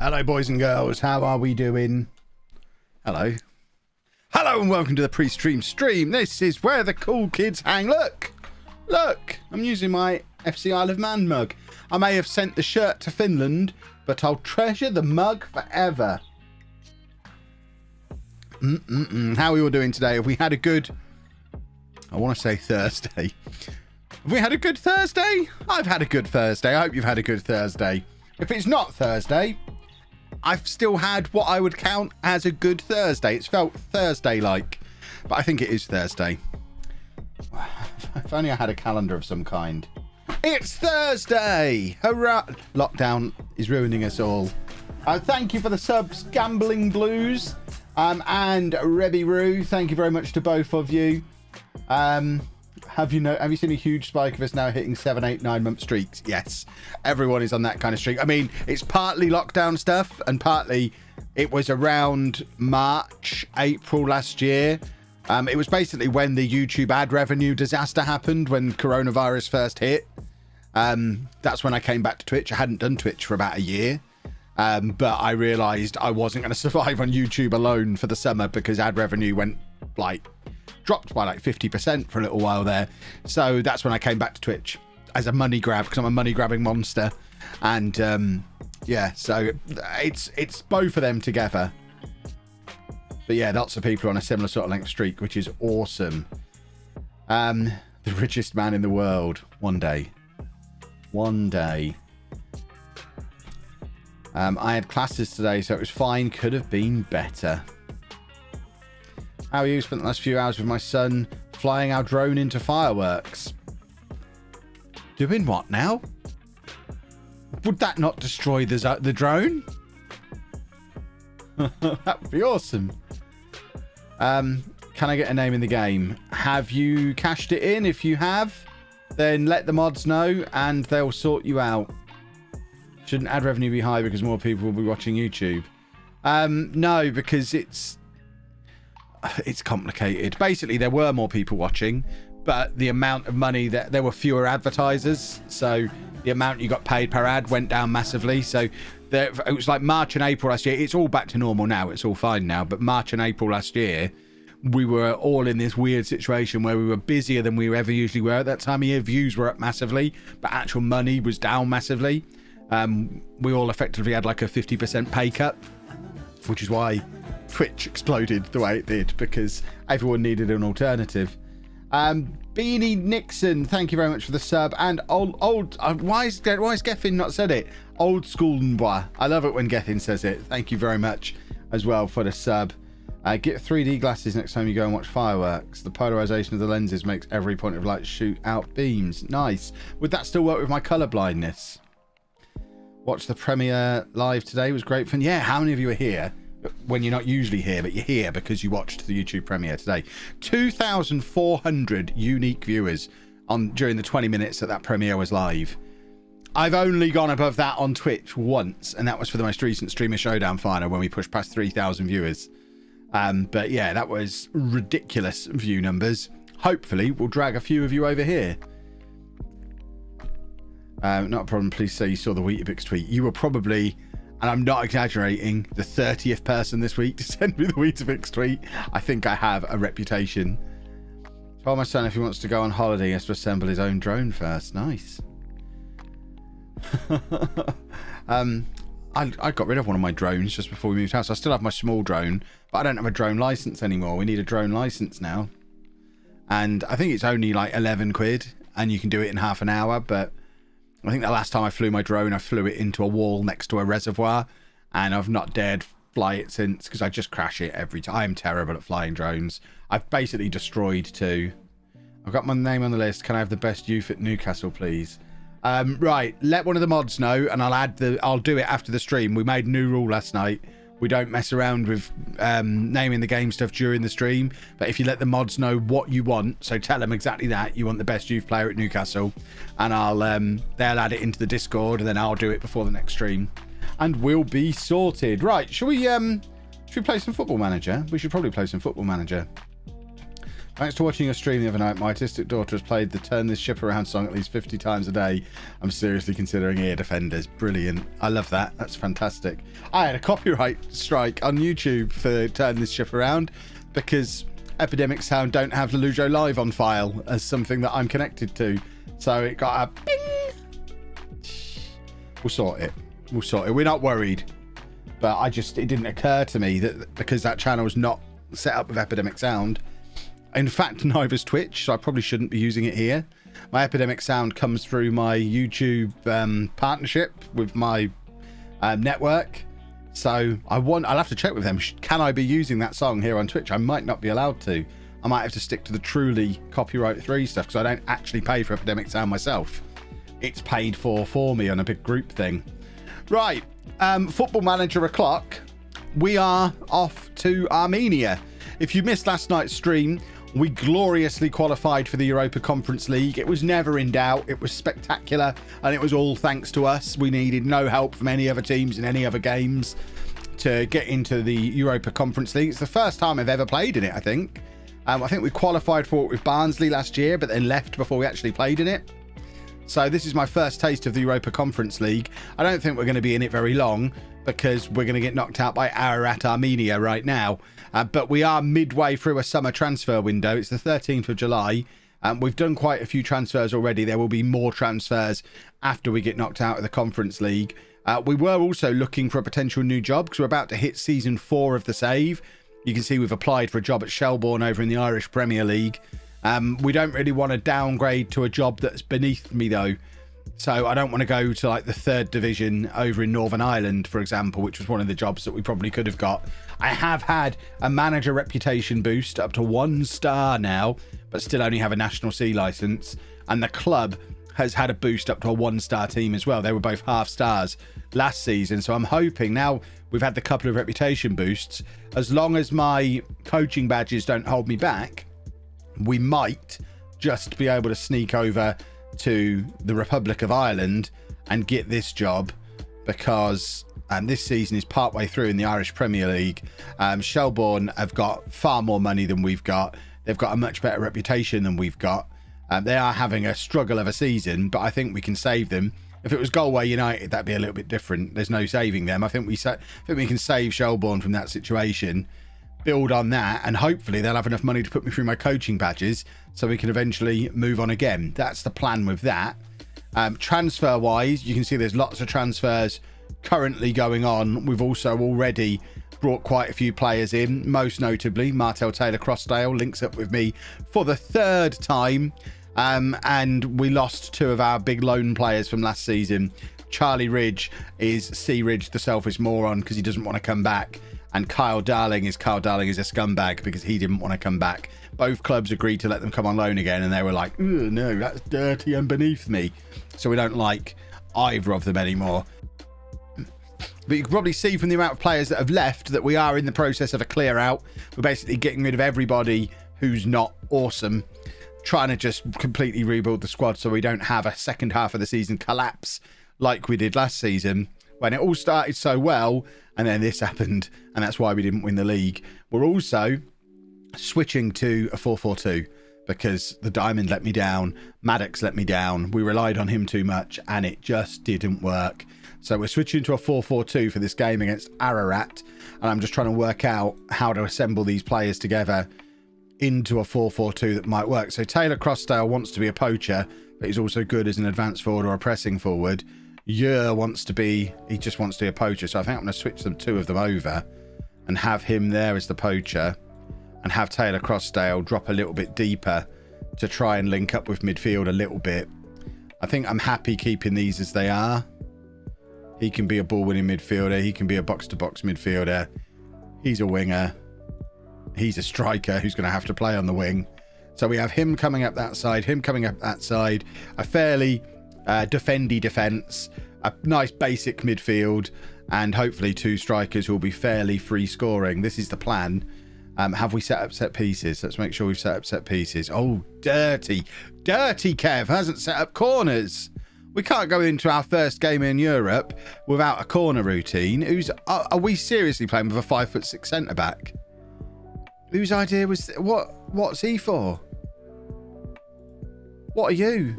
Hello, boys and girls. How are we doing? Hello. Hello, and welcome to the pre stream. This is where the cool kids hang. Look, look, I'm using my FC Isle of Man mug. I may have sent the shirt to Finland, but I'll treasure the mug forever. Mm-mm-mm. How are we all doing today? Have we had a good, I want to say Thursday. Have we had a good Thursday? I've had a good Thursday. I hope you've had a good Thursday. If it's not Thursday, I've still had what I would count as a good Thursday. It's felt Thursday like, but I think it is Thursday. If only I had a calendar of some kind. It's Thursday! Hurrah! Lockdown is ruining us all. Uh, thank you for the subs, Gambling Blues um, and Rebby Roo. Thank you very much to both of you. Um, have you know? Have you seen a huge spike of us now hitting seven, eight, nine month streaks? Yes, everyone is on that kind of streak. I mean, it's partly lockdown stuff, and partly it was around March, April last year. Um, it was basically when the YouTube ad revenue disaster happened, when coronavirus first hit. Um, that's when I came back to Twitch. I hadn't done Twitch for about a year. Um, but I realized I wasn't going to survive on YouTube alone for the summer because ad revenue went like dropped by like 50% for a little while there. So that's when I came back to Twitch as a money grab because I'm a money grabbing monster. And um, yeah, so it's it's both of them together. But yeah, lots of people on a similar sort of length streak, which is awesome. Um, the richest man in the world, one day. One day. Um, I had classes today, so it was fine. Could have been better. How are you? Spent the last few hours with my son flying our drone into fireworks. Doing what now? Would that not destroy the, the drone? that would be awesome. Um, can I get a name in the game? Have you cashed it in? If you have, then let the mods know and they'll sort you out. Shouldn't ad revenue be high because more people will be watching YouTube? Um, no, because it's it's complicated. Basically, there were more people watching, but the amount of money that there were fewer advertisers, so the amount you got paid per ad went down massively. So there, it was like March and April last year. It's all back to normal now. It's all fine now. But March and April last year, we were all in this weird situation where we were busier than we ever usually were at that time of year. Views were up massively, but actual money was down massively. Um, we all effectively had like a 50% pay cut, which is why Twitch exploded the way it did because everyone needed an alternative. Um, Beanie Nixon, thank you very much for the sub. And old, old, uh, why is why is Geffin not said it? Old school boy. I love it when Geffin says it. Thank you very much as well for the sub. Uh, get 3D glasses next time you go and watch fireworks. The polarization of the lenses makes every point of light shoot out beams. Nice. Would that still work with my color blindness? Watch the premiere live today. Was great fun. Yeah, how many of you are here? When you're not usually here, but you're here because you watched the YouTube premiere today. 2,400 unique viewers on during the 20 minutes that that premiere was live. I've only gone above that on Twitch once, and that was for the most recent Streamer Showdown final when we pushed past 3,000 viewers. Um, but yeah, that was ridiculous view numbers. Hopefully, we'll drag a few of you over here. Um, not a problem. Please say you saw the Weetabix tweet. You were probably and I'm not exaggerating, the 30th person this week to send me the Weetabix tweet. I think I have a reputation. Tell my son if he wants to go on holiday, he has to assemble his own drone first. Nice. um, I, I got rid of one of my drones just before we moved house. I still have my small drone, but I don't have a drone license anymore. We need a drone license now. And I think it's only like 11 quid and you can do it in half an hour, but I think the last time I flew my drone, I flew it into a wall next to a reservoir, and I've not dared fly it since because I just crash it every time. I'm terrible at flying drones. I've basically destroyed two. I've got my name on the list. Can I have the best youth at Newcastle, please? Um, right, let one of the mods know, and I'll add the. I'll do it after the stream. We made new rule last night we don't mess around with um, naming the game stuff during the stream. But if you let the mods know what you want, so tell them exactly that you want the best youth player at Newcastle, and I'll um, they'll add it into the Discord, and then I'll do it before the next stream, and we'll be sorted. Right? Should we um should we play some Football Manager? We should probably play some Football Manager. Thanks to watching your stream the other night, my autistic daughter has played the Turn This Ship Around song at least 50 times a day. I'm seriously considering ear defenders. Brilliant. I love that. That's fantastic. I had a copyright strike on YouTube for Turn This Ship Around because Epidemic Sound don't have Lollujo Live on file as something that I'm connected to. So it got a bing. We'll sort it. We'll sort it. We're not worried. But I just, it didn't occur to me that because that channel is not set up with Epidemic Sound, in fact, neither is Twitch, so I probably shouldn't be using it here. My epidemic sound comes through my YouTube um, partnership with my um, network. So I want, I'll have to check with them. Can I be using that song here on Twitch? I might not be allowed to. I might have to stick to the truly copyright free stuff because I don't actually pay for Epidemic Sound myself. It's paid for for me on a big group thing. Right, um, Football Manager o'clock. We are off to Armenia. If you missed last night's stream, we gloriously qualified for the Europa Conference League. It was never in doubt. It was spectacular, and it was all thanks to us. We needed no help from any other teams in any other games to get into the Europa Conference League. It's the first time I've ever played in it, I think. Um, I think we qualified for it with Barnsley last year, but then left before we actually played in it. So this is my first taste of the Europa Conference League. I don't think we're going to be in it very long because we're going to get knocked out by Ararat Armenia right now. Uh, but we are midway through a summer transfer window. It's the 13th of July. Um, we've done quite a few transfers already. There will be more transfers after we get knocked out of the Conference League. Uh, we were also looking for a potential new job because we're about to hit season four of the save. You can see we've applied for a job at Shelbourne over in the Irish Premier League. Um, we don't really want to downgrade to a job that's beneath me though. So I don't want to go to like the third division over in Northern Ireland, for example, which was one of the jobs that we probably could have got. I have had a manager reputation boost up to one star now, but still only have a National C license. And the club has had a boost up to a one star team as well. They were both half stars last season. So I'm hoping now we've had the couple of reputation boosts, as long as my coaching badges don't hold me back, we might just be able to sneak over to the Republic of Ireland and get this job because um, this season is partway through in the Irish Premier League. Um, Shelbourne have got far more money than we've got. They've got a much better reputation than we've got. Um, they are having a struggle of a season, but I think we can save them. If it was Galway United, that'd be a little bit different. There's no saving them. I think we sa- I think we can save Shelbourne from that situation, build on that, and hopefully they'll have enough money to put me through my coaching badges so we can eventually move on again. That's the plan with that. Um, transfer wise, you can see there's lots of transfers currently going on. We've also already brought quite a few players in, most notably Martell Taylor Crossdale links up with me for the third time. Um, and we lost two of our big loan players from last season. Charlie Ridge is C Ridge, the selfish moron, because he doesn't want to come back. And Kyle Darling is Kyle Darling is a scumbag because he didn't want to come back both clubs agreed to let them come on loan again, and they were like, no, that's dirty and beneath me. So we don't like either of them anymore. But you can probably see from the amount of players that have left that we are in the process of a clear out. We're basically getting rid of everybody who's not awesome, trying to just completely rebuild the squad so we don't have a second half of the season collapse like we did last season when it all started so well and then this happened and that's why we didn't win the league. We're also switching to a 4-4-2 because the diamond let me down, Maddox let me down. We relied on him too much and it just didn't work. So we're switching to a 4-4-2 for this game against Ararat and I'm just trying to work out how to assemble these players together into a 4-4-2 that might work. So Taylor Crossdale wants to be a poacher, but he's also good as an advanced forward or a pressing forward. Yer wants to be, he just wants to be a poacher. So I think I'm going to switch them two of them over and have him there as the poacher and have Taylor Crossdale drop a little bit deeper to try and link up with midfield a little bit. I think I'm happy keeping these as they are. He can be a ball winning midfielder. He can be a box to box midfielder. He's a winger. He's a striker who's going to have to play on the wing. So we have him coming up that side, him coming up that side, a fairly uh, defendy defence, a nice basic midfield, and hopefully two strikers who will be fairly free scoring. This is the plan. Um, have we set up set pieces? Let's make sure we've set up set pieces. Oh, dirty. Dirty Kev hasn't set up corners. We can't go into our first game in Europe without a corner routine. Who's are, are we seriously playing with a five foot six centre back? Whose idea was what? What's he for? What are you?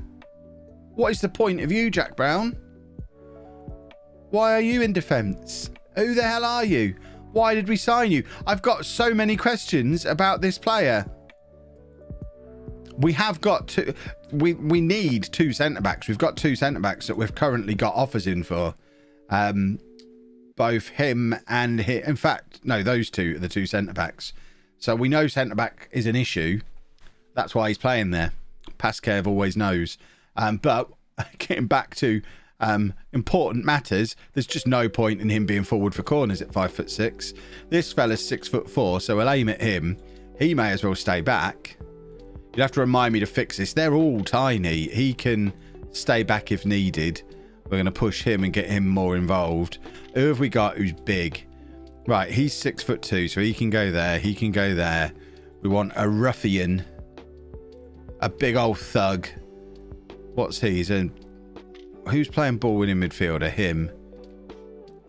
What is the point of you, Jack Brown? Why are you in defence? Who the hell are you? Why did we sign you? I've got so many questions about this player. We have got two. We we need two centre backs. We've got two centre backs that we've currently got offers in for. Um, both him and him. In fact, no, those two are the two centre backs. So we know centre back is an issue. That's why he's playing there. Paskev always knows. Um, but getting back to um, important matters, there's just no point in him being forward for corners at five foot six. This fella's six foot four, so we'll aim at him. He may as well stay back. You'd have to remind me to fix this. They're all tiny. He can stay back if needed. We're going to push him and get him more involved. Who have we got who's big? Right, he's six foot two, so he can go there. He can go there. We want a ruffian. A big old thug. What's he? He's a... Who's playing ball winning midfielder? Him.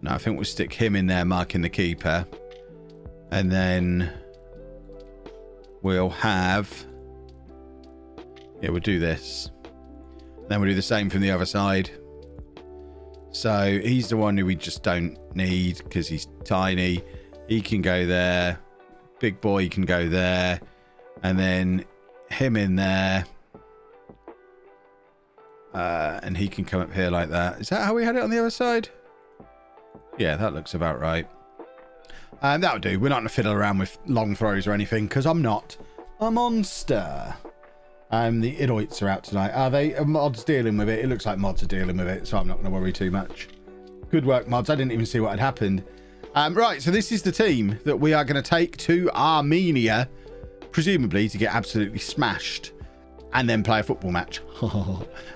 No, I think we'll stick him in there marking the keeper. And then we'll have... Yeah, we'll do this. Then we'll do the same from the other side. So he's the one who we just don't need because he's tiny. He can go there. Big boy can go there. And then him in there. Uh, and he can come up here like that. Is that how we had it on the other side? Yeah, that looks about right. Um, that'll do. We're not going to fiddle around with long throws or anything because I'm not a monster. Um, the Idoites are out tonight. Are they? Are mods dealing with it? It looks like mods are dealing with it, so I'm not going to worry too much. Good work, mods. I didn't even see what had happened. Um, right, so this is the team that we are going to take to Armenia, presumably to get absolutely smashed and then play a football match.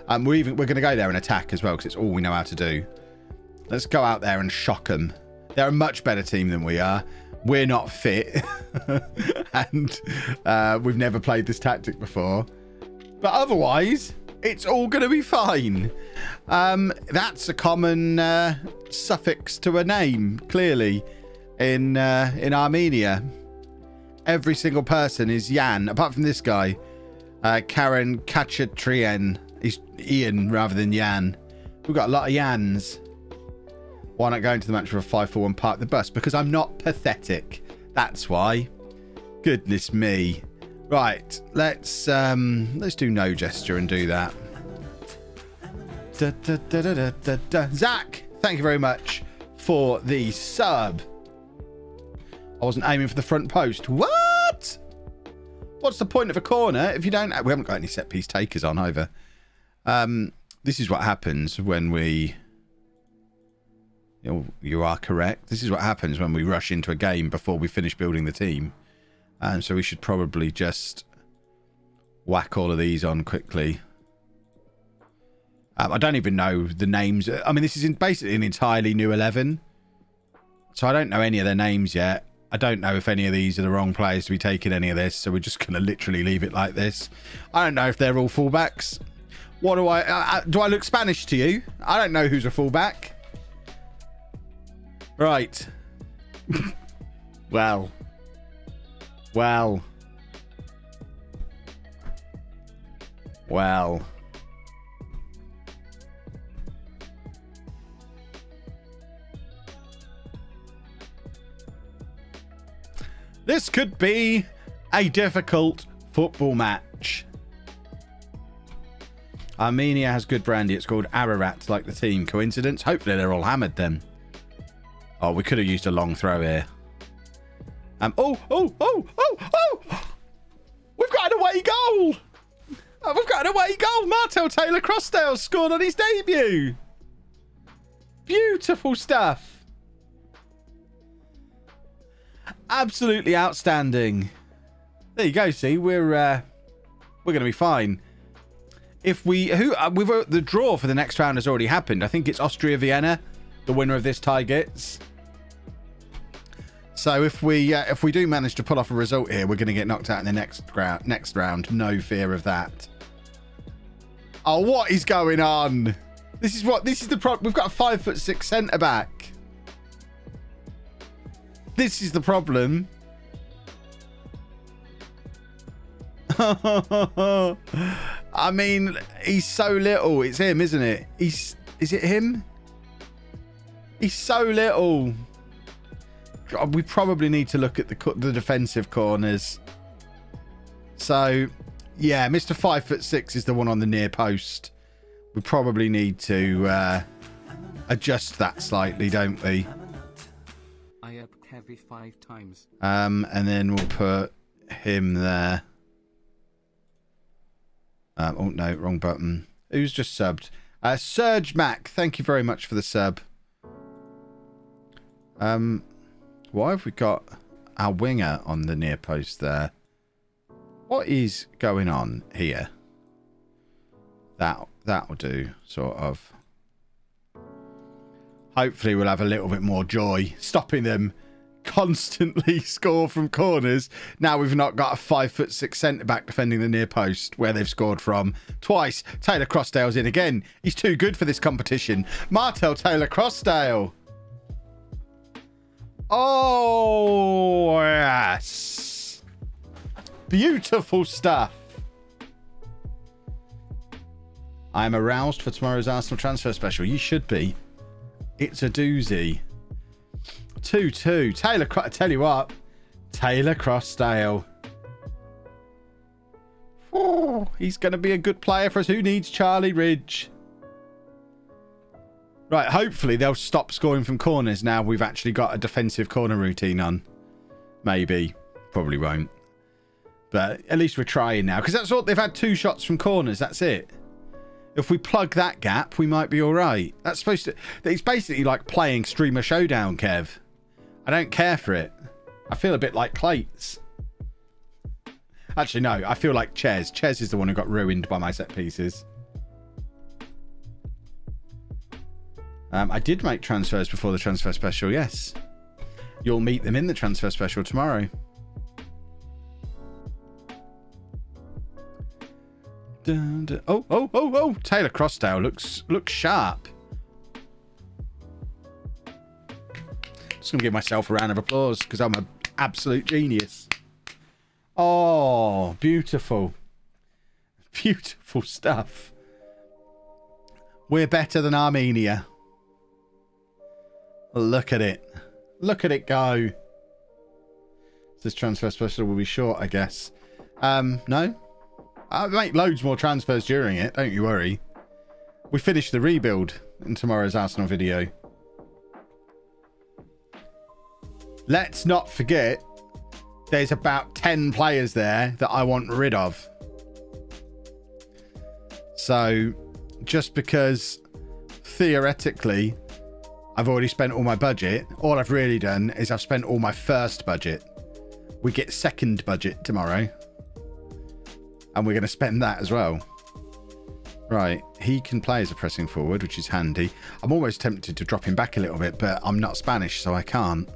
um, we're even we're going to go there and attack as well because it's all we know how to do. Let's go out there and shock them. They're a much better team than we are. We're not fit, and uh, we've never played this tactic before. But otherwise, it's all going to be fine. Um, that's a common uh, suffix to a name, clearly, in uh, in Armenia. Every single person is Yan, apart from this guy, uh, Karen Kachatrian. He's Ian rather than Yan. We've got a lot of Yans. Why not go into the match with a 5 4 1 park the bus? Because I'm not pathetic. That's why. Goodness me. Right, let's um, let's do no gesture and do that. Da, da, da, Zach, thank you very much for the sub. I wasn't aiming for the front post. What? What's the point of a corner if you don't? We haven't got any set piece takers on either. Um, this is what happens when we. You, know, you are correct. This is what happens when we rush into a game before we finish building the team. And so we should probably just whack all of these on quickly. Um, I don't even know the names. I mean, this is basically an entirely new 11. So I don't know any of their names yet. I don't know if any of these are the wrong players to be taking any of this. So we're just going to literally leave it like this. I don't know if they're all fullbacks. What do I... Uh, uh do I look Spanish to you? I don't know who's a fullback. Right. well... Well. Well. This could be a difficult football match. Armenia has good brandy. It's called Ararat, like the team. Coincidence? Hopefully they're all hammered then. Oh, we could have used a long throw here. Um, oh, oh, oh, oh, oh! We've got an away goal! Oh, we've got an away goal! Martell Taylor Crossdale scored on his debut! Beautiful stuff! Absolutely outstanding. There you go, see, we're uh, we're going to be fine. If we... who uh, we've uh, The draw for the next round has already happened. I think it's Austria Vienna, the winner of this tie gets. So if we uh, if we do manage to pull off a result here, we're going to get knocked out in the next round. Next round, no fear of that. Oh, what is going on? This is what this is the problem. We've got a five foot six centre back. This is the problem. I mean, he's so little. It's him, isn't it? He's is it him? He's so little. God, we probably need to look at the the defensive corners. So, yeah, Mr. Five Foot Six is the one on the near post. We probably need to uh, adjust that slightly, don't we? Heavy five times. Um, and then we'll put him there. Um, oh no, wrong button. Who's just subbed? Uh, Surge Mac, thank you very much for the sub. Um, why have we got our winger on the near post there? What is going on here? That that'll do, sort of. Hopefully, we'll have a little bit more joy stopping them constantly score from corners. Now we've not got a five foot six centre back defending the near post where they've scored from twice. Taylor Crossdale's in again. He's too good for this competition. Martell Taylor Crossdale. Oh, yes. Beautiful stuff. I am aroused for tomorrow's Arsenal transfer special. You should be. It's a doozy. 2 2. Taylor, I tell you what, Taylor Crossdale. Oh, he's going to be a good player for us. Who needs Charlie Ridge? Right, hopefully they'll stop scoring from corners now we've actually got a defensive corner routine on. Maybe. Probably won't. But at least we're trying now. Because that's all they've had two shots from corners. That's it. If we plug that gap, we might be all right. That's supposed to... It's basically like playing Streamer Showdown, Kev. I don't care for it. I feel a bit like plates. Actually, no. I feel like Ches. Ches is the one who got ruined by my set pieces. Um, I did make transfers before the transfer special, yes. You'll meet them in the transfer special tomorrow. Dun, dun. Oh, oh, oh, oh! Taylor Crossdale looks looks sharp. Just gonna give myself a round of applause because I'm an absolute genius. Oh, beautiful, beautiful stuff. We're better than Armenia. Look at it. Look at it go. This transfer special will be short, I guess. Um, no? I'll make loads more transfers during it, don't you worry. We finished the rebuild in tomorrow's Arsenal video. Let's not forget there's about 10 players there that I want rid of. So, just because theoretically I've already spent all my budget. All I've really done is I've spent all my first budget. We get second budget tomorrow. And we're going to spend that as well. Right, he can play as a pressing forward, which is handy. I'm almost tempted to drop him back a little bit, but I'm not Spanish, so I can't.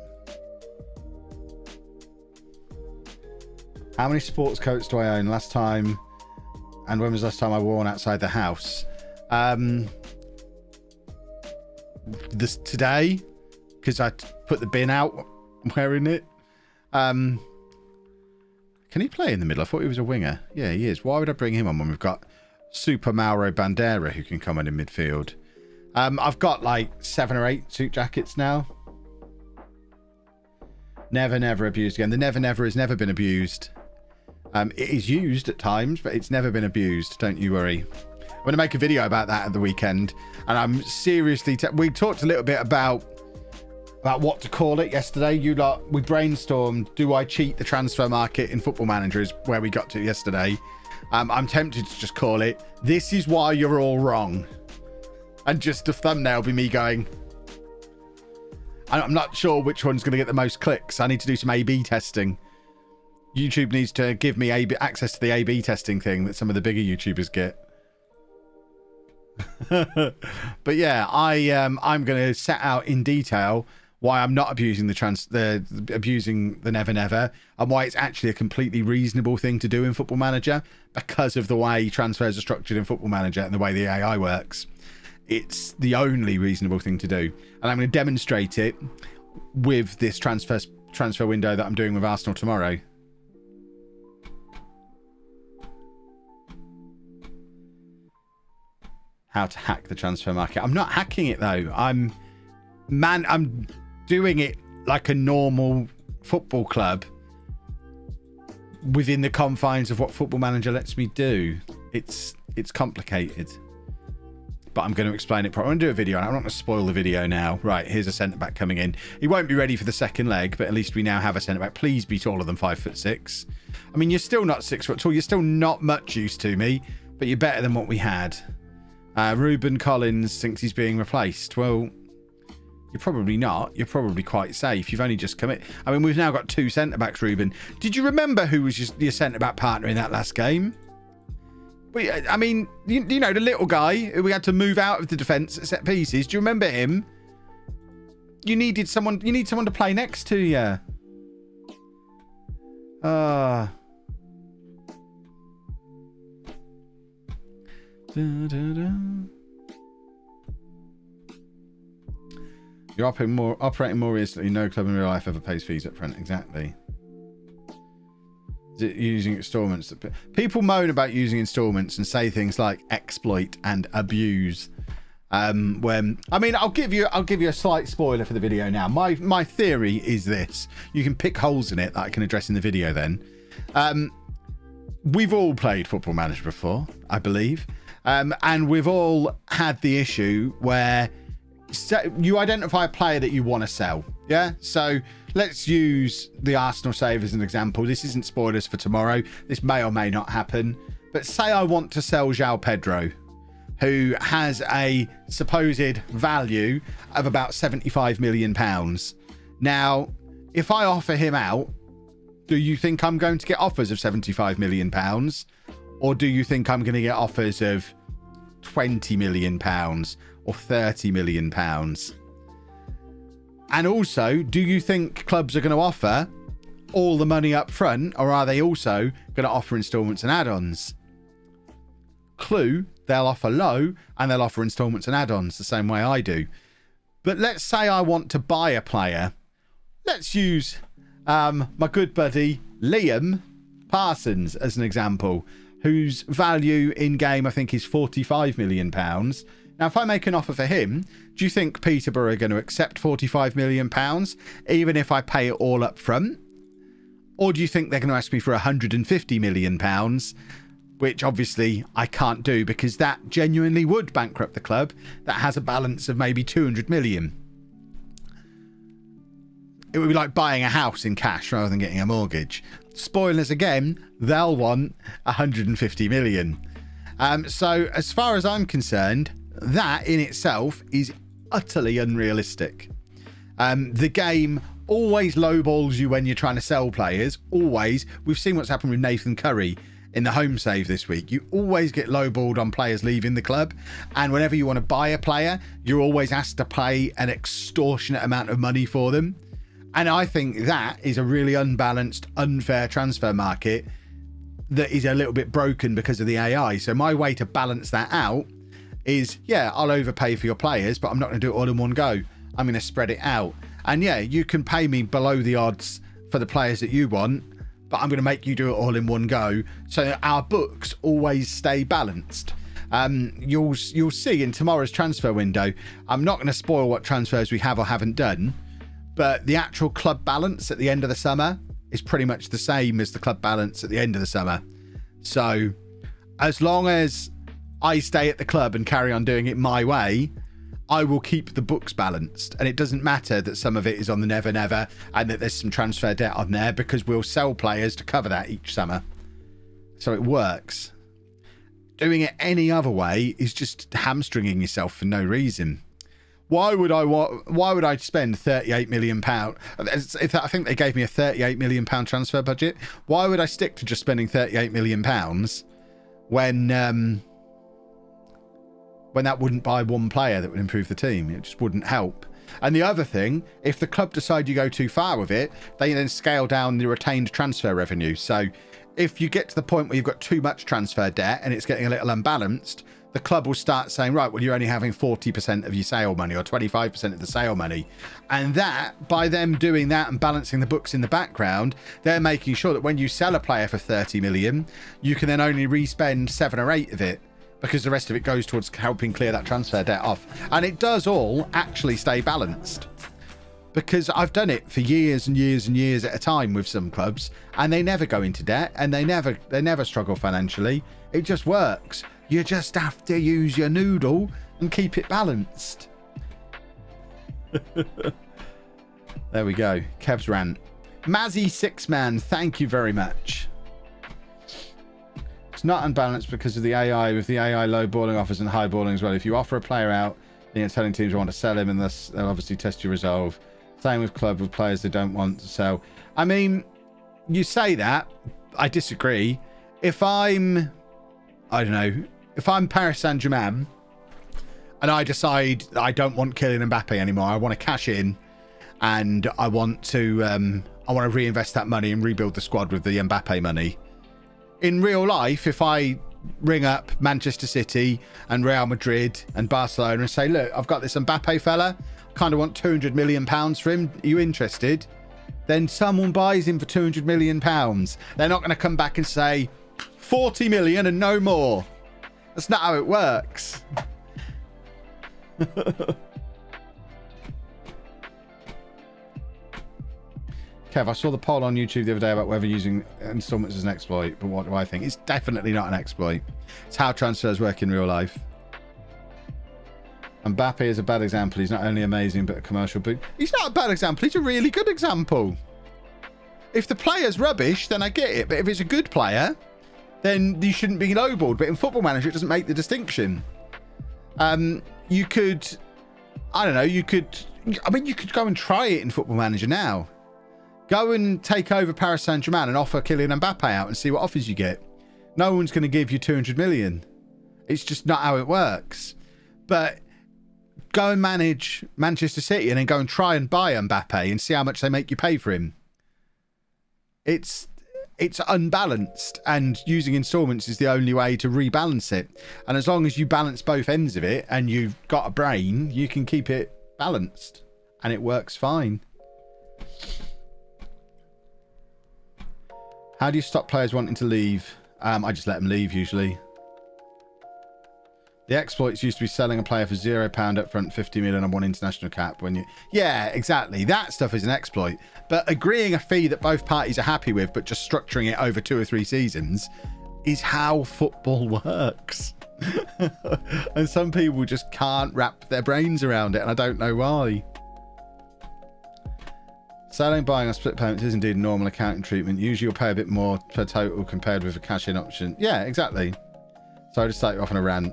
How many sports coats do I own? Last time, and when was last time I wore one outside the house? Um, this today because I put the bin out wearing it. Um, can he play in the middle? I thought he was a winger. Yeah, he is. Why would I bring him on when we've got Super Mauro Bandera who can come on in midfield? Um, I've got like seven or eight suit jackets now. Never, never abused again. The never, never has never been abused. Um, it is used at times, but it's never been abused. Don't you worry. I'm going to make a video about that at the weekend. And I'm seriously... we talked a little bit about about what to call it yesterday. You lot, we brainstormed, do I cheat the transfer market in Football Manager is where we got to yesterday. Um, I'm tempted to just call it, this is why you're all wrong. And just a thumbnail be me going, I'm not sure which one's going to get the most clicks. I need to do some A-B testing. YouTube needs to give me AB, access to the A-B testing thing that some of the bigger YouTubers get. but yeah, I um, I'm going to set out in detail why I'm not abusing the trans the, the, abusing the never never and why it's actually a completely reasonable thing to do in Football Manager because of the way transfers are structured in Football Manager and the way the AI works. It's the only reasonable thing to do, and I'm going to demonstrate it with this transfer transfer window that I'm doing with Arsenal tomorrow. How to hack the transfer market. I'm not hacking it though. I'm man. I'm doing it like a normal football club within the confines of what Football Manager lets me do. It's it's complicated. But I'm going to explain it properly. I'm going to do a video. I'm not going to spoil the video now. Right, here's a centre back coming in. He won't be ready for the second leg, but at least we now have a centre back. Please be taller than five foot six. I mean, you're still not six foot tall. You're still not much use to me, but you're better than what we had. Uh, Ruben Collins thinks he's being replaced. Well, you're probably not. You're probably quite safe. You've only just come in. I mean, we've now got two centre backs, Ruben. Did you remember who was your, your centre back partner in that last game? We, I mean, you, you, know, the little guy who we had to move out of the defence at set pieces. Do you remember him? You needed someone. You need someone to play next to you. Ah. Uh, You're operating more, operating more recently. No club in real life ever pays fees up front. Exactly. Using installments. People moan about using installments and say things like exploit and abuse. Um, when I mean, I'll give you, I'll give you a slight spoiler for the video now. My my theory is this: you can pick holes in it that I can address in the video. Then, um, we've all played Football Manager before, I believe, um, and we've all had the issue where you identify a player that you want to sell. Yeah. So let's use the Arsenal save as an example. This isn't spoilers for tomorrow. This may or may not happen. But say I want to sell João Pedro, who has a supposed value of about 75 million pounds. Now, if I offer him out, do you think I'm going to get offers of 75 million pounds? Or do you think I'm going to get offers of 20 million pounds or 30 million pounds? And also, do you think clubs are going to offer all the money up front or are they also going to offer installments and add-ons? Clue, they'll offer low and they'll offer installments and add-ons the same way I do. But let's say I want to buy a player. Let's use um, my good buddy Liam Parsons as an example, whose value in game I think is 45 million pounds now, if I make an offer for him, do you think Peterborough are going to accept £45 million, even if I pay it all up front? Or do you think they're going to ask me for £150 million, which obviously I can't do because that genuinely would bankrupt the club that has a balance of maybe 200 million? It would be like buying a house in cash rather than getting a mortgage. Spoilers again, they'll want 150 million. Um, so, as far as I'm concerned, that in itself is utterly unrealistic. Um, the game always lowballs you when you're trying to sell players. Always. We've seen what's happened with Nathan Curry in the home save this week. You always get lowballed on players leaving the club. And whenever you want to buy a player, you're always asked to pay an extortionate amount of money for them. And I think that is a really unbalanced, unfair transfer market that is a little bit broken because of the AI. So my way to balance that out is yeah, I'll overpay for your players, but I'm not going to do it all in one go. I'm going to spread it out. And yeah, you can pay me below the odds for the players that you want, but I'm going to make you do it all in one go. So our books always stay balanced. Um, you'll you'll see in tomorrow's transfer window. I'm not going to spoil what transfers we have or haven't done, but the actual club balance at the end of the summer is pretty much the same as the club balance at the end of the summer. So as long as I stay at the club and carry on doing it my way, I will keep the books balanced. And it doesn't matter that some of it is on the Never Never and that there's some transfer debt on there because we'll sell players to cover that each summer. So it works. Doing it any other way is just hamstringing yourself for no reason. Why would I want? why would I spend 38 million pound if I think they gave me a 38 million pound transfer budget why would I stick to just spending 38 million pounds when um, when that wouldn't buy one player that would improve the team. It just wouldn't help. And the other thing, if the club decide you go too far with it, they then scale down the retained transfer revenue. So if you get to the point where you've got too much transfer debt and it's getting a little unbalanced, the club will start saying, right, well, you're only having 40% of your sale money or 25% of the sale money. And that, by them doing that and balancing the books in the background, they're making sure that when you sell a player for 30 million, you can then only respend seven or eight of it because the rest of it goes towards helping clear that transfer debt off. And it does all actually stay balanced because I've done it for years and years and years at a time with some clubs and they never go into debt and they never they never struggle financially. It just works. You just have to use your noodle and keep it balanced. there we go. Kev's rant. Mazzy Six Man, thank you very much. It's not unbalanced because of the AI, with the AI low balling offers and high balling as well. If you offer a player out, then you're telling teams you want to sell him, and thus they'll obviously test your resolve. Same with club with players they don't want to sell. I mean, you say that. I disagree. If I'm, I don't know, if I'm Paris Saint Germain and I decide I don't want Kylian Mbappe anymore, I want to cash in and I want to, um, I want to reinvest that money and rebuild the squad with the Mbappe money in real life, if I ring up Manchester City and Real Madrid and Barcelona and say, look, I've got this Mbappe fella, kind of want 200 million pounds for him. Are you interested? Then someone buys him for 200 million pounds. They're not going to come back and say 40 million and no more. That's not how it works. Kev, I saw the poll on YouTube the other day about whether using installments is an exploit, but what do I think? It's definitely not an exploit. It's how transfers work in real life. And Mbappe is a bad example. He's not only amazing, but a commercial boot. He's not a bad example. He's a really good example. If the player's rubbish, then I get it. But if it's a good player, then you shouldn't be lowballed. But in Football Manager, it doesn't make the distinction. Um, you could, I don't know, you could, I mean, you could go and try it in Football Manager now. Go and take over Paris Saint Germain and offer Kylian Mbappe out and see what offers you get. No one's going to give you 200 million. It's just not how it works. But go and manage Manchester City and then go and try and buy Mbappe and see how much they make you pay for him. It's it's unbalanced and using installments is the only way to rebalance it. And as long as you balance both ends of it and you've got a brain, you can keep it balanced and it works fine. How do you stop players wanting to leave? Um, I just let them leave usually. The exploits used to be selling a player for zero pound up front, 50 million on one international cap. When you, yeah, exactly. That stuff is an exploit. But agreeing a fee that both parties are happy with, but just structuring it over two or three seasons, is how football works. and some people just can't wrap their brains around it, and I don't know why. Selling, buying, or split payments is indeed normal accounting treatment. Usually you'll pay a bit more per total compared with a cash-in option. Yeah, exactly. So I just start you off on a rant.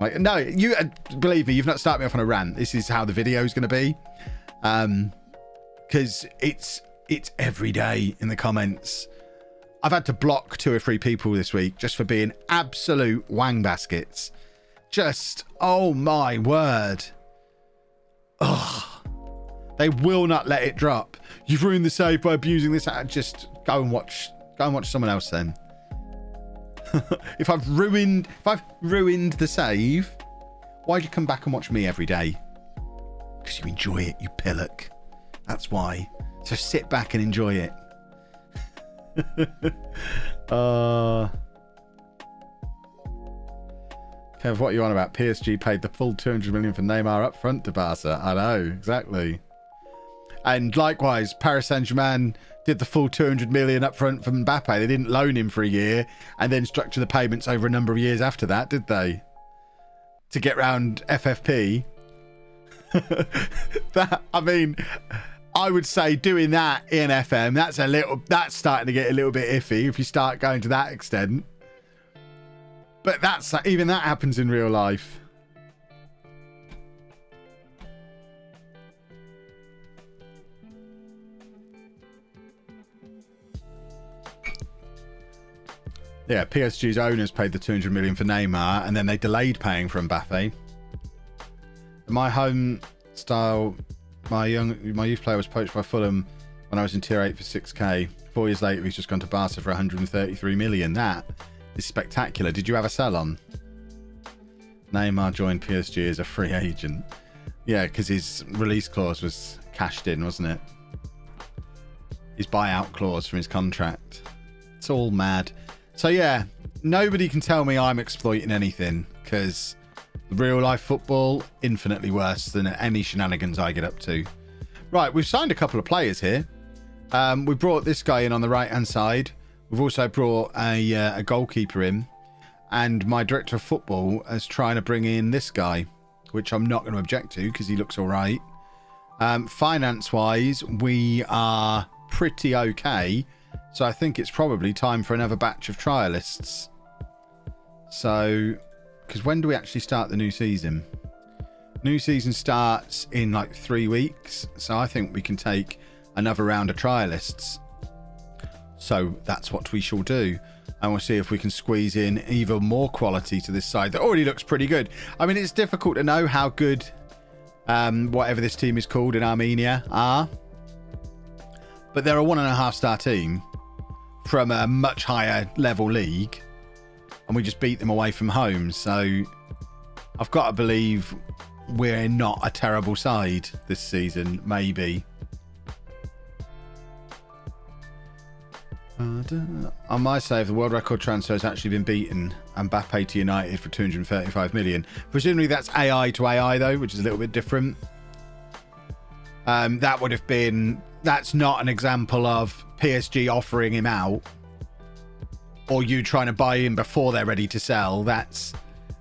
Like, no, you uh, believe me, you've not started me off on a rant. This is how the video is going to be. Um, because it's it's every day in the comments. I've had to block two or three people this week just for being absolute wang baskets. Just, oh my word. Ugh. They will not let it drop. You've ruined the save by abusing this. Just go and watch. Go and watch someone else then. if I've ruined, if I've ruined the save, why'd you come back and watch me every day? Because you enjoy it, you pillock. That's why. So sit back and enjoy it. uh. Kev, what are you on about? PSG paid the full 200 million for Neymar up front to Barca. I know, exactly. And likewise, Paris Saint Germain did the full 200 million up front from Mbappe. They didn't loan him for a year and then structure the payments over a number of years after that, did they? To get round FFP. that I mean, I would say doing that in FM, that's a little that's starting to get a little bit iffy if you start going to that extent. But that's even that happens in real life. Yeah, PSG's owners paid the 200 million for Neymar, and then they delayed paying for Mbappe. My home style, my young, my youth player was poached by Fulham when I was in Tier 8 for 6k. Four years later, he's just gone to Barca for 133 million. That is spectacular. Did you have a sell on? Neymar joined PSG as a free agent. Yeah, because his release clause was cashed in, wasn't it? His buyout clause from his contract. It's all mad. So yeah, nobody can tell me I'm exploiting anything because real life football infinitely worse than any shenanigans I get up to. Right, we've signed a couple of players here. Um, we brought this guy in on the right hand side. We've also brought a, uh, a goalkeeper in, and my director of football is trying to bring in this guy, which I'm not going to object to because he looks all right. Um, finance wise, we are pretty okay. So I think it's probably time for another batch of trialists. So, because when do we actually start the new season? New season starts in like three weeks. So I think we can take another round of trialists. So that's what we shall do. And we'll see if we can squeeze in even more quality to this side that already looks pretty good. I mean, it's difficult to know how good um, whatever this team is called in Armenia are. But they're a one and a half star team from a much higher level league. And we just beat them away from home. So I've got to believe we're not a terrible side this season, maybe. On my save, the world record transfer has actually been beaten. and Mbappe to United for 235 million. Presumably that's AI to AI though, which is a little bit different. Um, that would have been. That's not an example of PSG offering him out, or you trying to buy him before they're ready to sell. That's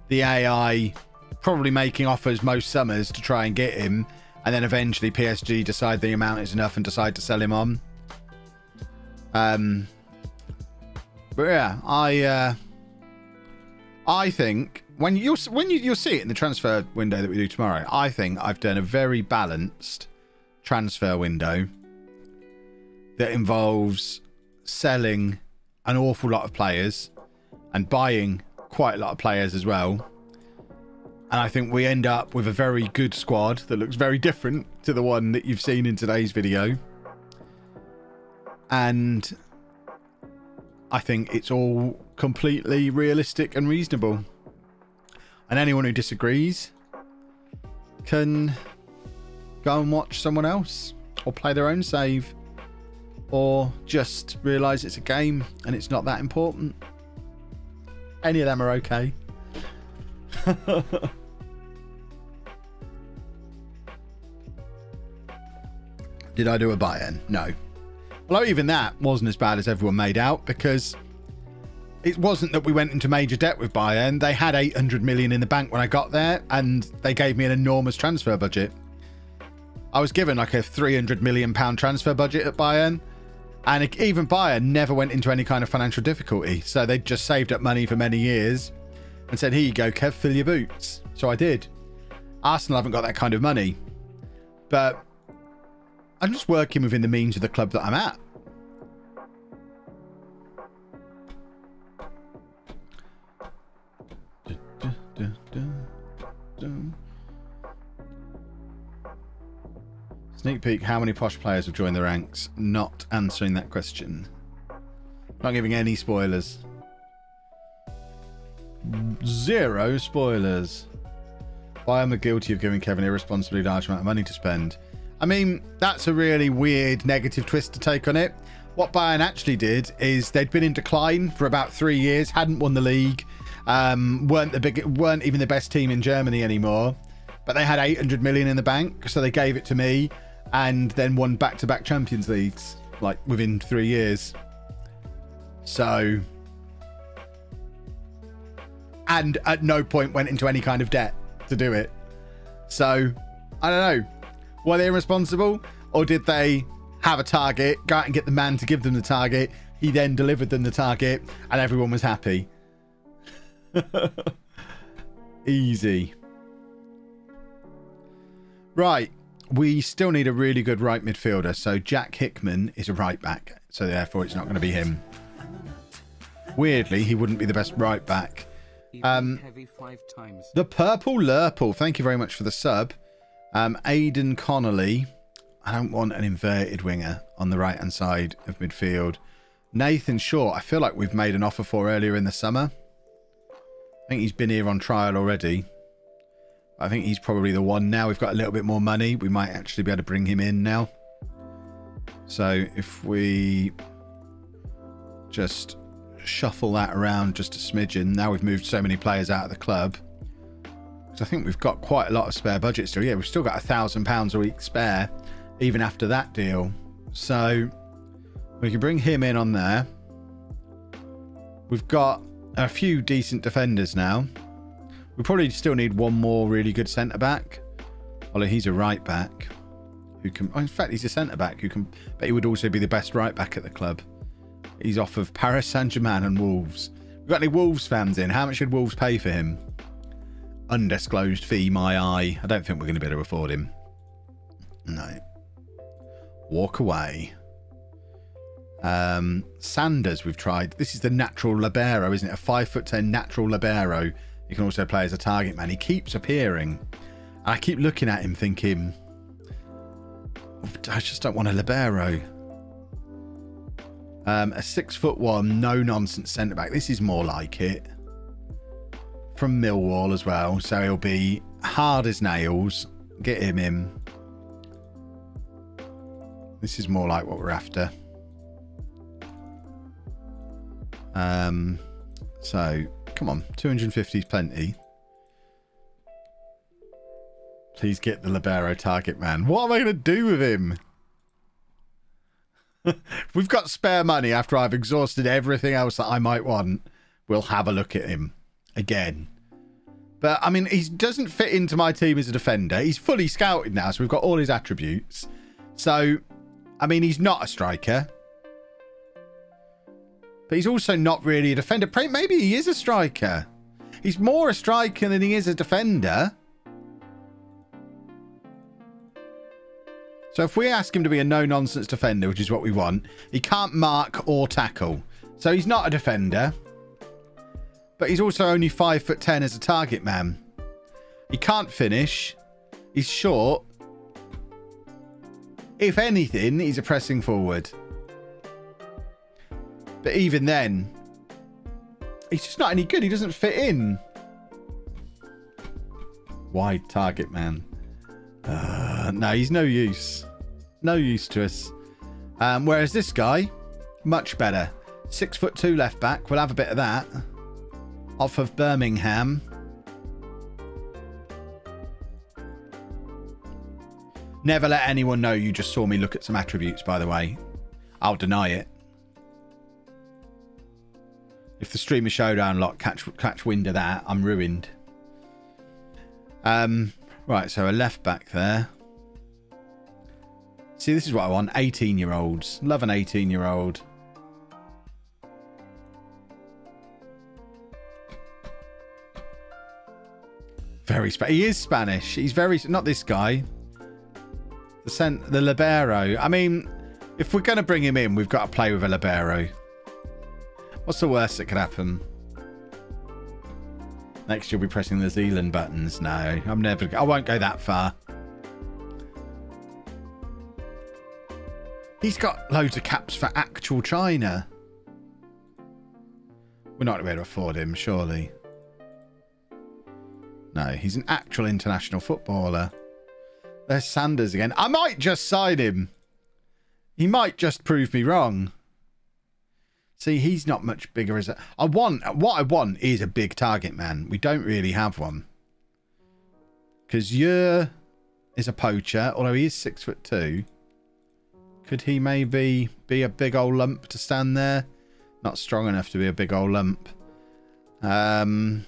the AI probably making offers most summers to try and get him, and then eventually PSG decide the amount is enough and decide to sell him on. Um, but yeah, I uh, I think when you when you you'll see it in the transfer window that we do tomorrow. I think I've done a very balanced transfer window that involves selling an awful lot of players and buying quite a lot of players as well. And I think we end up with a very good squad that looks very different to the one that you've seen in today's video and I think it's all completely realistic and reasonable. And anyone who disagrees can go and watch someone else or play their own save or just realize it's a game and it's not that important. Any of them are okay. Did I do a Bayern? No. Although even that wasn't as bad as everyone made out because it wasn't that we went into major debt with Bayern. They had 800 million in the bank when I got there and they gave me an enormous transfer budget. I was given like a 300 million pound transfer budget at Bayern and even Bayern never went into any kind of financial difficulty. So they just saved up money for many years and said, here you go, Kev, fill your boots. So I did. Arsenal haven't got that kind of money. But I'm just working within the means of the club that I'm at. Sneak peek, how many posh players have joined the ranks? Not answering that question. Not giving any spoilers. Zero spoilers. Why am I guilty of giving Kevin irresponsibly large amount of money to spend? I mean, that's a really weird negative twist to take on it. What Bayern actually did is they'd been in decline for about three years, hadn't won the league, um, weren't the big, weren't even the best team in Germany anymore, but they had 800 million in the bank, so they gave it to me, and then won back-to-back Champions Leagues like within three years. So, and at no point went into any kind of debt to do it. So, I don't know. Were they irresponsible? Or did they have a target, go out and get the man to give them the target? He then delivered them the target and everyone was happy. Easy. Right. We still need a really good right midfielder. So Jack Hickman is a right back. So therefore it's not going to be him. Weirdly, he wouldn't be the best right back. Um, the Purple Lurple. Thank you very much for the sub. Um, Aidan Connolly. I don't want an inverted winger on the right hand side of midfield. Nathan Shaw. I feel like we've made an offer for earlier in the summer. I think he's been here on trial already. I think he's probably the one now. We've got a little bit more money. We might actually be able to bring him in now. So if we just shuffle that around just a smidgen. Now we've moved so many players out of the club. 'Cause I think we've got quite a lot of spare budget still. Yeah, we've still got a thousand pounds a week spare, even after that deal. So we can bring him in on there. We've got a few decent defenders now. We probably still need one more really good centre back. Although he's a right back who can. oh, in fact, he's a centre back who can. But he would also be the best right back at the club. He's off of Paris Saint Germain and Wolves. We've got any Wolves fans in? How much should Wolves pay for him? Undisclosed fee, my eye. I don't think we're going to be able to afford him. No. Walk away. Um, Sanders, we've tried. This is the natural libero, isn't it? A five foot ten natural libero. You can also play as a target man. He keeps appearing. I keep looking at him thinking, I just don't want a libero. Um, a six foot one, no nonsense centre back. This is more like it. From Millwall as well. So he'll be hard as nails. Get him in. This is more like what we're after. Um, so come on, 250 is plenty. Please get the libero target man. What am I going to do with him? We've got spare money after I've exhausted everything else that I might want. We'll have a look at him again. But I mean, he doesn't fit into my team as a defender. He's fully scouted now, so we've got all his attributes. So, I mean, he's not a striker. But he's also not really a defender. Maybe he is a striker. He's more a striker than he is a defender. So if we ask him to be a no-nonsense defender, which is what we want, he can't mark or tackle. So he's not a defender. But he's also only 5 foot 10 as a target man. He can't finish. He's short. If anything, he's a pressing forward. But even then, he's just not any good. He doesn't fit in. Wide target man. Uh, no, he's no use. No use to us. Um, whereas this guy, much better. Six foot two left back. We'll have a bit of that. Off of Birmingham. Never let anyone know you just saw me look at some attributes, by the way. I'll deny it. If the streamer showdown lot catch catch wind of that, I'm ruined. Um, right, so a left back there. See, this is what I want. 18 year olds. Love an 18 year old. Very Spanish. He is Spanish. He's very not this guy. The cent the libero. I mean, if we're going to bring him in, we've got to play with a libero. What's the worst that could happen? Next, you'll be pressing the Zealand buttons. No, I'm never. I won't go that far. He's got loads of caps for actual China. We're not going to be able to afford him, surely. No, he's an actual international footballer. There's Sanders again. I might just sign him. He might just prove me wrong. See, he's not much bigger as a. I want what I want is a big target man. We don't really have one. Because Yer is a poacher, although he is six foot two. Could he maybe be a big old lump to stand there? Not strong enough to be a big old lump. Um,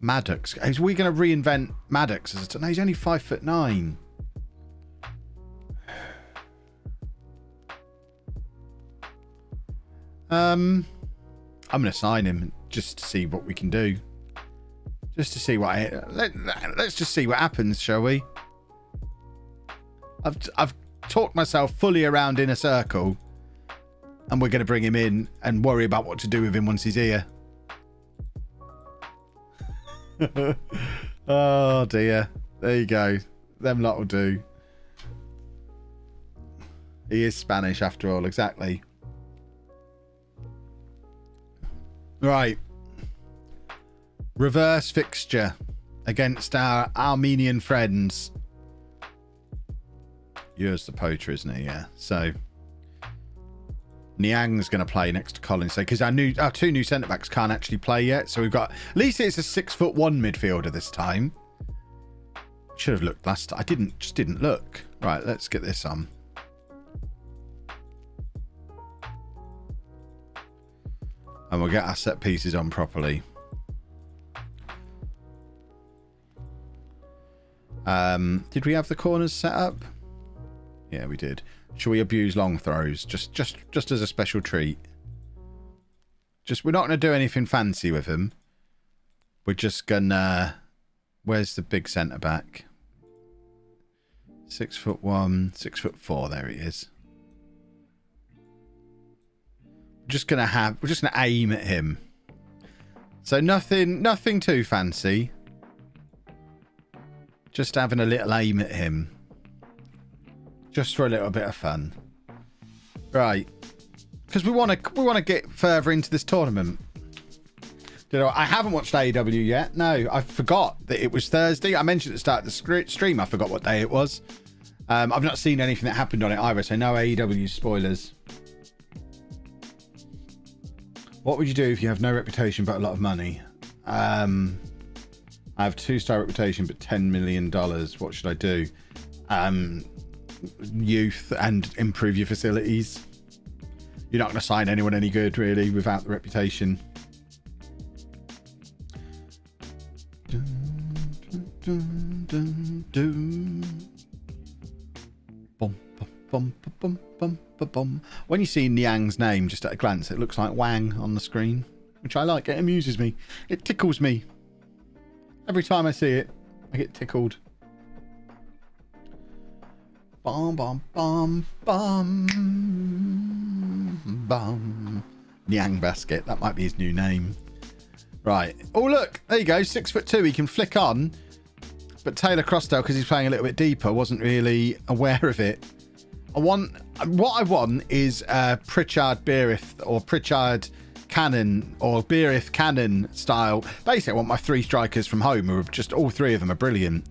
Maddox. Is we going to reinvent Maddox? As a, no, he's only five foot nine. Um, I'm going to sign him just to see what we can do. Just to see what I, let, let's just see what happens, shall we? I've I've talked myself fully around in a circle, and we're going to bring him in and worry about what to do with him once he's here. oh dear. There you go. Them lot will do. He is Spanish after all, exactly. Right. Reverse fixture against our Armenian friends. Yours the poacher, isn't he? Yeah. So Niang's going to play next to Collins. Because our new our two new centre backs can't actually play yet. So we've got at least it's a six foot one midfielder this time. Should have looked last. I didn't. Just didn't look. Right. Let's get this on. And we'll get our set pieces on properly. Um, did we have the corners set up? Yeah, we did. Shall we abuse long throws? Just just just as a special treat. Just we're not gonna do anything fancy with him. We're just gonna where's the big centre back? Six foot one, six foot four, there he is. Just gonna have we're just gonna aim at him. So nothing nothing too fancy. Just having a little aim at him. Just for a little bit of fun. Right. Because we want to we want to get further into this tournament. You know, I haven't watched AEW yet. No, I forgot that it was Thursday. I mentioned at the start of the stream. I forgot what day it was. Um, I've not seen anything that happened on it either, so no AEW spoilers. What would you do if you have no reputation but a lot of money? Um, I have two star reputation but ten million dollars. What should I do? Um, youth and improve your facilities. You're not going to sign anyone any good really without the reputation. Dun, dun, dun, bum, bum, bum, bum, bum, When you see Niang's name just at a glance, it looks like Wang on the screen, which I like. It amuses me. It tickles me. Every time I see it, I get tickled. Bum, bum, bum, bum, bum. Niang Basket. That might be his new name. Right. Oh, look. There you go. Six foot two. He can flick on. But Taylor Crossdale, because he's playing a little bit deeper, wasn't really aware of it. I want what I want is uh, Pritchard Beerith or Pritchard Cannon or Beerith Cannon style. Basically, I want my three strikers from home, who are just all three of them are brilliant.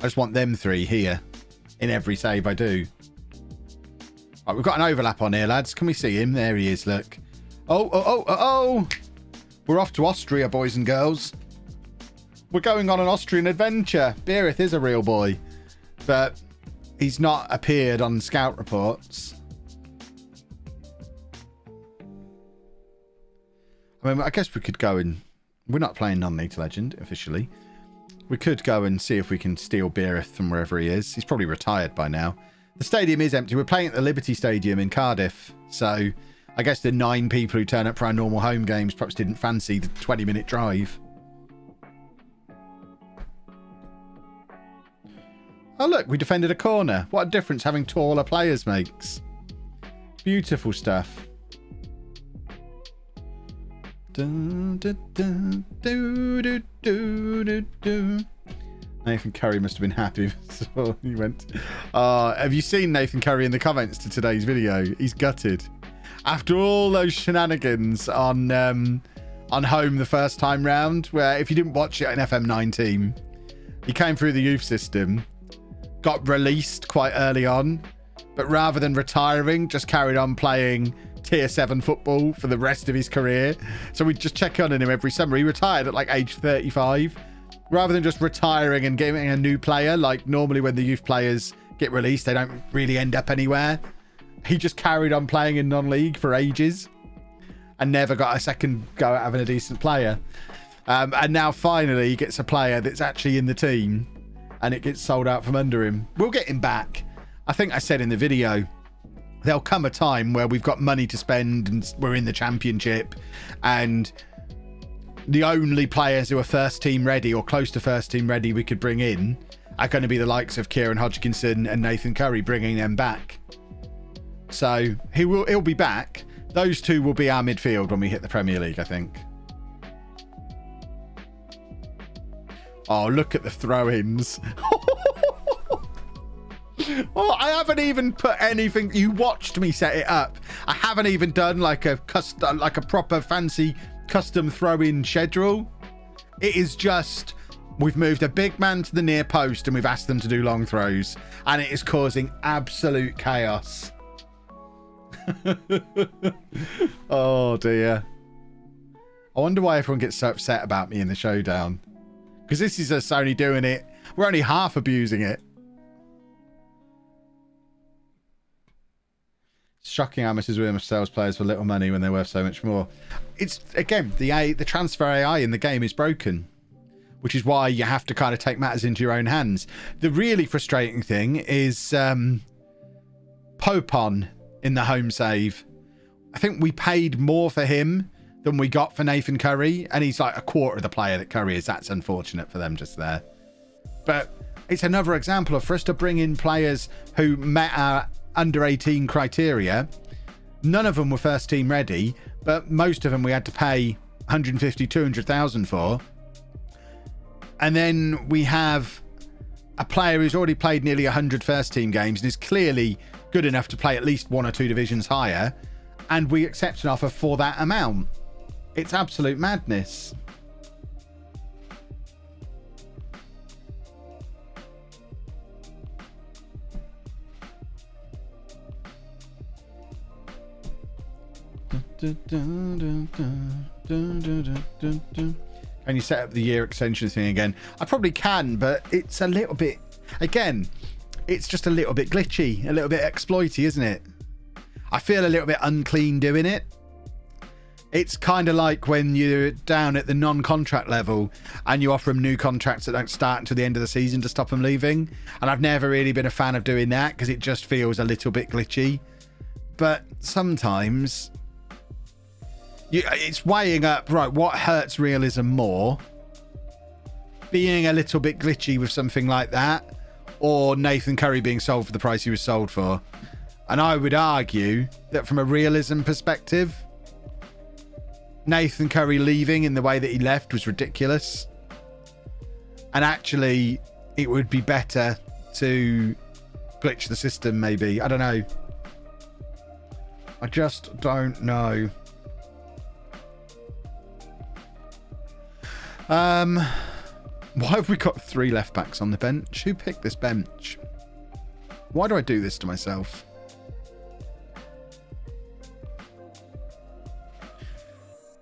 I just want them three here in every save I do. Right, we've got an overlap on here, lads. Can we see him? There he is. Look. Oh, oh, oh, oh, oh. We're off to Austria, boys and girls. We're going on an Austrian adventure. Beerith is a real boy, but he's not appeared on scout reports. I mean, I guess we could go and... We're not playing non-league legend officially. We could go and see if we can steal Beerith from wherever he is. He's probably retired by now. The stadium is empty. We're playing at the Liberty Stadium in Cardiff. So I guess the nine people who turn up for our normal home games perhaps didn't fancy the 20-minute drive. Oh, look, we defended a corner. What a difference having taller players makes. Beautiful stuff. Nathan Curry must have been happy. he went. Uh, have you seen Nathan Curry in the comments to today's video? He's gutted. After all those shenanigans on um, on home the first time round, where if you didn't watch it in FM19, he came through the youth system got released quite early on, but rather than retiring, just carried on playing tier 7 football for the rest of his career. So we'd just check on him every summer. He retired at like age 35. Rather than just retiring and getting a new player, like normally when the youth players get released, they don't really end up anywhere. He just carried on playing in non-league for ages and never got a second go at having a decent player. Um, and now finally he gets a player that's actually in the team and it gets sold out from under him. We'll get him back. I think I said in the video, there'll come a time where we've got money to spend and we're in the championship and the only players who are first team ready or close to first team ready we could bring in are going to be the likes of Kieran Hodgkinson and Nathan Curry bringing them back. So he will he'll be back. Those two will be our midfield when we hit the Premier League, I think. Oh, look at the throw-ins. oh, I haven't even put anything. You watched me set it up. I haven't even done like a custom, like a proper fancy custom throw-in schedule. It is just we've moved a big man to the near post and we've asked them to do long throws, and it is causing absolute chaos. oh dear. I wonder why everyone gets so upset about me in the showdown. Because this is us only doing it. We're only half abusing it. Shocking how Mrs. Williams sells players for little money when they're worth so much more. It's again the A, the transfer AI in the game is broken, which is why you have to kind of take matters into your own hands. The really frustrating thing is um, Popon in the home save. I think we paid more for him than we got for Nathan Curry, and he's like a quarter of the player that Curry is. That's unfortunate for them just there. But it's another example of for us to bring in players who met our under 18 criteria. None of them were first team ready, but most of them we had to pay 150, 200,000 for. And then we have a player who's already played nearly 100 first team games and is clearly good enough to play at least one or two divisions higher. And we accept an offer for that amount. It's absolute madness. Can you set up the year extension thing again? I probably can, but it's a little bit. Again, it's just a little bit glitchy, a little bit exploity, isn't it? I feel a little bit unclean doing it. It's kind of like when you're down at the non-contract level and you offer them new contracts that don't start until the end of the season to stop them leaving. And I've never really been a fan of doing that because it just feels a little bit glitchy. But sometimes you, it's weighing up right what hurts realism more being a little bit glitchy with something like that or nathan curry being sold for the price he was sold for and i would argue that from a realism perspective nathan curry leaving in the way that he left was ridiculous and actually it would be better to glitch the system maybe i don't know i just don't know Um, why have we got three left backs on the bench? Who picked this bench? Why do I do this to myself?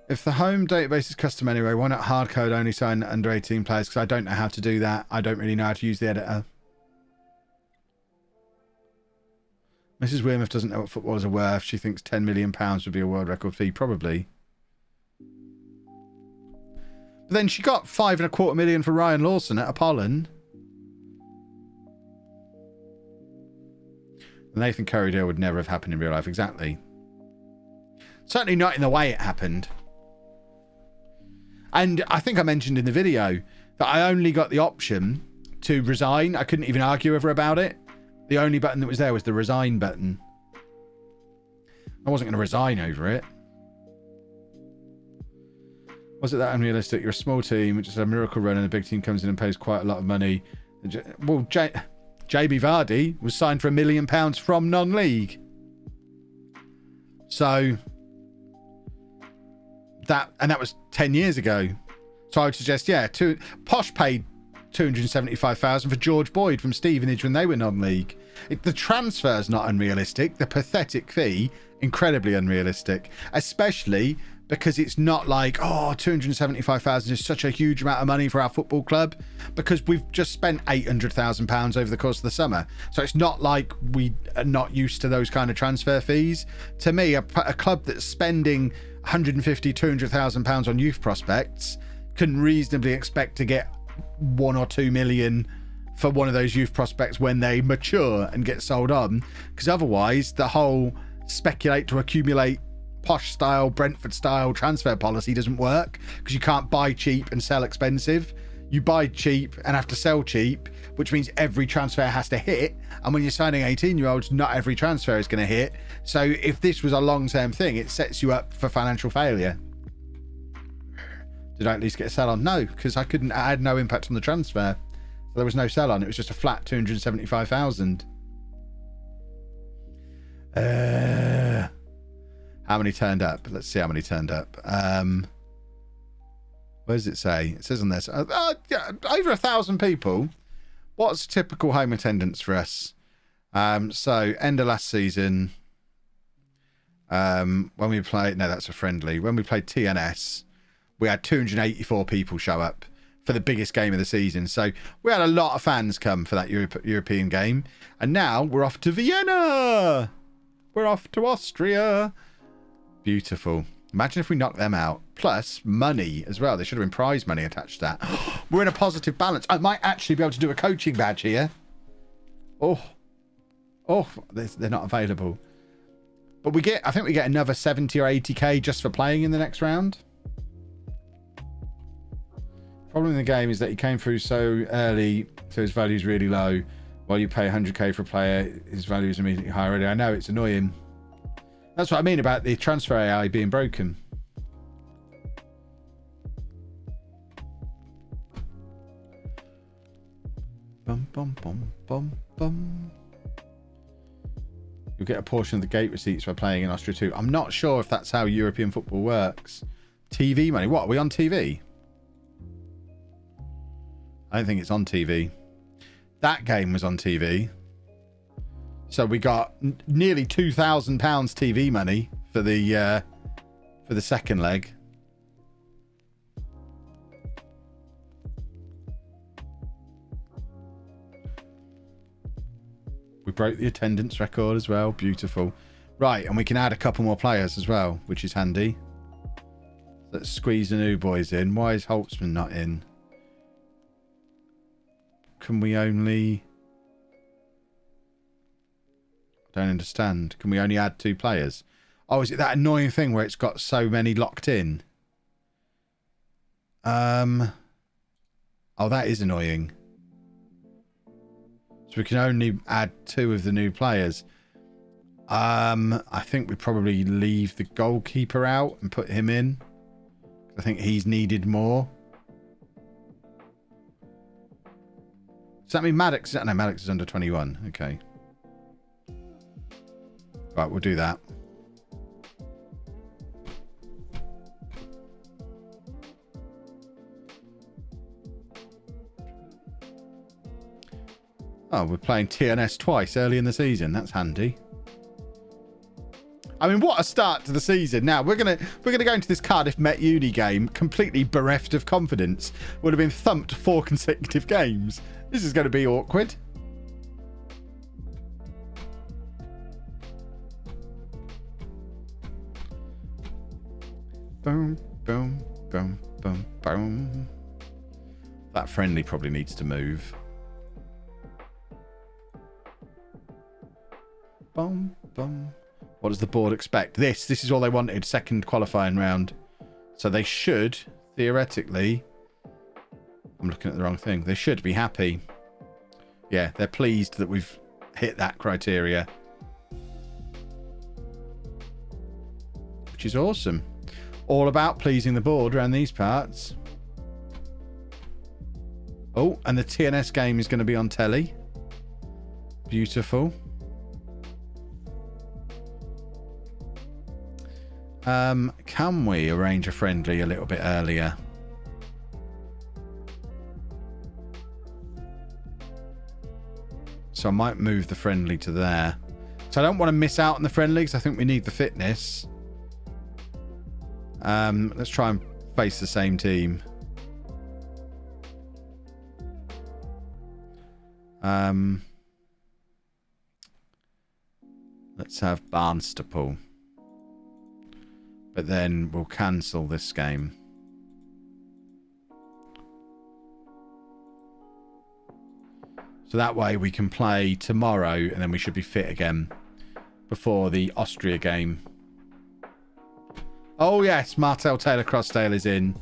If the home database is custom anyway, why not hard code only sign under 18 players? Because I don't know how to do that. I don't really know how to use the editor. Mrs. Wearmouth doesn't know what footballers are worth. She thinks £10 million would be a world record fee. Probably. But then she got five and a quarter million for Ryan Lawson at Apollon. Nathan Curry deal would never have happened in real life, exactly. Certainly not in the way it happened. And I think I mentioned in the video that I only got the option to resign. I couldn't even argue her about it. The only button that was there was the resign button. I wasn't going to resign over it. Was it that unrealistic? You're a small team, which is a miracle run, and a big team comes in and pays quite a lot of money. Well, J- JB Vardy was signed for a million pounds from non-league. So that and that was 10 years ago. So I would suggest, yeah, two, Posh paid 275,000 for George Boyd from Stevenage when they were non-league. It, the transfer's not unrealistic. The pathetic fee, incredibly unrealistic, especially because it's not like oh 275,000 is such a huge amount of money for our football club because we've just spent 800,000 pounds over the course of the summer so it's not like we are not used to those kind of transfer fees to me a, a club that's spending 150 200,000 pounds on youth prospects can reasonably expect to get 1 or 2 million for one of those youth prospects when they mature and get sold on because otherwise the whole speculate to accumulate posh style, Brentford style transfer policy doesn't work because you can't buy cheap and sell expensive. You buy cheap and have to sell cheap, which means every transfer has to hit. And when you're signing 18 year olds, not every transfer is going to hit. So if this was a long term thing, it sets you up for financial failure. Did I at least get a sell on? No, because I couldn't, I had no impact on the transfer. So there was no sell on. It was just a flat 275,000. Uh, how many turned up? Let's see how many turned up. Um, where does it say? It says on this. Uh, uh, yeah, over a thousand people. What's typical home attendance for us? Um, so end of last season, Um, when we played, no, that's a friendly. When we played TNS, we had 284 people show up for the biggest game of the season. So we had a lot of fans come for that Europe, European game. And now we're off to Vienna. We're off to Austria. Beautiful. Imagine if we knock them out. Plus money as well. There should have been prize money attached to that. we're in a positive balance. I might actually be able to do a coaching badge here. Oh. Oh, they're not available. But we get, I think we get another 70 or 80k just for playing in the next round. Problem in the game is that he came through so early, so his value is really low. While you pay 100k for a player, his value is immediately higher already. I know it's annoying. That's what I mean about the transfer AI being broken. Bum bum bum bum bum. You'll get a portion of the gate receipts by playing in Austria too. I'm not sure if that's how European football works. TV money. What? Are we on TV? I don't think it's on TV. That game was on TV. So we got nearly two thousand pounds TV money for the uh, for the second leg. We broke the attendance record as well. Beautiful. Right, and we can add a couple more players as well, which is handy. Let's squeeze the new boys in. Why is Holtzman not in? Can we only... don't understand. Can we only add two players? Oh, is it that annoying thing where it's got so many locked in? Um... Oh, that is annoying. So we can only add two of the new players. Um, I think we probably leave the goalkeeper out and put him in. I think he's needed more. Does that mean Maddox? No, Maddox is under 21. Okay. Right, we'll do that. Oh, we're playing TNS twice early in the season. That's handy. I mean, what a start to the season. Now we're gonna we're gonna go into this Cardiff Met Uni game completely bereft of confidence. Would have been thumped four consecutive games. This is going to be awkward. Boom, boom, boom, boom, boom. That friendly probably needs to move. Boom, boom. What does the board expect? This. This is all they wanted. Second qualifying round. So they should, theoretically... I'm looking at the wrong thing. They should be happy. Yeah, they're pleased that we've hit that criteria. Which is awesome. All about pleasing the board around these parts. Oh, and the TNS game is going to be on telly. Beautiful. Um, can we arrange a friendly a little bit earlier? So I might move the friendly to there. So I don't want to miss out on the friendly because I think we need the fitness. Um, let's try and face the same team. Um, let's have Barnstaple. But then we'll cancel this game. So that way we can play tomorrow and then we should be fit again before the Austria game. Oh yes, Martell Taylor Crossdale is in.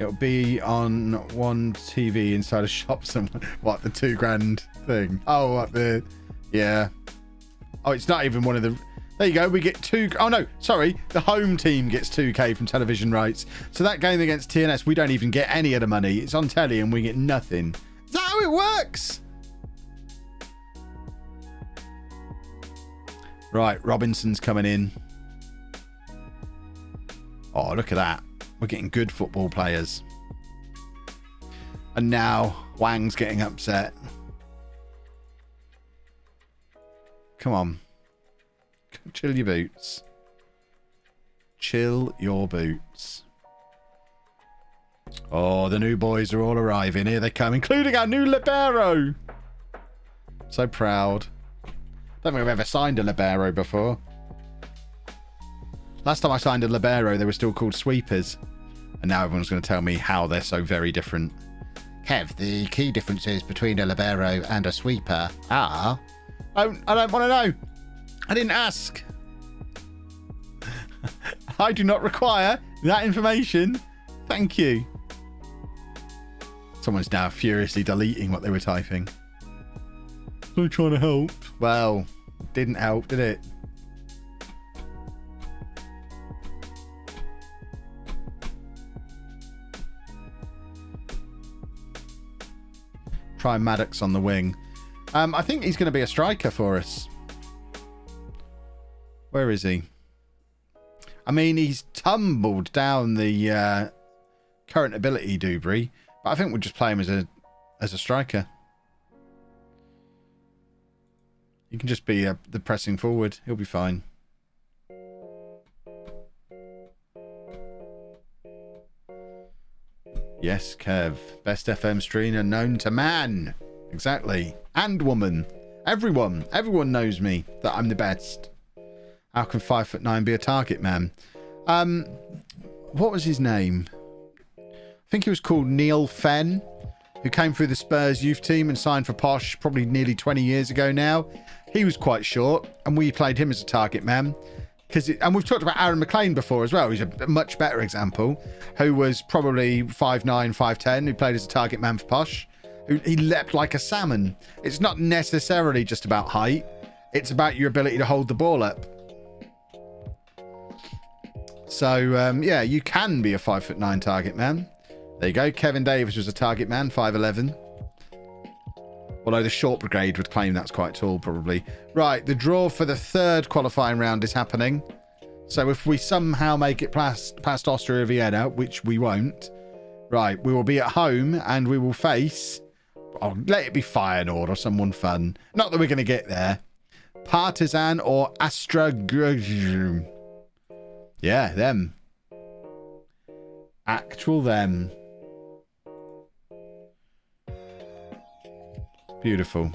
It'll be on one TV inside a shop somewhere. What, the two grand thing? Oh, what the... Yeah. Oh, it's not even one of the... There you go. We get two... Oh, no. Sorry. The home team gets 2k from television rights. So that game against TNS, we don't even get any of the money. It's on telly and we get nothing. Is that how it works? Right. Robinson's coming in. Oh, look at that. We're getting good football players. And now Wang's getting upset. Come on. Chill your boots. Chill your boots. Oh, the new boys are all arriving. Here they come, including our new Libero. So proud. Don't think I've ever signed a Libero before. Last time I signed a Libero, they were still called Sweepers. And now everyone's going to tell me how they're so very different. Kev, the key differences between a Libero and a Sweeper are... Oh, I don't want to know. I didn't ask. I do not require that information. Thank you. Someone's now furiously deleting what they were typing. I'm trying to help. Well, didn't help, did it? Try Maddox on the wing. Um, I think he's going to be a striker for us. Where is he? I mean, he's tumbled down the uh, current ability, Dubry, but I think we'll just play him as a as a striker. He can just be uh, the pressing forward. He'll be fine. Yes, Kev. Best FM streamer known to man. Exactly. And woman. Everyone. Everyone knows me that I'm the best. How can five foot nine be a target man? Um, what was his name? I think he was called Neil Fenn, who came through the Spurs youth team and signed for Posh probably nearly 20 years ago now. He was quite short, and we played him as a target man. Because and we've talked about Aaron McLean before as well. He's a much better example, who was probably 5'9", 5'10", who played as a target man for Posh. Who he leapt like a salmon. It's not necessarily just about height. It's about your ability to hold the ball up. So um, yeah, you can be a five foot nine target man. There you go. Kevin Davies was a target man, five eleven. Although the short brigade would claim that's quite tall, probably. Right, the draw for the third qualifying round is happening. So if we somehow make it past, past Austria Vienna, which we won't, right, we will be at home and we will face. Oh, let it be Feyenoord or someone fun. Not that we're going to get there. Partizan or Astra. Yeah, them. Actual them. Beautiful.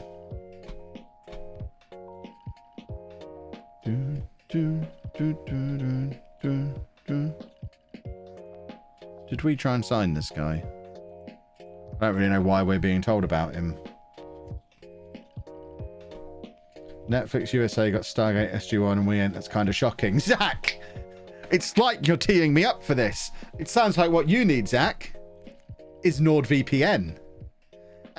Did we try and sign this guy? I don't really know why we're being told about him. Netflix USA got Stargate SG1 and we ain't. That's kind of shocking. Zach! It's like you're teeing me up for this. It sounds like what you need, Zach, is NordVPN.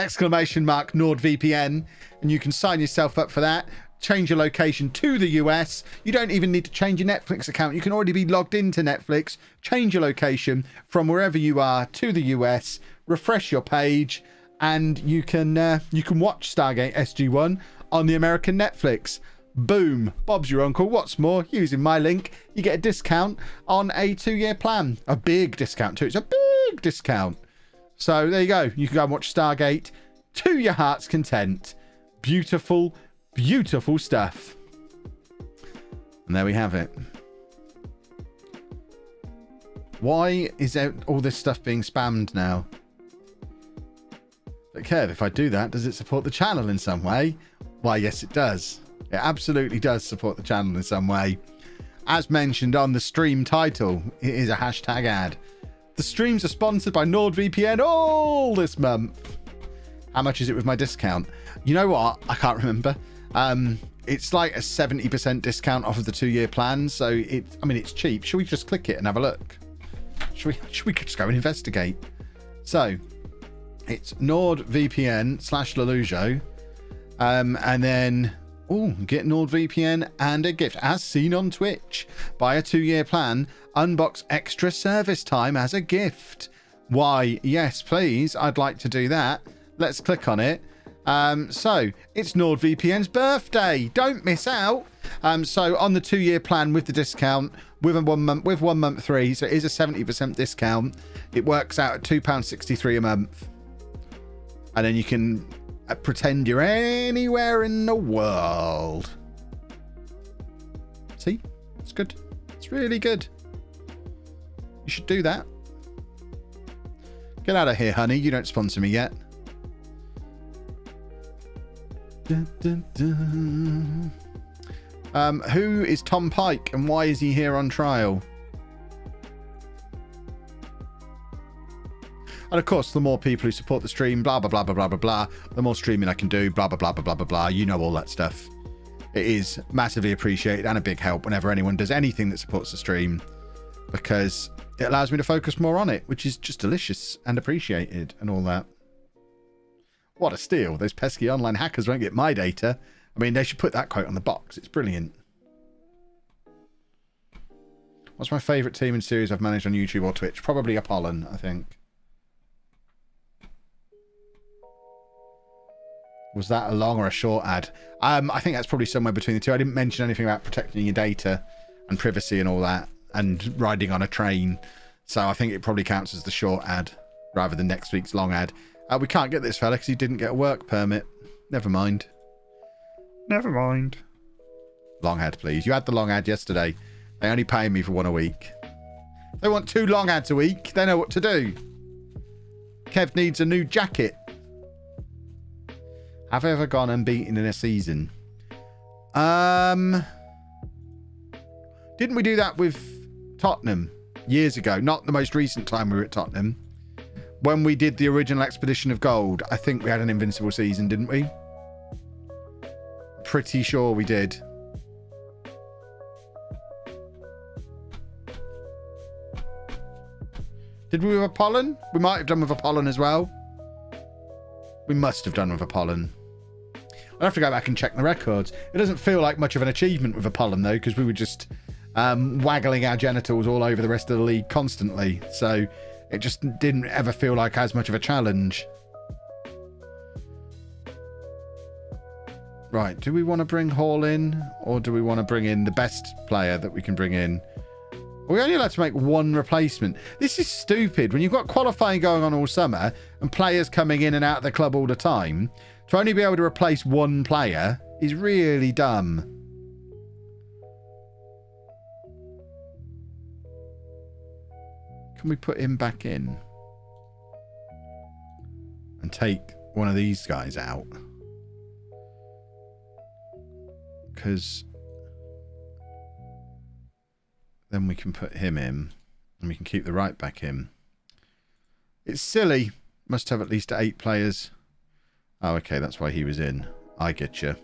Exclamation mark NordVPN. And you can sign yourself up for that. Change your location to the US. You don't even need to change your Netflix account. You can already be logged into Netflix. Change your location from wherever you are to the US. Refresh your page, and you can uh, you can watch Stargate SG1 on the American Netflix. Boom. Bob's your uncle. What's more, using my link, you get a discount on a two-year plan. A big discount too. It's a big discount. So there you go. You can go and watch Stargate to your heart's content. Beautiful, beautiful stuff. And there we have it. Why is all this stuff being spammed now? But Kev, if I do that, does it support the channel in some way? Why, yes, it does. It absolutely does support the channel in some way. As mentioned on the stream title, it is a hashtag ad. The streams are sponsored by NordVPN all this month. How much is it with my discount? You know what? I can't remember. Um, it's like a 70% discount off of the two-year plan. So it, I mean, it's cheap. Should we just click it and have a look? Should we, should we just go and investigate? So it's NordVPN slash Lollujo. Um, and then Oh, get NordVPN and a gift as seen on Twitch. Buy a two year plan, unbox extra service time as a gift. Why, yes, please. I'd like to do that. Let's click on it. Um, so it's NordVPN's birthday. Don't miss out. Um, so on the two year plan with the discount, with a one month, with one month free, so it is a 70% discount. It works out at £2.63 a month. And then you can pretend you're anywhere in the world. See? It's good. It's really good. You should do that. Get out of here, honey. You don't sponsor me yet. Dun, dun, dun. Um, who is Tom Pike and why is he here on trial? And of course, the more people who support the stream, blah, blah, blah, blah, blah, blah, blah, the more streaming I can do, blah, blah, blah, blah, blah, blah, blah. You know all that stuff. It is massively appreciated and a big help whenever anyone does anything that supports the stream because it allows me to focus more on it, which is just delicious and appreciated and all that. What a steal. Those pesky online hackers won't get my data. I mean, they should put that quote on the box. It's brilliant. What's my favourite team and series I've managed on YouTube or Twitch? Probably Apollon, I think. Was that a long or a short ad? Um, I think that's probably somewhere between the two. I didn't mention anything about protecting your data and privacy and all that and riding on a train. So I think it probably counts as the short ad rather than next week's long ad. Uh, we can't get this fella because he didn't get a work permit. Never mind. Never mind. Long ad, please. You had the long ad yesterday. They only pay me for one a week. They want two long ads a week. They know what to do. Kev needs a new jacket. Have ever gone unbeaten in a season? Um, didn't we do that with Tottenham years ago? Not the most recent time we were at Tottenham. When we did the original Expedition of Gold, I think we had an invincible season, didn't we? Pretty sure we did. Did we with Apollon? We might have done with Apollon as well. We must have done with Apollon. I'll have to go back and check the records. It doesn't feel like much of an achievement with a Apollon, though, because we were just um, waggling our genitals all over the rest of the league constantly. So it just didn't ever feel like as much of a challenge. Right, do we want to bring Hall in, or do we want to bring in the best player that we can bring in? We only allowed to make one replacement? This is stupid. When you've got qualifying going on all summer and players coming in and out of the club all the time, to only be able to replace one player is really dumb. Can we put him back in? And take one of these guys out? Because then we can put him in and we can keep the right back in. It's silly. Must have at least eight players. Oh, okay, that's why he was in. I get you.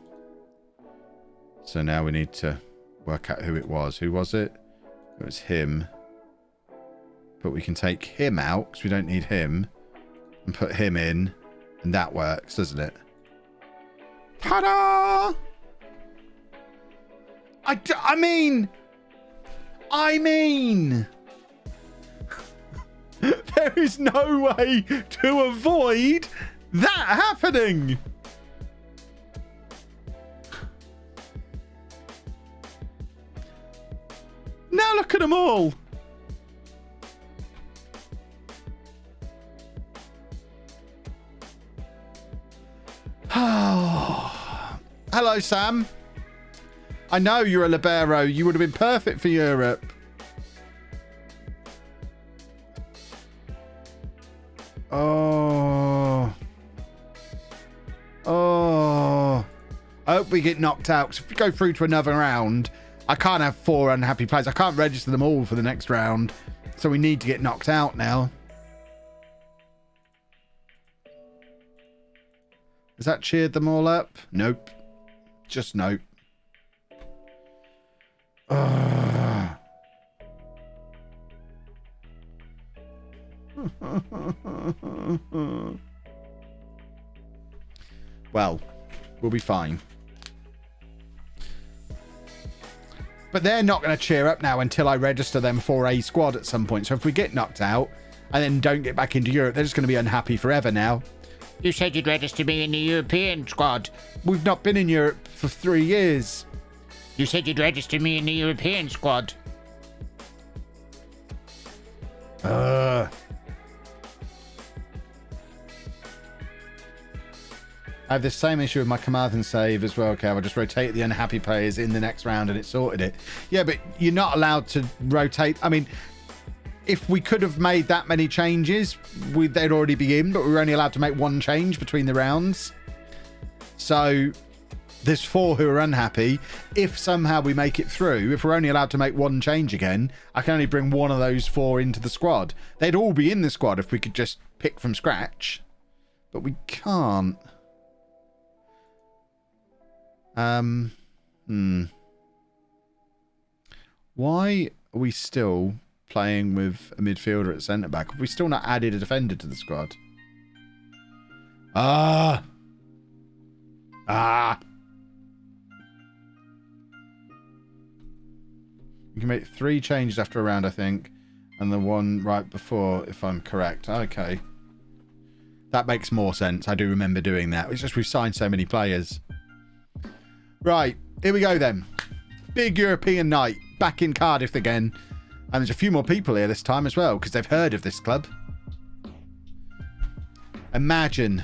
So now we need to work out who it was. Who was it? It was him. But we can take him out because we don't need him. And put him in. And that works, doesn't it? Ta-da! I, d I mean... I mean... there is no way to avoid that happening? Now look at them all. Hello, Sam. I know you're a libero. You would have been perfect for Europe. Oh. Oh. I hope we get knocked out. Cause if we go through to another round, I can't have four unhappy players. I can't register them all for the next round. So we need to get knocked out now. Has that cheered them all up? Nope. Just nope. Ugh. well, we'll be fine. But they're not going to cheer up now until I register them for a squad at some point. So if we get knocked out and then don't get back into Europe, they're just going to be unhappy forever now. You said you'd register me in the European squad. We've not been in Europe for three years. You said you'd register me in the European squad. Uh. I have the same issue with my and save as well, Kev. I just rotate the unhappy players in the next round and it sorted it. Yeah, but you're not allowed to rotate. I mean, if we could have made that many changes, we, they'd already be in, but we were only allowed to make one change between the rounds. So there's four who are unhappy. If somehow we make it through, if we're only allowed to make one change again, I can only bring one of those four into the squad. They'd all be in the squad if we could just pick from scratch, but we can't. Um, hmm. Why are we still playing with a midfielder at centre back? Have we still not added a defender to the squad? Ah. Ah. You can make three changes after a round, I think, and the one right before, if I'm correct. Okay. That makes more sense. I do remember doing that. It's just we've signed so many players. Right, here we go then. Big European night. Back in Cardiff again. And there's a few more people here this time as well, because they've heard of this club. Imagine.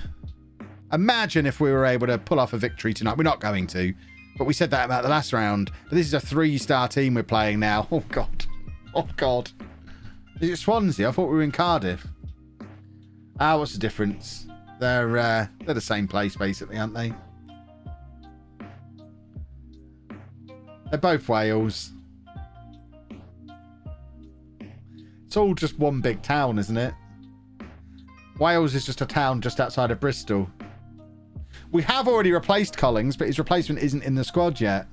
Imagine if we were able to pull off a victory tonight. We're not going to. But we said that about the last round. But this is a three-star team we're playing now. Oh, God. Oh, God. Is it Swansea? I thought we were in Cardiff. Ah, what's the difference? They're, uh, they're the same place, basically, aren't they? They're both Wales. It's all just one big town, isn't it? Wales is just a town just outside of Bristol. We have already replaced Collins, but his replacement isn't in the squad yet.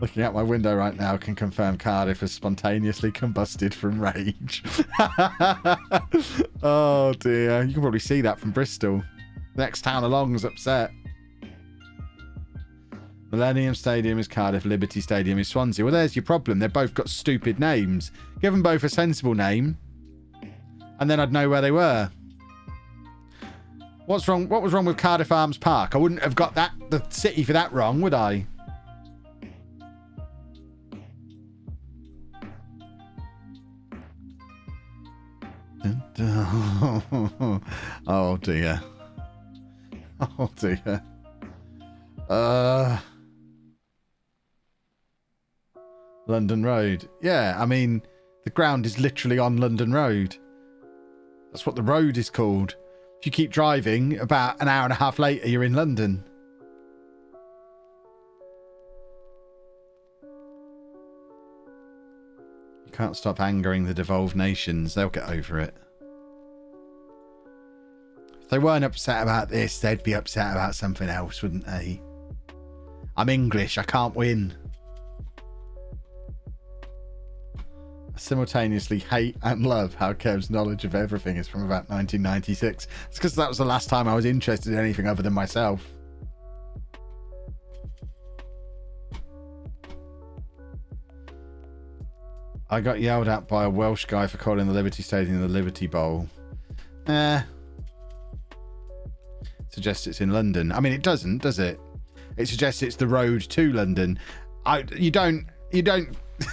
Looking out my window right now can confirm Cardiff has spontaneously combusted from rage. oh dear. You can probably see that from Bristol. Next town along is upset. Millennium Stadium is Cardiff, Liberty Stadium is Swansea. Well, there's your problem. They've both got stupid names. Give them both a sensible name, and then I'd know where they were. What's wrong? What was wrong with Cardiff Arms Park? I wouldn't have got that the city for that wrong, would I? oh dear. Oh dear. Uh London Road. Yeah, I mean the ground is literally on London Road. That's what the road is called. If you keep driving, about an hour and a half later you're in London. You can't stop angering the devolved nations. They'll get over it. They weren't upset about this, they'd be upset about something else, wouldn't they? I'm English. I can't win. I simultaneously hate and love how Kev's knowledge of everything is from about 1996. It's because that was the last time I was interested in anything other than myself. I got yelled at by a Welsh guy for calling the Liberty Stadium the Liberty Bowl. Eh. Suggests it's in London. I mean, it doesn't, does it? It suggests it's the road to London. I, you don't, you don't,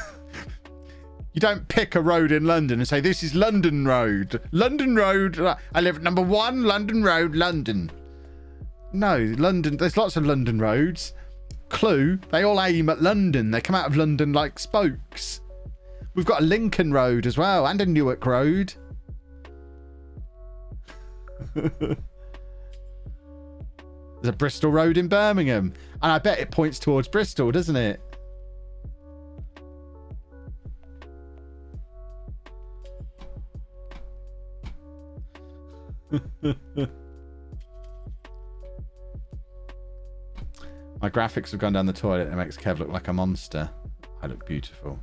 you don't pick a road in London and say this is London Road, London Road. I live at number one, London Road, London. No, London. There's lots of London roads. Clue: they all aim at London. They come out of London like spokes. We've got a Lincoln Road as well, and a Newark Road. There's a Bristol Road in Birmingham. And I bet it points towards Bristol, doesn't it? My graphics have gone down the toilet and it makes Kev look like a monster. I look beautiful.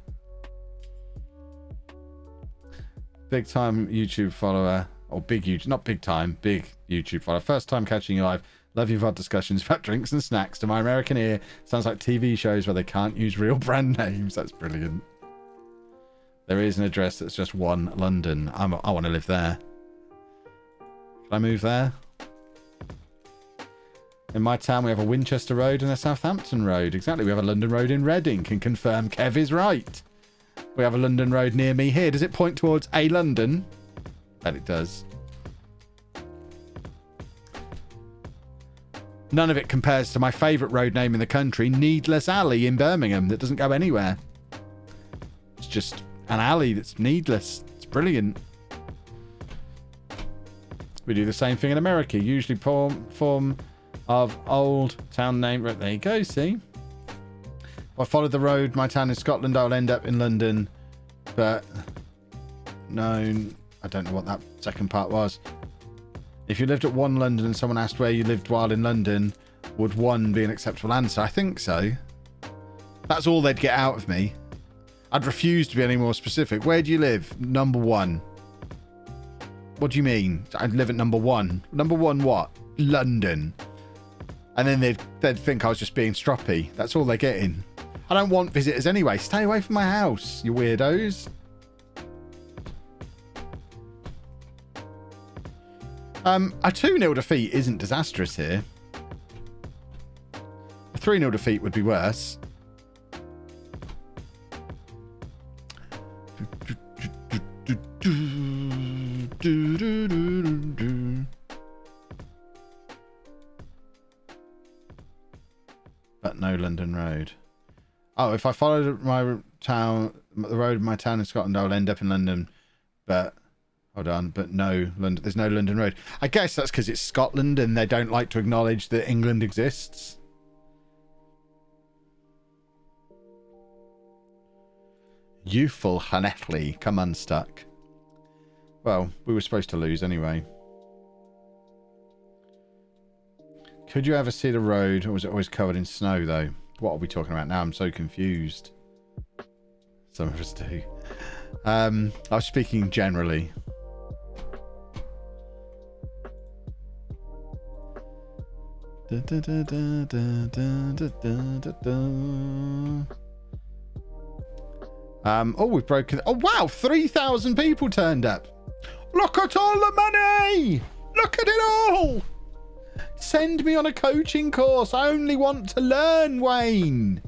Big time YouTube follower. Or big YouTube, not big time, big YouTube follower. First time catching you live. Love your VOD discussions about drinks and snacks. To my American ear, sounds like TV shows where they can't use real brand names. That's brilliant. There is an address that's just one London. I'm, I want to live there. Can I move there? In my town, we have a Winchester Road and a Southampton Road. Exactly. We have a London Road in Reading. Can confirm Kev is right. We have a London road near me here. Does it point towards a London? Bet it does. None of it compares to my favourite road name in the country, Needless Alley in Birmingham, that doesn't go anywhere. It's just an alley that's needless. It's brilliant. We do the same thing in America, usually form, form of old town name. Right, there you go, see? If I follow the road, my town in Scotland, I'll end up in London. But no, I don't know what that second part was. If you lived at one London and someone asked where you lived while in London, would one be an acceptable answer? I think so. That's all they'd get out of me. I'd refuse to be any more specific. Where do you live? Number one. What do you mean? I live at number one. Number one what? London. And then they'd, they'd think I was just being stroppy. That's all they're getting. I don't want visitors anyway. Stay away from my house, you weirdos. Um, a 2 0 defeat isn't disastrous here. A 3 0 defeat would be worse. But no London Road. Oh, if I followed my town, the road of my town in Scotland, I'll end up in London. But hold on, but no London. There's no London Road. I guess that's because it's Scotland and they don't like to acknowledge that England exists. Youthful Llanelli come unstuck. Well, we were supposed to lose anyway. Could you ever see the road, or was it always covered in snow, though? What are we talking about now? I'm so confused. Some of us do. Um, I was speaking generally. Um, oh, we've broken. Oh, wow. 3,000 people turned up. Look at all the money. Look at it all. Send me on a coaching course. I only want to learn, Wayne.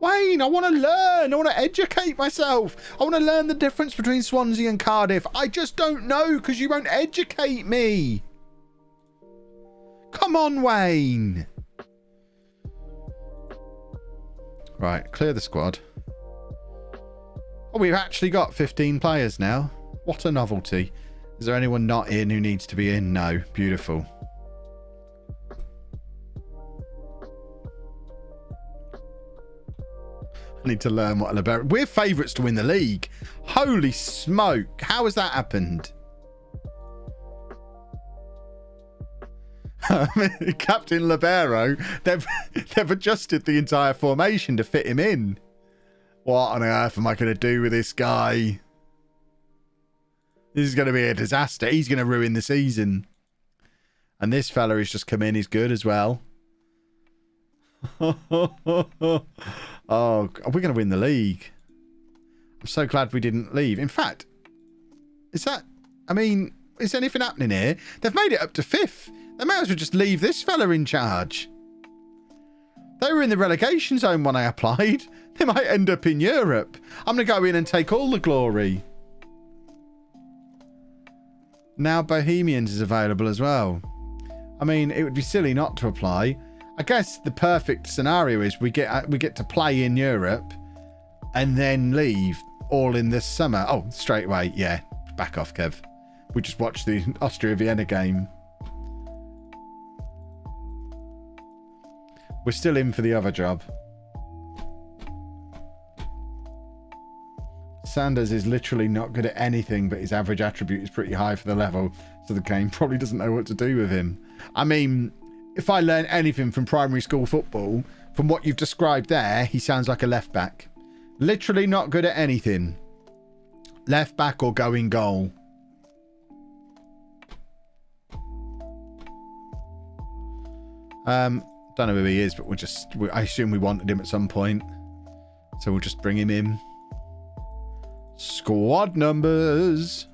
Wayne, I want to learn. I want to educate myself. I want to learn the difference between Swansea and Cardiff. I just don't know because you won't educate me. Come on, Wayne. Right, clear the squad. Oh, we've actually got 15 players now. What a novelty. Is there anyone not in who needs to be in? No. Beautiful. I need to learn what a libero. We're favourites to win the league. Holy smoke! How has that happened? Captain Libero, they've they've adjusted the entire formation to fit him in. What on earth am I going to do with this guy? This is going to be a disaster. He's going to ruin the season. And this fella has just come in. He's good as well. Oh, we're going to win the league. I'm so glad we didn't leave. In fact, is that... I mean, is anything happening here? They've made it up to fifth. They might as well just leave this fella in charge. They were in the relegation zone when I applied. They might end up in Europe. I'm going to go in and take all the glory. Now Bohemians is available as well. I mean, it would be silly not to apply. I guess the perfect scenario is we get uh, we get to play in Europe and then leave all in this summer. Oh, straight away, yeah. Back off, Kev. We just watched the Austria Vienna game. We're still in for the other job. Sanders is literally not good at anything, but his average attribute is pretty high for the level, so the game probably doesn't know what to do with him. I mean, if I learn anything from primary school football, from what you've described there, he sounds like a left back. Literally not good at anything. Left back or going goal. Um, don't know who he is, but we'll just, we, I assume we wanted him at some point. So we'll just bring him in. Squad numbers.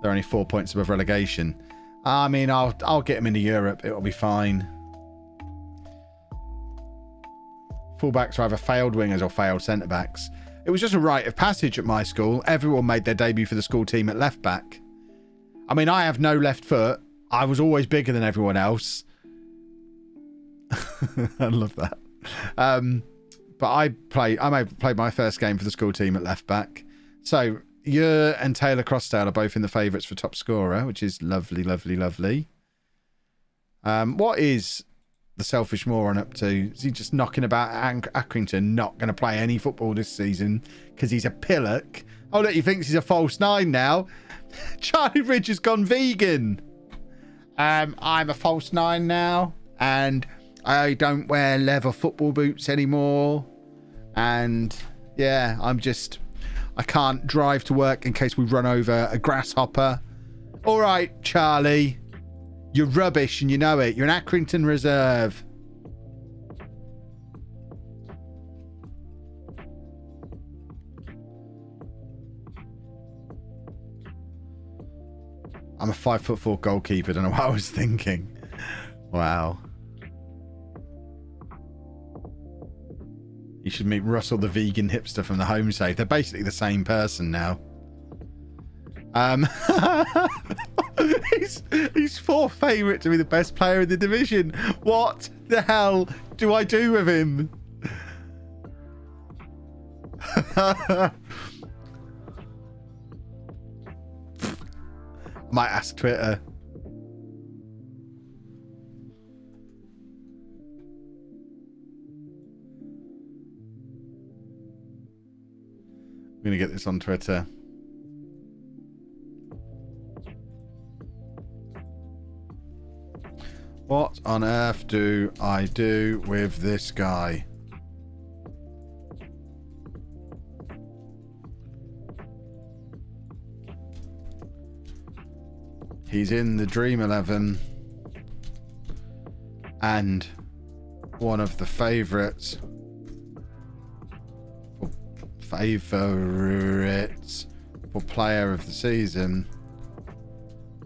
They're only four points above relegation. I mean, I'll I'll get him into Europe. It'll be fine. Fullbacks are either failed wingers or failed centre backs. It was just a rite of passage at my school. Everyone made their debut for the school team at left back. I mean, I have no left foot. I was always bigger than everyone else. I love that. Um, but I played. I played my first game for the school team at left back. So you and Taylor Crossdale are both in the favourites for top scorer, which is lovely, lovely, lovely. Um, what is the selfish moron up to? Is he just knocking about Ac- Accrington, not going to play any football this season because he's a pillock? Oh, look, he thinks he's a false nine now. Charlie Ridge has gone vegan. Um, I'm a false nine now, and I don't wear leather football boots anymore. And yeah, I'm just, I can't drive to work in case we run over a grasshopper. All right, Charlie, you're rubbish and you know it. You're an Accrington reserve. I'm a five foot four goalkeeper. Don't know what I was thinking. Wow. You should meet Russell, the vegan hipster from the Home Safe. They're basically the same person now. Um, he's, he's fourth favourite to be the best player in the division. What the hell do I do with him? Might ask Twitter. I'm going to get this on Twitter. What on earth do I do with this guy? He's in the Dream 11 and one of the favorites favorites for player of the season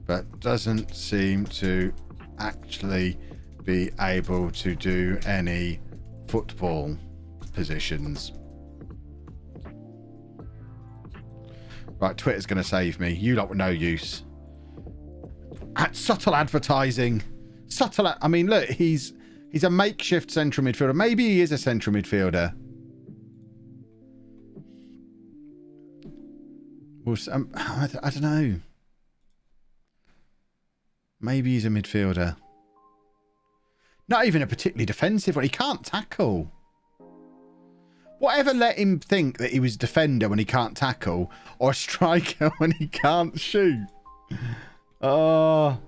but doesn't seem to actually be able to do any football positions. Right, Twitter's going to save me. You lot were no use. At subtle advertising. Subtle. I mean, look, he's he's a makeshift central midfielder. Maybe he is a central midfielder. Well, um, I, I don't know. Maybe he's a midfielder. Not even a particularly defensive one. He can't tackle. Whatever let him think that he was a defender when he can't tackle or a striker when he can't shoot. Oh.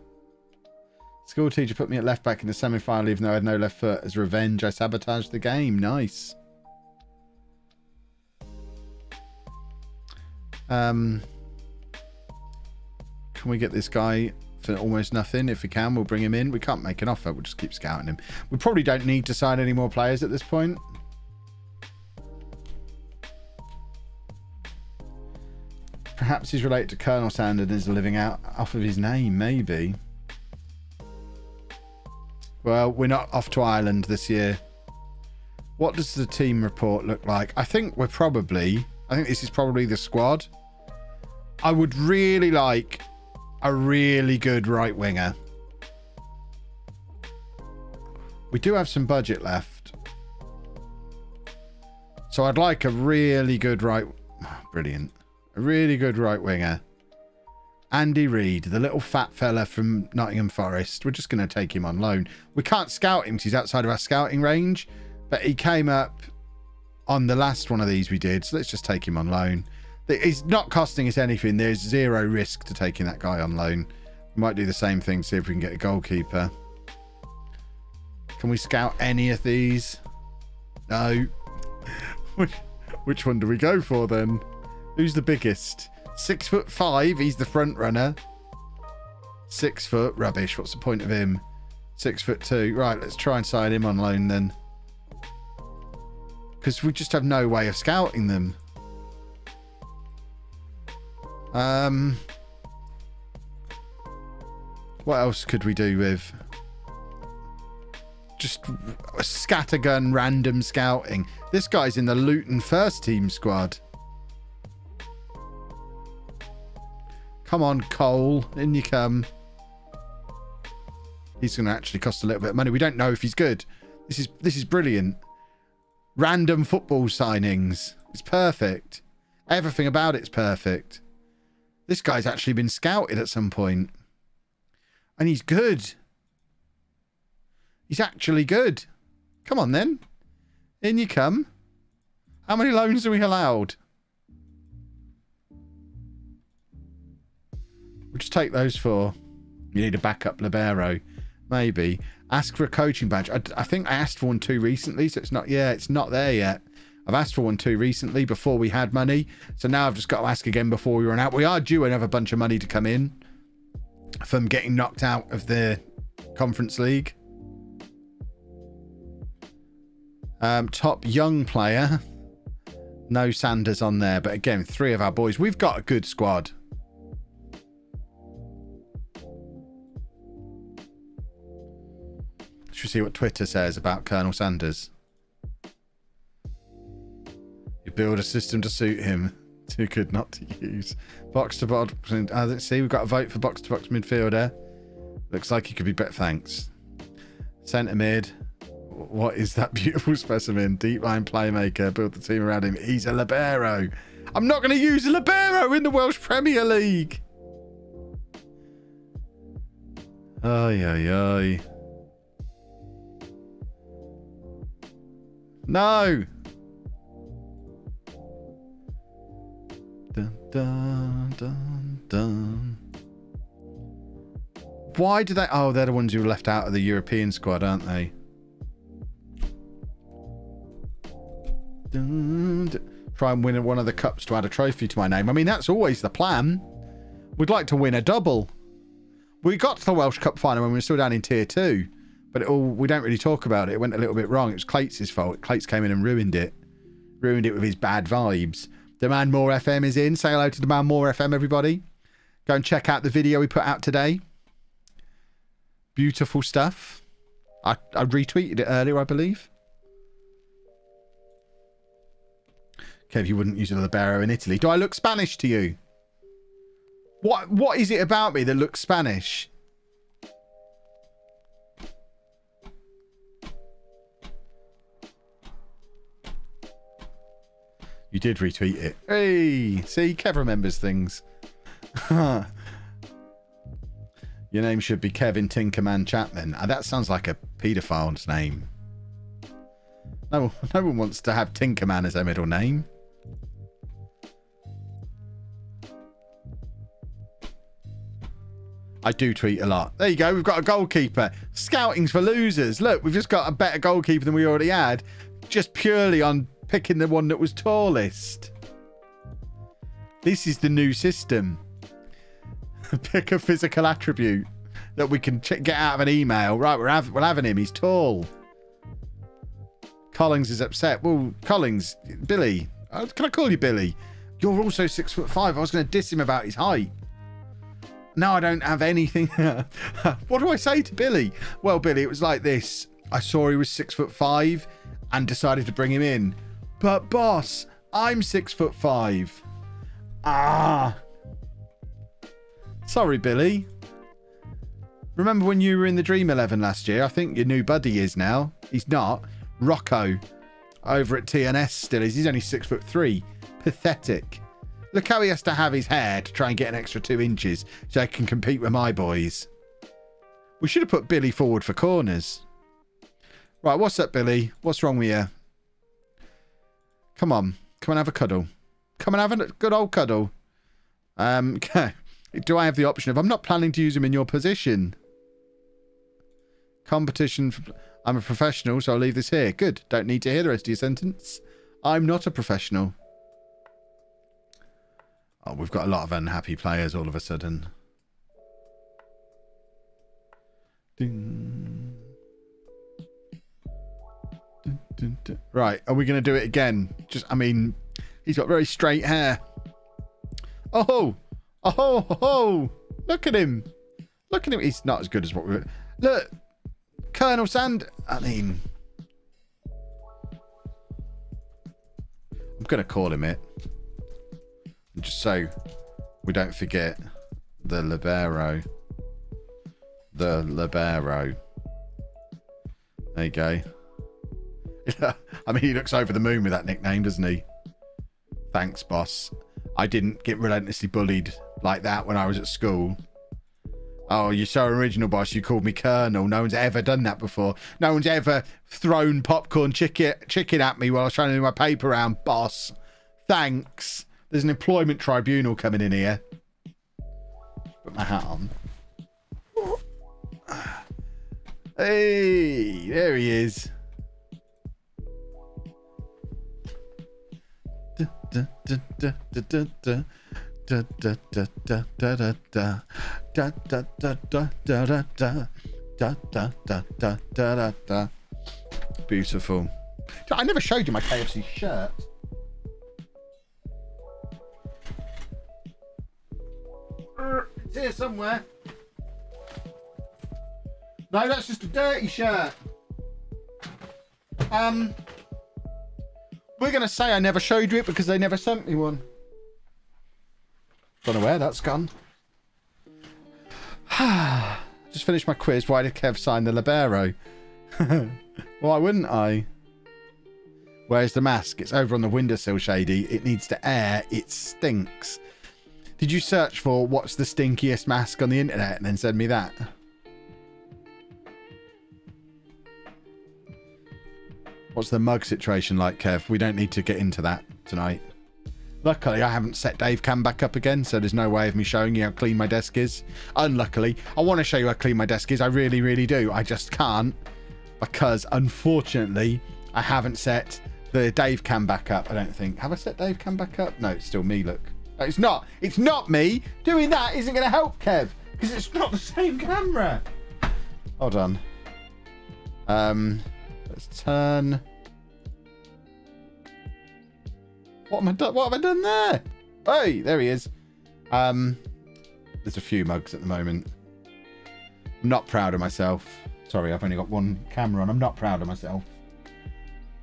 School teacher put me at left back in the semi-final even though I had no left foot. As revenge, I sabotaged the game. Nice. Um, can we get this guy for almost nothing? If we can, we'll bring him in. We can't make an offer. We'll just keep scouting him. We probably don't need to sign any more players at this point. Perhaps he's related to Colonel Sanders and is living out off of his name, maybe. Well, we're not off to Ireland this year. What does the team report look like? I think we're probably, I think this is probably the squad. I would really like a really good right winger. We do have some budget left. So I'd like a really good right... Brilliant. A really good right winger. Andy Reid, the little fat fella from Nottingham Forest. We're just going to take him on loan. We can't scout him because he's outside of our scouting range. But he came up on the last one of these we did. So let's just take him on loan. It's not costing us anything. There's zero risk to taking that guy on loan. We might do the same thing, see if we can get a goalkeeper. Can we scout any of these? No. which one do we go for then? Who's the biggest? Six foot five. He's the front runner. Six foot. Rubbish. What's the point of him? Six foot two. Right, let's try and sign him on loan then. Because we just have no way of scouting them. Um, what else could we do with? just scattergun random scouting. This guy's in the Luton first team squad. Come on, Cole. In you come. He's going to actually cost a little bit of money. We don't know if he's good. This is this is brilliant. Random football signings. It's perfect. Everything about it's perfect. This guy's actually been scouted at some point. And he's good. He's actually good. Come on then. In you come. How many loans are we allowed? We'll just take those four. You need a backup libero. Maybe. Ask for a coaching badge. I, I think I asked for one too recently, so it's not, yeah, it's not there yet. I've asked for one too recently before we had money. So now I've just got to ask again before we run out. We are due another bunch of money to come in from getting knocked out of the Conference League. Um, top young player. No Sanders on there, but again, three of our boys. We've got a good squad. Should we see what Twitter says about Colonel Sanders? You build a system to suit him. Too good not to use. Box to box. Uh, let's see, we've got a vote for box to box midfielder. Looks like he could be better. Thanks. Centre mid. What is that beautiful specimen? Deep line playmaker. Build the team around him. He's a libero. I'm not going to use a libero in the Welsh Premier League. Ay, ay, ay. No. Dun, dun, dun, dun. Why do they? Oh, they're the ones who were left out of the European squad, aren't they? Dun, dun. Try and win one of the cups to add a trophy to my name. I mean, that's always the plan. We'd like to win a double. We got to the Welsh Cup final when we were still down in tier two, but it all we don't really talk about it. It went a little bit wrong. It was Clates' fault. Clates came in and ruined it. Ruined it with his bad vibes. Demand More FM is in. Say hello to Demand More FM, everybody. Go and check out the video we put out today. Beautiful stuff. I, I retweeted it earlier, I believe. Kev, you wouldn't use a libero in Italy. Do I look Spanish to you? What What is it about me that looks Spanish? You did retweet it. Hey, see, Kev remembers things. Your name should be Kevin Tinkerman Chapman. Ah, that sounds like a paedophile's name. No, no one wants to have Tinkerman as their middle name. I do tweet a lot. There you go. We've got a goalkeeper. Scouting's for losers. Look, we've just got a better goalkeeper than we already had. Just purely on picking the one that was tallest. This is the new system. Pick a physical attribute that we can get out of an email. Right, we're, we're having him. He's tall. Collins is upset. Well, Collins, Billy. uh, Can I call you Billy? You're also six foot five. I was going to diss him about his height. No, I don't have anything. what do I say to Billy? Well, Billy, it was like this. I saw he was six foot five and decided to bring him in. But boss, I'm six foot five. Ah. Sorry, Billy. Remember when you were in the Dream 11 last year? I think your new buddy is now. He's not. Rocco over at TNS still is. He's only six foot three. Pathetic. Look how he has to have his hair to try and get an extra two inches so he can compete with my boys. We should have put Billy forward for corners. Right, what's up, Billy? What's wrong with you? Come on. Come and have a cuddle. Come and have a good old cuddle. Um, do I have the option of I'm not planning to use him in your position? Competition. I'm a professional, so I'll leave this here. Good. Don't need to hear the rest of your sentence. I'm not a professional. Oh, we've got a lot of unhappy players all of a sudden. Ding. Dun, dun, dun. Right, are we going to do it again? Just, I mean, he's got very straight hair. Oh, oh, oh, look at him. Look at him. He's not as good as what we Look, Colonel Sand. I mean, I'm gonna call him it, just so we don't forget the libero. The libero. There you go. I mean, he looks over the moon with that nickname, doesn't he? Thanks, boss. I didn't get relentlessly bullied like that when I was at school. Oh, you're so original, boss. You called me Colonel. No one's ever done that before. No one's ever thrown popcorn chicken, chicken at me while I was trying to do my paper round, boss. Thanks. There's an employment tribunal coming in here. Put my hat on. Hey, there he is. Beautiful. I never showed you my KFC shirt. It's here somewhere. No, that's just a dirty shirt. Um, we're going to say I never showed you it because they never sent me one. Don't know where that's gone. Just finished my quiz. Why did Kev sign the Libero? Why wouldn't I? Where's the mask? It's over on the windowsill, Shady. It needs to air. It stinks. Did you search for what's the stinkiest mask on the internet and then send me that? What's the mug situation like, Kev? We don't need to get into that tonight. Luckily, I haven't set Dave cam back up again, so there's no way of me showing you how clean my desk is. Unluckily, I want to show you how clean my desk is. I really, really do. I just can't because, unfortunately, I haven't set the Dave cam back up. I don't think. Have I set Dave cam back up? No, it's still me. Look, no, it's not. It's not me. Doing that isn't going to help, Kev, because it's not the same camera. Hold on. Um, let's turn. What am I done? What have I done there? Hey, there he is. Um, there's a few mugs at the moment. I'm not proud of myself. Sorry, I've only got one camera on. I'm not proud of myself.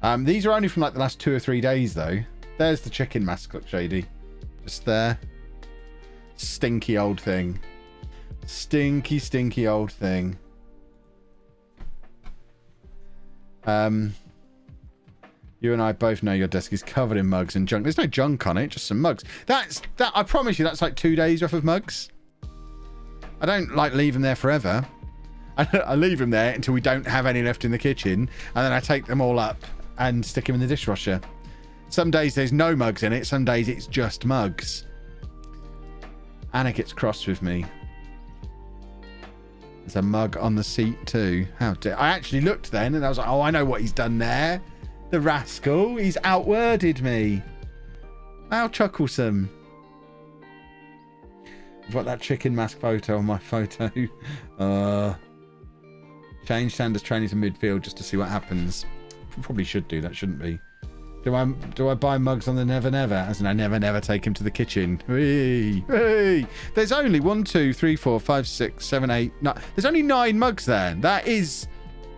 Um, these are only from like the last two or three days though. There's the chicken mask, look shady. Just there. Stinky old thing. Stinky, stinky old thing. Um, you and I both know your desk is covered in mugs and junk. There's no junk on it, just some mugs. That's that. I promise you, that's like two days worth of mugs. I don't like leave them there forever. I, I leave them there until we don't have any left in the kitchen, and then I take them all up and stick them in the dishwasher. Some days there's no mugs in it. Some days it's just mugs. Anna gets cross with me. There's a mug on the seat too. How dare I actually looked then and I was like, oh, I know what he's done there. The rascal. He's outworded me. How chucklesome. I've got that chicken mask photo on my photo. Uh, change Sanders training to midfield just to see what happens. Probably should do that, shouldn't we? Do I do I buy mugs on the Never Never? As in I never never take him to the kitchen. Hey, hey. There's only one, two, three, four, five, six, seven, eight, nine. There's only nine mugs there. That is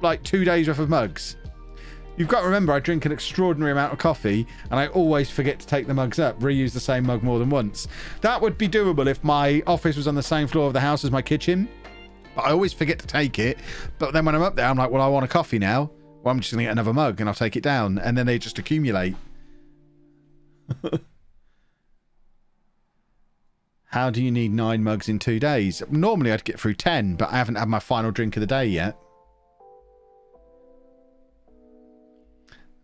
like two days worth of mugs. You've got to remember, I drink an extraordinary amount of coffee and I always forget to take the mugs up, reuse the same mug more than once. That would be doable if my office was on the same floor of the house as my kitchen. But I always forget to take it. But then when I'm up there, I'm like, well, I want a coffee now. Well, I'm just going to get another mug and I'll take it down. And then they just accumulate. How do you need nine mugs in two days? Normally I'd get through ten, but I haven't had my final drink of the day yet.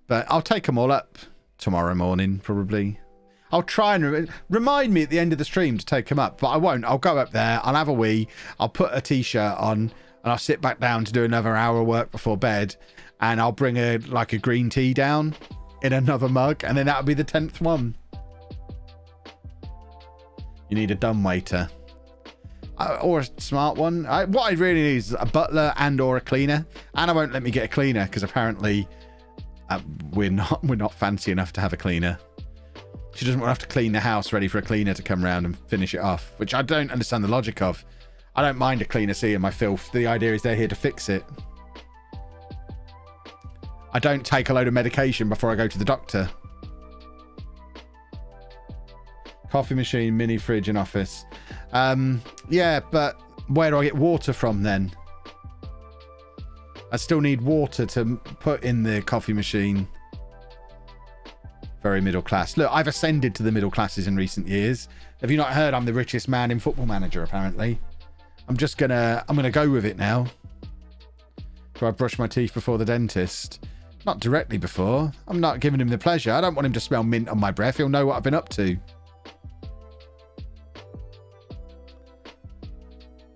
But I'll take them all up tomorrow morning, probably. I'll try and re remind me at the end of the stream to take them up, but I won't. I'll go up there, I'll have a wee, I'll put a t-shirt on, and I'll sit back down to do another hour of work before bed, and I'll bring a like a green tea down in another mug, and then that'll be the tenth one. You need a dumb waiter. Uh, or a smart one. I, what I really need is a butler and or a cleaner. Anna won't let me get a cleaner because apparently uh, we're not we're not fancy enough to have a cleaner. She doesn't want to have to clean the house ready for a cleaner to come around and finish it off, which I don't understand the logic of. I don't mind a cleaner seeing my filth. The idea is they're here to fix it. I don't take a load of medication before I go to the doctor. Coffee machine, mini fridge in office. Um, yeah, but where do I get water from then? I still need water to put in the coffee machine. Very middle class. Look, I've ascended to the middle classes in recent years. Have you not heard I'm the richest man in football manager, apparently? I'm just gonna, I'm gonna go with it now. Do I brush my teeth before the dentist? Not directly before. I'm not giving him the pleasure. I don't want him to smell mint on my breath. He'll know what I've been up to.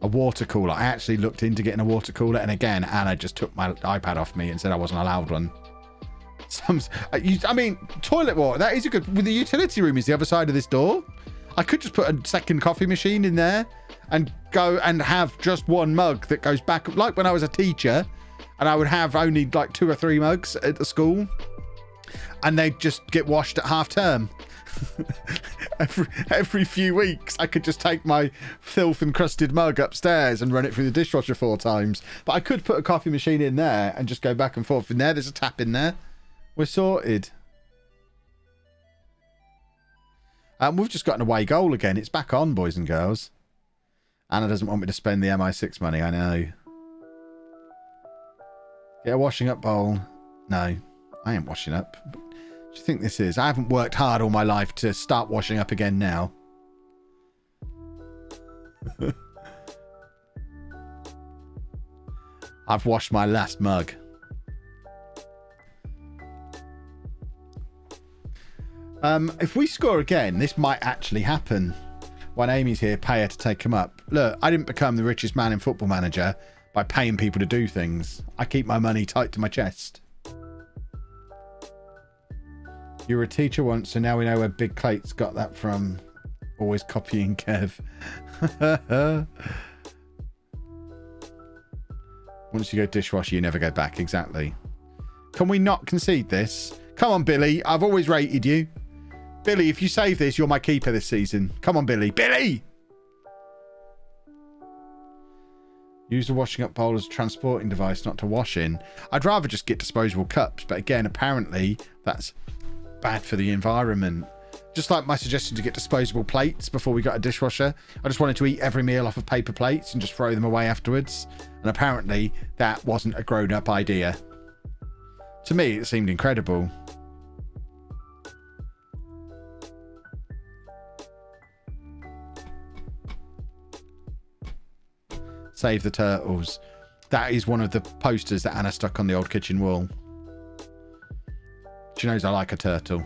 A water cooler. I actually looked into getting a water cooler, and again, Anna just took my iPad off me and said I wasn't allowed one. Some, uh, I mean, toilet water. That is a good. With the utility room is the other side of this door. I could just put a second coffee machine in there and go and have just one mug that goes back, like when I was a teacher, and I would have only like two or three mugs at the school, and they'd just get washed at half term. every every few weeks, I could just take my filth encrusted mug upstairs and run it through the dishwasher four times. But I could put a coffee machine in there and just go back and forth in there. There's a tap in there. We're sorted. Um, we've just got an away goal again. It's back on, boys and girls. Anna doesn't want me to spend the MI6 money, I know. Get a washing up bowl. No, I ain't washing up. What do you think this is? I haven't worked hard all my life to start washing up again now. I've washed my last mug. Um, if we score again, this might actually happen. When Amy's here, pay her to take him up. Look, I didn't become the richest man in Football Manager by paying people to do things. I keep my money tight to my chest. You were a teacher once, so now we know where Big Clate's got that from. Always copying Kev. Once you go dishwasher, you never go back. Exactly. Can we not concede this? Come on, Billy. I've always rated you. Billy, if you save this, you're my keeper this season. Come on, Billy. Billy! Use the washing up bowl as a transporting device, not to wash in. I'd rather just get disposable cups, but again, apparently that's bad for the environment. Just like my suggestion to get disposable plates before we got a dishwasher. I just wanted to eat every meal off of paper plates and just throw them away afterwards. And apparently that wasn't a grown up idea. To me, it seemed incredible. Save the turtles. That is one of the posters that Anna stuck on the old kitchen wall. She knows I like a turtle.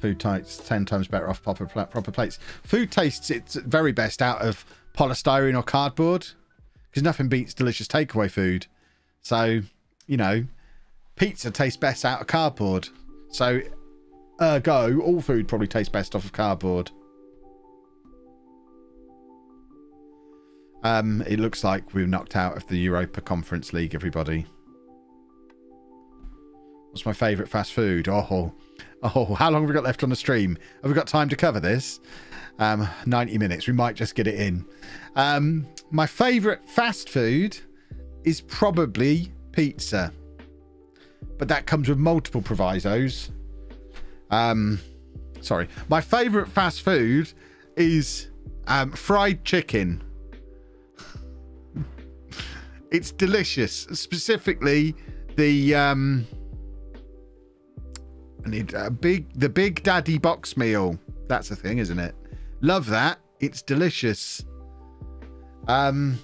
Food tastes 10 times better off proper, proper plates. Food tastes its very best out of polystyrene or cardboard because nothing beats delicious takeaway food. So, you know, pizza tastes best out of cardboard. So, ergo, all food probably tastes best off of cardboard. Um, it looks like we're knocked out of the Europa Conference League, everybody. What's my favourite fast food? Oh, oh, how long have we got left on the stream? Have we got time to cover this? Um, 90 minutes. We might just get it in. Um, my favourite fast food is probably pizza. But that comes with multiple provisos. Um, sorry. My favourite fast food is um, fried chicken it's delicious. Specifically, the um, need a big the Big Daddy box meal. That's a thing, isn't it? Love that. It's delicious. Um,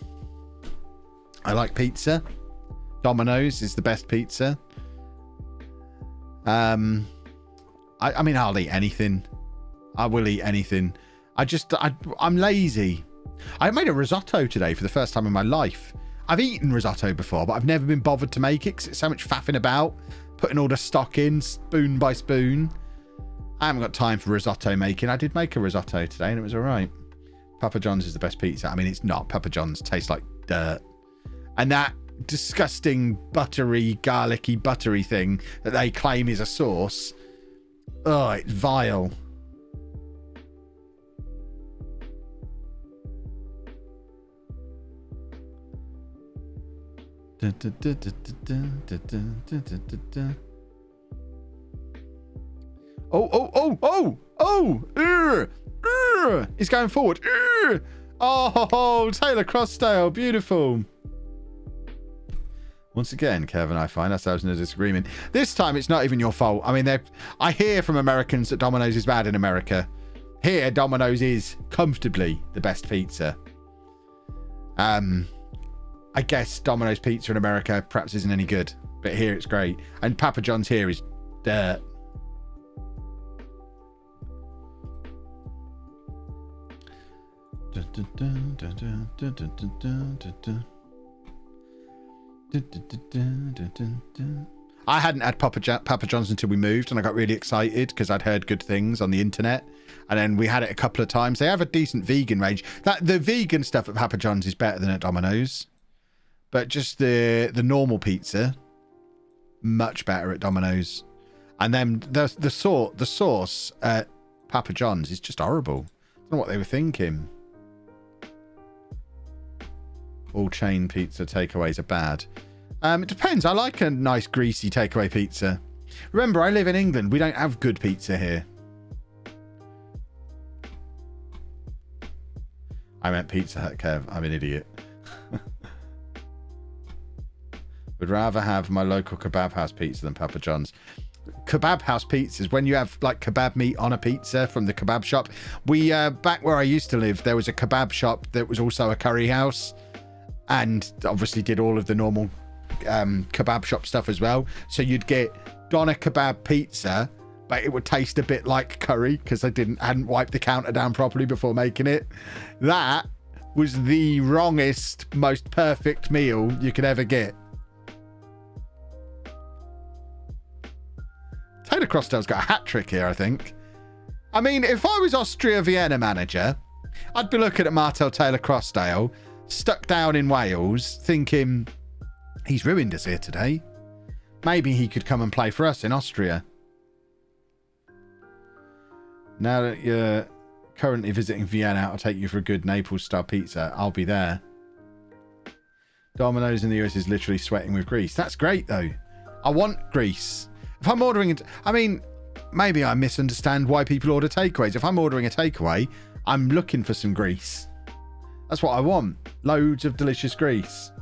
I like pizza. Domino's is the best pizza. Um, I, I mean, I'll eat anything. I will eat anything. I just, I, I'm lazy. I made a risotto today for the first time in my life. I've eaten risotto before, but I've never been bothered to make it because it's so much faffing about, putting all the stock in spoon by spoon. I haven't got time for risotto making. I did make a risotto today and it was all right. Papa John's is the best pizza. I mean, it's not. Papa John's tastes like dirt. And that disgusting buttery, garlicky, buttery thing that they claim is a sauce. Oh, it's vile. Oh, oh, oh, oh, oh! Urgh, urgh. He's going forward. Urgh. Oh, Taylor Crossdale, beautiful. Once again, Kev and I find ourselves in a disagreement. This time, it's not even your fault. I mean, I hear from Americans that Domino's is bad in America. Here, Domino's is comfortably the best pizza. Um, I guess Domino's pizza in America perhaps isn't any good, but here it's great. And Papa John's here is dirt. I hadn't had Papa, jo- Papa John's until we moved, and I got really excited because I'd heard good things on the internet. And then we had it a couple of times. They have a decent vegan range. That the vegan stuff at Papa John's is better than at Domino's, but just the the normal pizza, much better at Domino's. And then the the sort the sauce at Papa John's is just horrible. I don't know what they were thinking. All chain pizza takeaways are bad. Um, it depends. I like a nice greasy takeaway pizza. Remember, I live in England. We don't have good pizza here. I meant Pizza Hut, Kev. I'm an idiot. Would rather have my local kebab house pizza than Papa John's. Kebab house pizzas, when you have like kebab meat on a pizza from the kebab shop. We, uh, back where I used to live, there was a kebab shop that was also a curry house and obviously did all of the normal um, kebab shop stuff as well. So you'd get doner kebab pizza, but it would taste a bit like curry because I didn't hadn't wiped the counter down properly before making it. That was the wrongest, most perfect meal you could ever get. Taylor Crossdale's got a hat trick here, I think. I mean, if I was Austria Vienna manager, I'd be looking at Martell Taylor Crossdale, stuck down in Wales, thinking, he's ruined us here today. Maybe he could come and play for us in Austria. Now that you're currently visiting Vienna, I'll take you for a good Naples style pizza. I'll be there. Domino's in the US is literally sweating with grease. That's great though. I want grease. If I'm ordering it, I mean, maybe I misunderstand why people order takeaways. If I'm ordering a takeaway, I'm looking for some grease. That's what I want. Loads of delicious grease.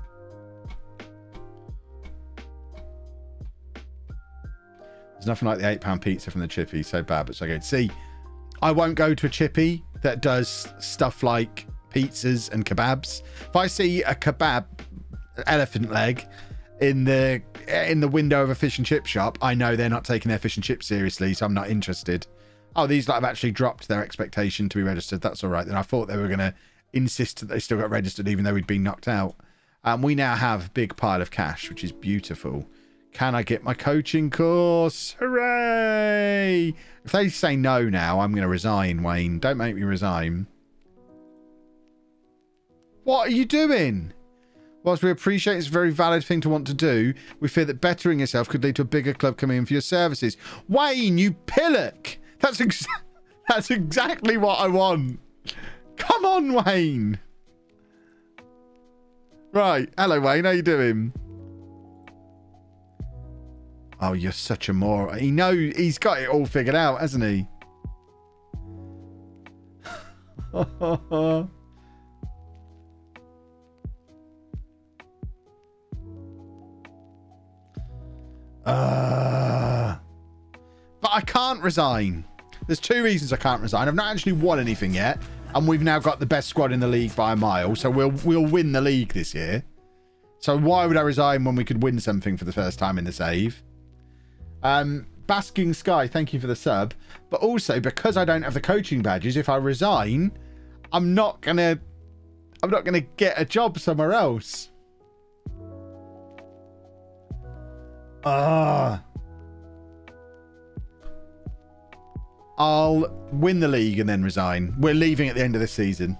There's nothing like the eight pound pizza from the chippy. So bad, but so good. See, I won't go to a chippy that does stuff like pizzas and kebabs. If I see a kebab elephant leg in the in the window of a fish and chip shop, I know they're not taking their fish and chips seriously, so I'm not interested. Oh, these have actually dropped their expectation to be registered. That's all right. Then I thought they were going to insist that they still got registered, even though we'd been knocked out. Um, we now have a big pile of cash, which is beautiful. Can I get my coaching course? Hooray! If they say no now, I'm going to resign, Wayne. Don't make me resign. What are you doing? Whilst we appreciate it's a very valid thing to want to do, we fear that bettering yourself could lead to a bigger club coming in for your services. Wayne, you pillock! That's ex- that's exactly what I want. Come on, Wayne. Right. Hello, Wayne. How you doing? Oh, you're such a moron. He know he's got it all figured out, hasn't he? uh, but I can't resign. There's two reasons I can't resign. I've not actually won anything yet, and we've now got the best squad in the league by a mile, so we'll we'll win the league this year. So why would I resign when we could win something for the first time in the save? Um, Basking Sky, thank you for the sub. But also because I don't have the coaching badges, if I resign, I'm not gonna I'm not gonna get a job somewhere else. Ah. I'll win the league and then resign. We're leaving at the end of the season.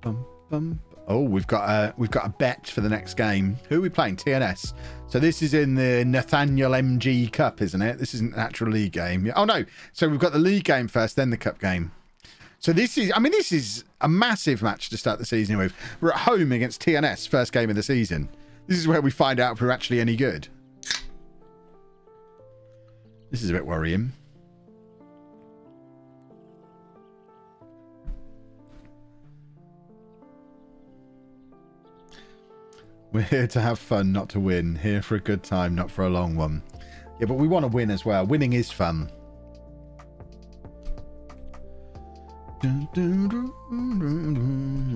Bum, bum. Oh, we've got a we've got a bet for the next game. Who are we playing? TNS. So this is in the Nathaniel MG Cup, isn't it? This isn't an actual league game. Oh no. So we've got the league game first, then the cup game. So this is I mean, this is a massive match to start the season with. We're at home against TNS, first game of the season. This is where we find out if we're actually any good. This is a bit worrying. We're here to have fun, not to win. Here for a good time, not for a long one. Yeah, but we want to win as well. Winning is fun.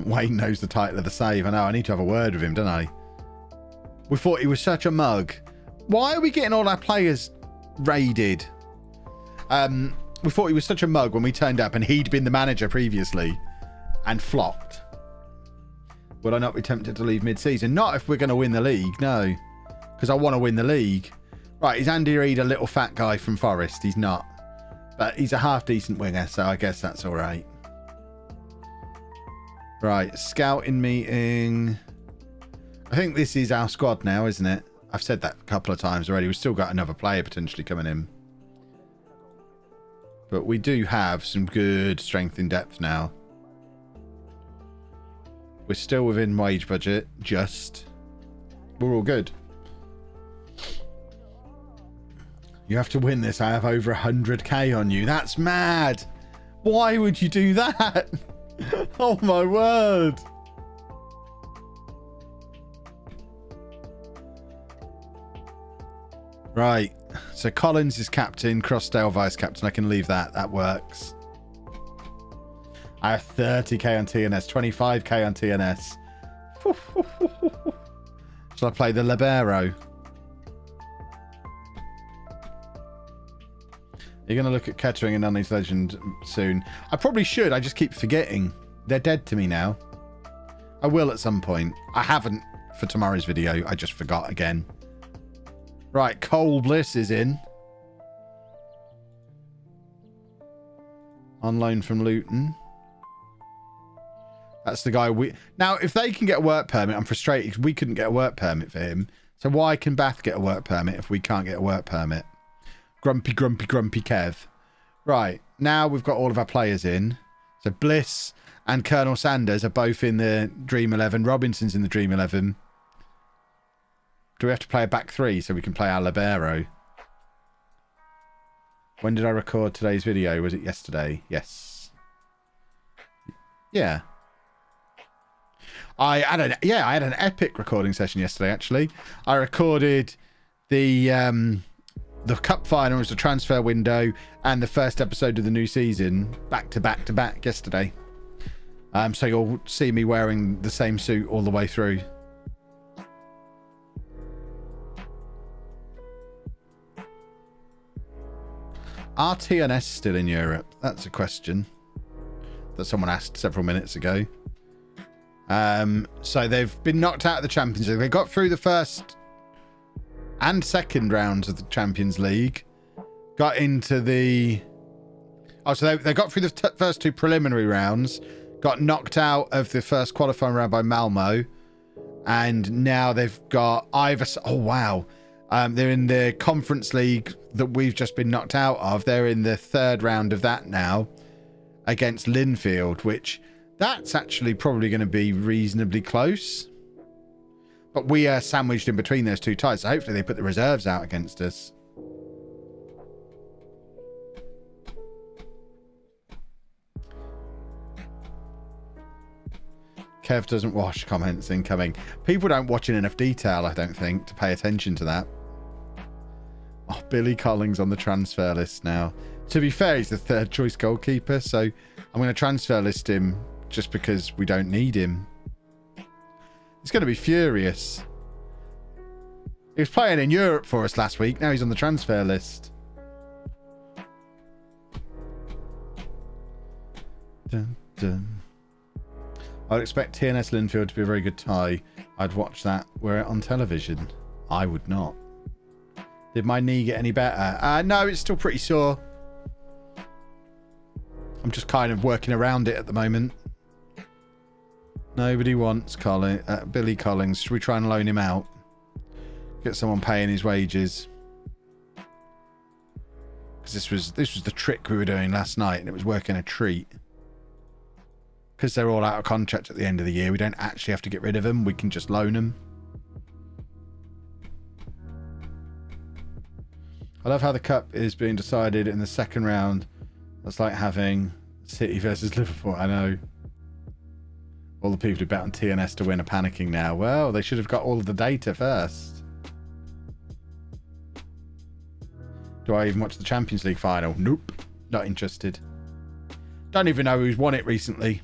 Wayne knows the title of the save. I know. I need to have a word with him, don't I? We thought he was such a mug. Why are we getting all our players raided? Um, we thought he was such a mug when we turned up and he'd been the manager previously and flopped. Would I not be tempted to leave mid-season? Not if we're going to win the league, no. Because I want to win the league. Right, is Andy Reid a little fat guy from Forest? He's not. But he's a half-decent winger, so I guess that's all right. Right, scouting meeting. I think this is our squad now, isn't it? I've said that a couple of times already. We've still got another player potentially coming in. But we do have some good strength in depth now. We're still within wage budget, just. We're all good. You have to win this. I have over 100k on you. That's mad. Why would you do that? oh my word. Right. So Collins is captain, Crossdale vice captain. I can leave that. That works. I have 30k on TNS, 25k on TNS. Shall I play the Libero? You're going to look at Kettering and Nunney's Legend soon. I probably should. I just keep forgetting. They're dead to me now. I will at some point. I haven't for tomorrow's video. I just forgot again. Right, Cole Bliss is in. On loan from Luton. That's the guy we... Now, if they can get a work permit, I'm frustrated. We couldn't get a work permit for him. So why can Bath get a work permit if we can't get a work permit? Grumpy, grumpy, grumpy Kev. Right, now we've got all of our players in. So Bliss and Colonel Sanders are both in the Dream 11. Robinson's in the Dream 11. Do we have to play a back three so we can play our libero? When did I record today's video? Was it yesterday? Yes. Yeah. I had an yeah, I had an epic recording session yesterday. Actually, I recorded the um, the cup final, finals, the transfer window, and the first episode of the new season back to back to back yesterday. Um, so you'll see me wearing the same suit all the way through. Are TNS still in Europe? That's a question that someone asked several minutes ago. Um, so they've been knocked out of the Champions League. They got through the first and second rounds of the Champions League. Got into the... Oh, so they, they got through the first two preliminary rounds. Got knocked out of the first qualifying round by Malmo. And now they've got either... Oh, wow. Um, they're in the Conference League that we've just been knocked out of. They're in the third round of that now against Linfield, which that's actually probably going to be reasonably close. But we are sandwiched in between those two ties, so hopefully they put the reserves out against us. Kev doesn't wash comments incoming. People don't watch in enough detail, I don't think, to pay attention to that. Oh, Billy Collins on the transfer list now. To be fair, he's the third choice goalkeeper, so I'm going to transfer list him just because we don't need him. He's going to be furious. He was playing in Europe for us last week. Now he's on the transfer list. Dun, dun. I'd expect TNS Linfield to be a very good tie. I'd watch that were it on television. I would not. Did my knee get any better? Uh, no, it's still pretty sore. I'm just kind of working around it at the moment. Nobody wants Colin, uh, Billy Collins. Should we try and loan him out? Get someone paying his wages. Because this was this was the trick we were doing last night, and it was working a treat. Because they're all out of contract at the end of the year, we don't actually have to get rid of them. We can just loan them. I love how the cup is being decided in the second round. That's like having City versus Liverpool. I know. All the people who bet on TNS to win are panicking now. Well, they should have got all of the data first. Do I even watch the Champions League final? Nope. Not interested. Don't even know who's won it recently.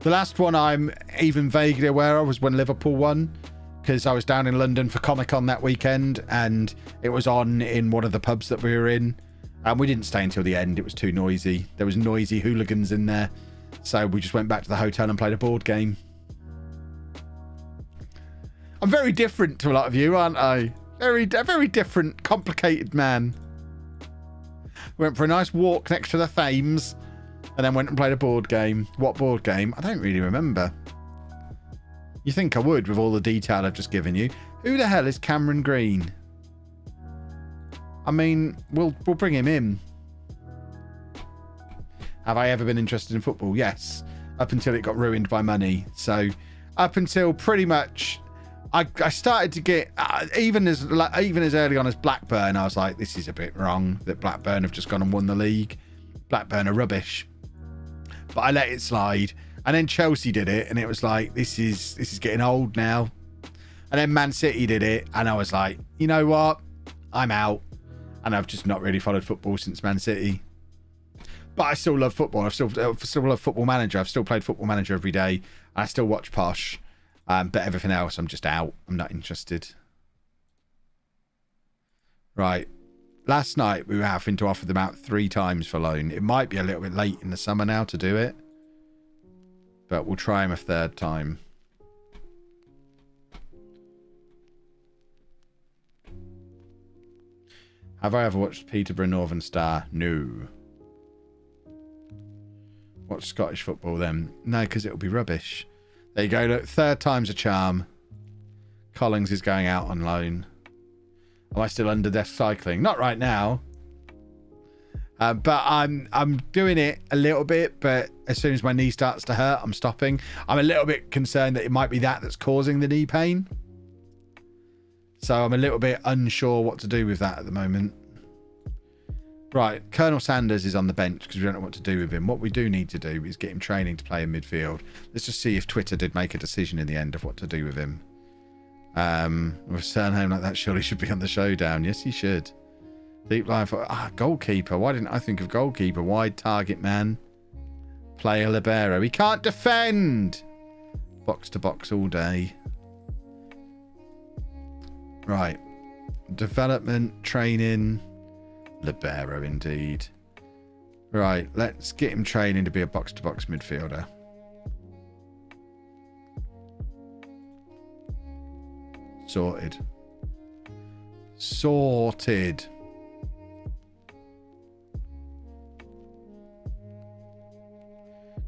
The last one I'm even vaguely aware of was when Liverpool won because I was down in London for Comic Con that weekend and it was on in one of the pubs that we were in. And we didn't stay until the end. It was too noisy. There was noisy hooligans in there. So we just went back to the hotel and played a board game. I'm very different to a lot of you, aren't I? Very, very different, complicated man. Went for a nice walk next to the Thames and then went and played a board game. What board game? I don't really remember. You think I would with all the detail I've just given you. Who the hell is Cameron Green? I mean, we'll we'll bring him in. Have I ever been interested in football? Yes. Up until it got ruined by money. So, up until pretty much, I, I started to get uh, even as even as early on as Blackburn. I was like, this is a bit wrong that Blackburn have just gone and won the league. Blackburn are rubbish. But I let it slide, and then Chelsea did it, and it was like, this is this is getting old now. And then Man City did it, and I was like, you know what? I'm out. And I've just not really followed football since Man City but I still love football. I still uh, still love Football Manager. I've still played Football Manager every day. I still watch Posh, um, but everything else, I'm just out. I'm not interested. Right. Last night we were having to offer them out three times for loan. It might be a little bit late in the summer now to do it, but we'll try them a third time. Have I ever watched Peterborough Northern Star? No. Watch Scottish football then. No, because it'll be rubbish. There you go. Look, third time's a charm. Collins is going out on loan. Am I still under desk cycling? Not right now. Uh, but I'm I'm doing it a little bit, but as soon as my knee starts to hurt, I'm stopping. I'm a little bit concerned that it might be that that's causing the knee pain. So I'm a little bit unsure what to do with that at the moment. Right, Colonel Sanders is on the bench because we don't know what to do with him. What we do need to do is get him training to play in midfield. Let's just see if Twitter did make a decision in the end of what to do with him. Um, with a surname like that, surely should be on the showdown. Yes, he should. Deep line for ah, goalkeeper. Why didn't I think of goalkeeper? Wide target man. Player libero. He can't defend. Box to box all day. Right. Development, training. Libero, indeed. Right, let's get him training to be a box-to-box midfielder. Sorted. Sorted.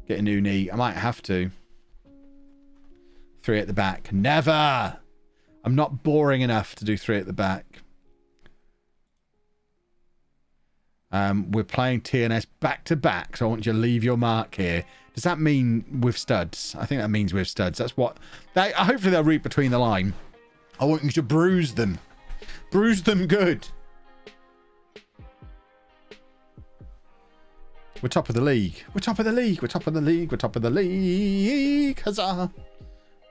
Get a new knee. I might have to. Three at the back. Never! I'm not boring enough to do three at the back. Um, we're playing TNS back to back, so I want you to leave your mark here. Does that mean with studs? I think that means with studs. That's what they. Hopefully, they'll read between the line. I want you to bruise them, bruise them good. We're top of the league. We're top of the league. We're top of the league. We're top of the league. Huzzah!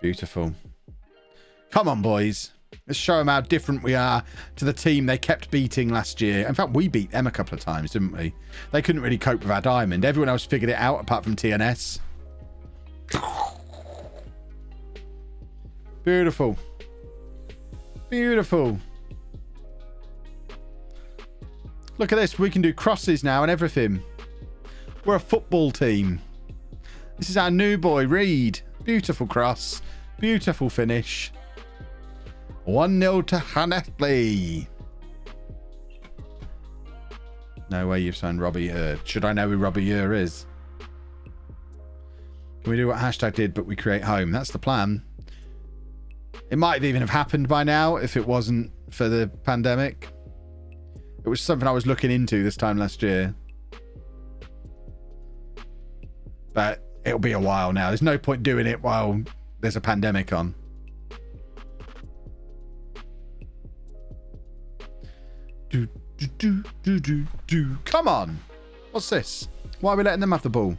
Beautiful. Come on, boys. Let's show them how different we are to the team they kept beating last year. In fact, we beat them a couple of times, didn't we? They couldn't really cope with our diamond. Everyone else figured it out apart from TNS. Beautiful. Beautiful. Look at this. We can do crosses now and everything. We're a football team. This is our new boy, Reid. Beautiful cross. Beautiful finish. 1 0 to Llanelli. No way you've signed Robbie Ur. Should I know who Robbie Ur is? Can we do what hashtag did, but we create home? That's the plan. It might even have happened by now if it wasn't for the pandemic. It was something I was looking into this time last year. But it'll be a while now. There's no point doing it while there's a pandemic on. Do, do, do, do, do, do. Come on. What's this? Why are we letting them have the ball?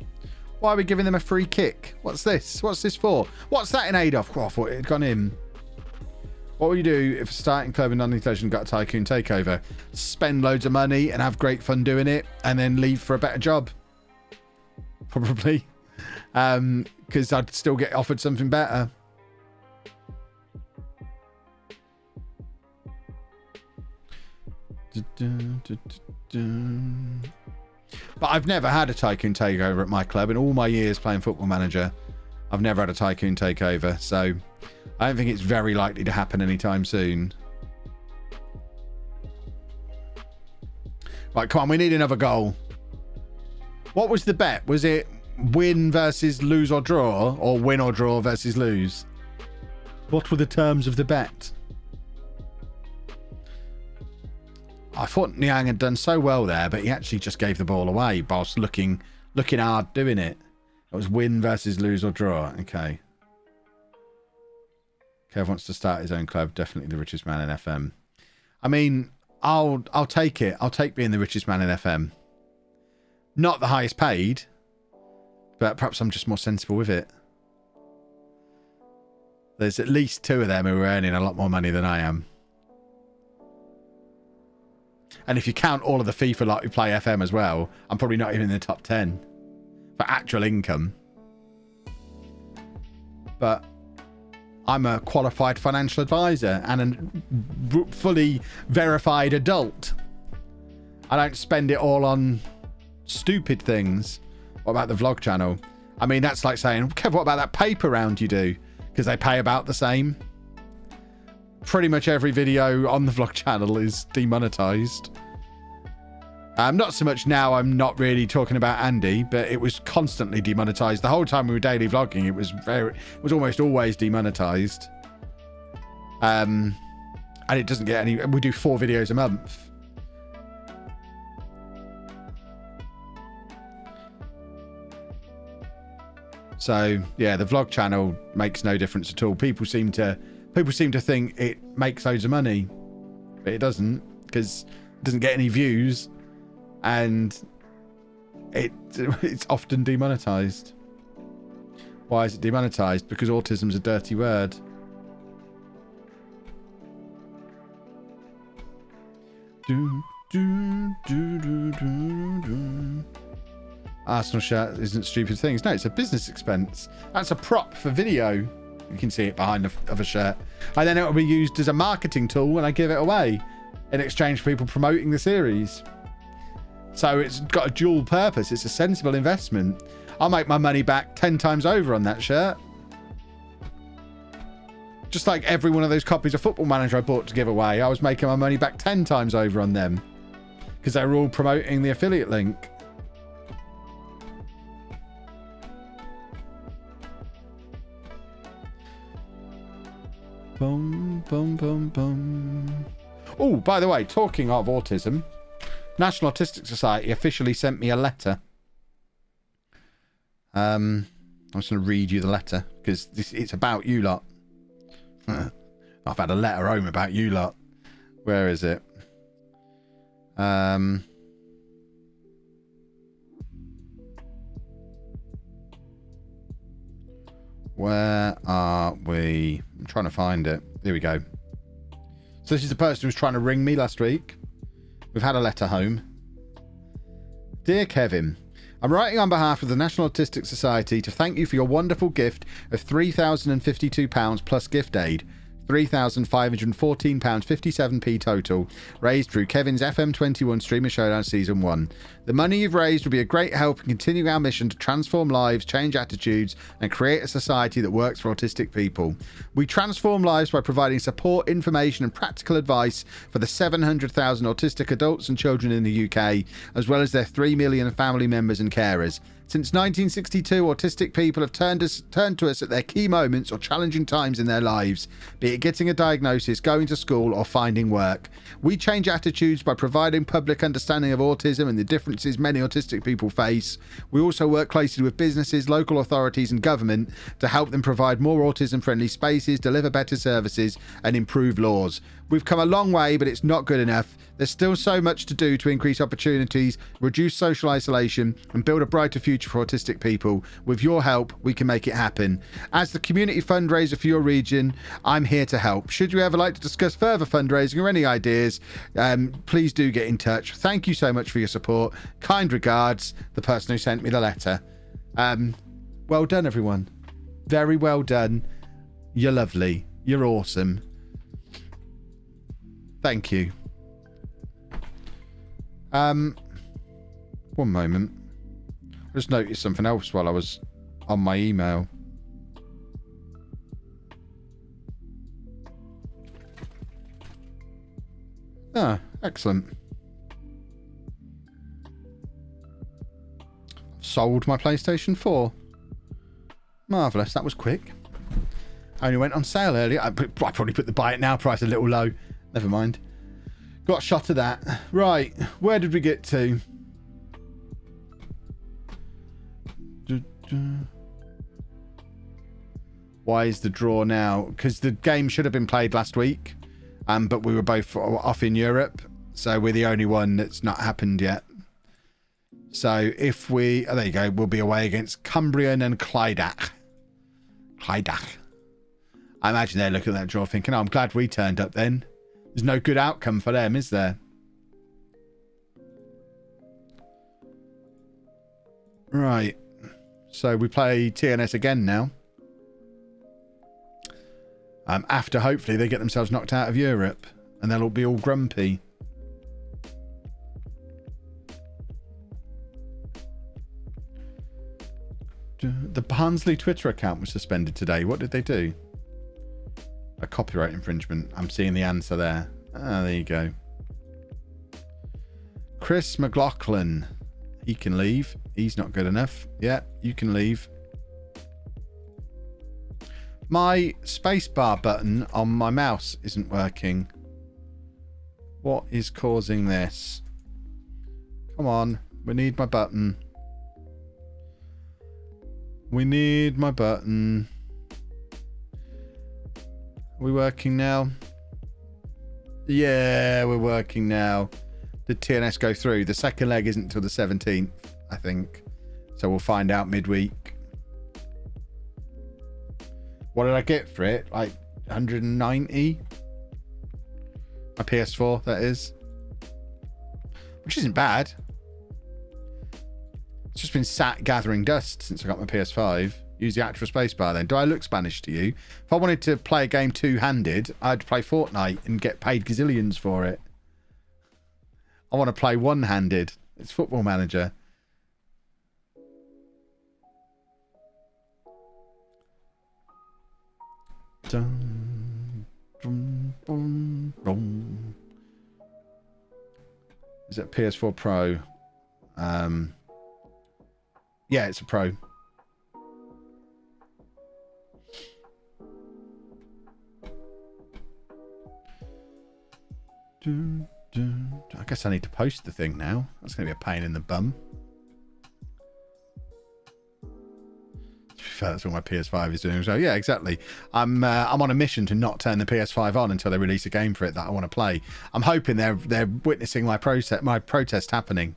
Why are we giving them a free kick? What's this? What's this for? What's that in aid of? Oh, I thought it had gone in. What would you do if a starting club in non-league legend got a tycoon takeover? Spend loads of money and have great fun doing it, and then leave for a better job. Probably, um, because I'd still get offered something better. But I've never had a tycoon takeover at my club in all my years playing football manager. I've never had a tycoon takeover, so I don't think it's very likely to happen anytime soon. Right, come on, we need another goal. What was the bet? Was it win versus lose or draw, or win or draw versus lose? What were the terms of the bet? I thought Niang had done so well there, but he actually just gave the ball away whilst looking looking hard doing it. It was win versus lose or draw. Okay. Kev wants to start his own club. Definitely the richest man in FM. I mean, I'll I'll take it. I'll take being the richest man in FM. Not the highest paid, but perhaps I'm just more sensible with it. There's at least two of them who are earning a lot more money than I am. And if you count all of the FIFA like we play FM as well, I'm probably not even in the top 10 for actual income. But I'm a qualified financial advisor and a fully verified adult. I don't spend it all on stupid things. What about the vlog channel? I mean, that's like saying, Kev, what about that paper round you do? Because they pay about the same. Pretty much every video on the vlog channel is demonetized. Um, not so much now, I'm not really talking about Andy, but it was constantly demonetized. The whole time we were daily vlogging, it was very, it was almost always demonetized. Um, and it doesn't get any, we do four videos a month. So yeah, the vlog channel makes no difference at all. People seem to people seem to think it makes loads of money, but it doesn't because it doesn't get any views, and it it's often demonetized. Why is it demonetized? Because autism's a dirty word. Do, do, do, do, do, do. Arsenal shirt isn't stupid things. No, it's a business expense. That's a prop for video. You can see it behind the a shirt. And then it will be used as a marketing tool when I give it away in exchange for people promoting the series. So it's got a dual purpose. It's a sensible investment. I'll make my money back 10 times over on that shirt. Just like every one of those copies of Football Manager I bought to give away, I was making my money back 10 times over on them. Because they were all promoting the affiliate link. Boom, boom, boom, boom. Oh, by the way, talking of autism, National Autistic Society officially sent me a letter. Um, I'm just going to read you the letter because it's about you lot. I've had a letter home about you lot. Where is it? Um, where are we? I'm trying to find it. Here we go. So this is the person who was trying to ring me last week. We've had a letter home. Dear Kevin, I'm writing on behalf of the National Autistic Society to thank you for your wonderful gift of £3,052 plus gift aid. £3,514.57p total, raised through Kevin's FM21 Streamer Showdown Season 1. The money you've raised will be a great help in continuing our mission to transform lives, change attitudes, and create a society that works for autistic people. We transform lives by providing support, information, and practical advice for the 700,000 autistic adults and children in the UK, as well as their 3 million family members and carers. Since 1962, autistic people have turned us turned to us at their key moments or challenging times in their lives, be it getting a diagnosis, going to school, or finding work. We change attitudes by providing public understanding of autism and the differences many autistic people face. We also work closely with businesses, local authorities, and government to help them provide more autism friendly spaces, deliver better services, and improve laws. We've come a long way, but it's not good enough. There's still so much to do to increase opportunities, reduce social isolation, and build a brighter future for autistic people. With your help, we can make it happen. As the community fundraiser for your region, I'm here to help. Should you ever like to discuss further fundraising or any ideas, um, please do get in touch. Thank you so much for your support. Kind regards, the person who sent me the letter. Um, well done, everyone. Very well done. You're lovely. You're awesome. Thank you. Um, one moment. I just noticed something else while I was on my email. Ah, excellent. Sold my PlayStation 4. Marvellous. That was quick. I only went on sale earlier. I, I probably put the buy it now price a little low. Never mind. Got shot of that. Right. Where did we get to? Why is the draw now? Because the game should have been played last week, um, but we were both off in Europe, so we're the only one that's not happened yet. So if we, oh, there you go, we'll be away against Cumbrian and Clydach. Clydach. I imagine they're looking at that draw thinking, oh, I'm glad we turned up then. There's no good outcome for them, is there? Right. So we play TNS again now. Um, after hopefully they get themselves knocked out of Europe and they'll all be all grumpy. The Barnsley Twitter account was suspended today. What did they do? A copyright infringement. I'm seeing the answer there. Ah, there you go. Chris McLaughlin. He can leave. He's not good enough. Yeah, you can leave. My spacebar button on my mouse isn't working. What is causing this? Come on. We need my button. We need my button. Are we working now? Yeah, we're working now. Did TNS go through? The second leg isn't until the 17th, I think. So we'll find out midweek. What did I get for it? Like 190? My PS4, that is. Which isn't bad. It's just been sat gathering dust since I got my PS5. Use the actual spacebar then. Do I look Spanish to you? If I wanted to play a game two-handed, I'd play Fortnite and get paid gazillions for it. I want to play one-handed. It's Football Manager. Dun, dun, dun. Is it PS4 Pro? Um, yeah, it's a Pro. I guess I need to post the thing now. That's going to be a pain in the bum. That's what my PS5 is doing. So yeah, exactly. I'm uh, I'm on a mission to not turn the PS5 on until they release a game for it that I want to play. I'm hoping they're they're witnessing my process my protest happening.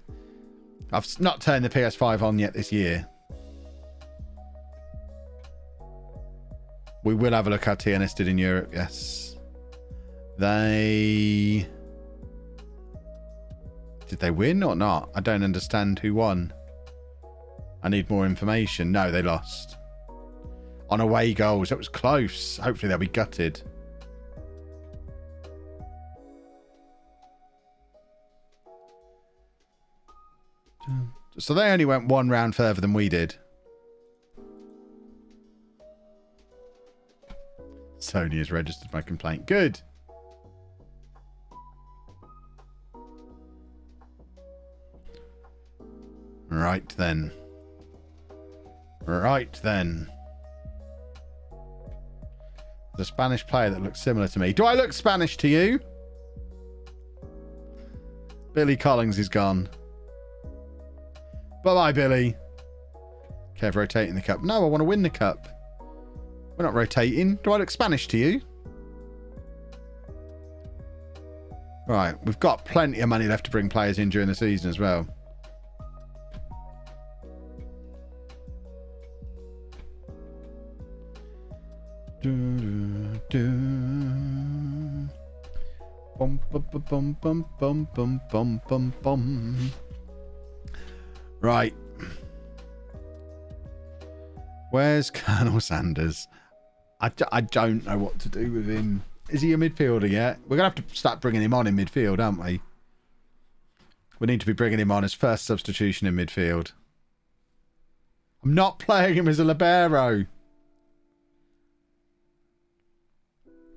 I've not turned the PS5 on yet this year. We will have a look how TNS did in Europe. Yes. They... Did they win or not? I don't understand who won. I need more information. No, they lost. On away goals. That was close. Hopefully they'll be gutted. So they only went one round further than we did. Sony has registered my complaint. Good. Right then. Right then. The Spanish player that looks similar to me. Do I look Spanish to you? Billy Collins is gone. Bye bye, Billy. Kev rotating the cup. No, I want to win the cup. We're not rotating. Do I look Spanish to you? Right, we've got plenty of money left to bring players in during the season as well. Bum, bum, bum, bum, bum, bum, bum, bum, bum. Right. Where's Colonel Sanders? I, don't know what to do with him. Is he a midfielder yet? We're going to have to start bringing him on in midfield, aren't we? We need to be bringing him on as first substitution in midfield. I'm not playing him as a libero.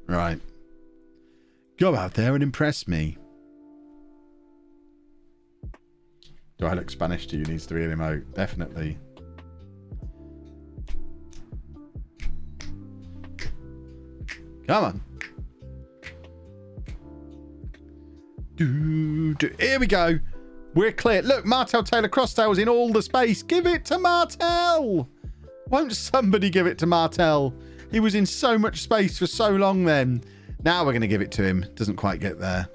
Right. Go out there and impress me. Do I look Spanish to you? Needs to be an emote. Definitely. Come on. Do, do. Here we go. We're clear. Look, Martell Taylor-Crossdale's in all the space. Give it to Martell. Won't somebody give it to Martell? He was in so much space for so long then. Now we're going to give it to him. Doesn't quite get there.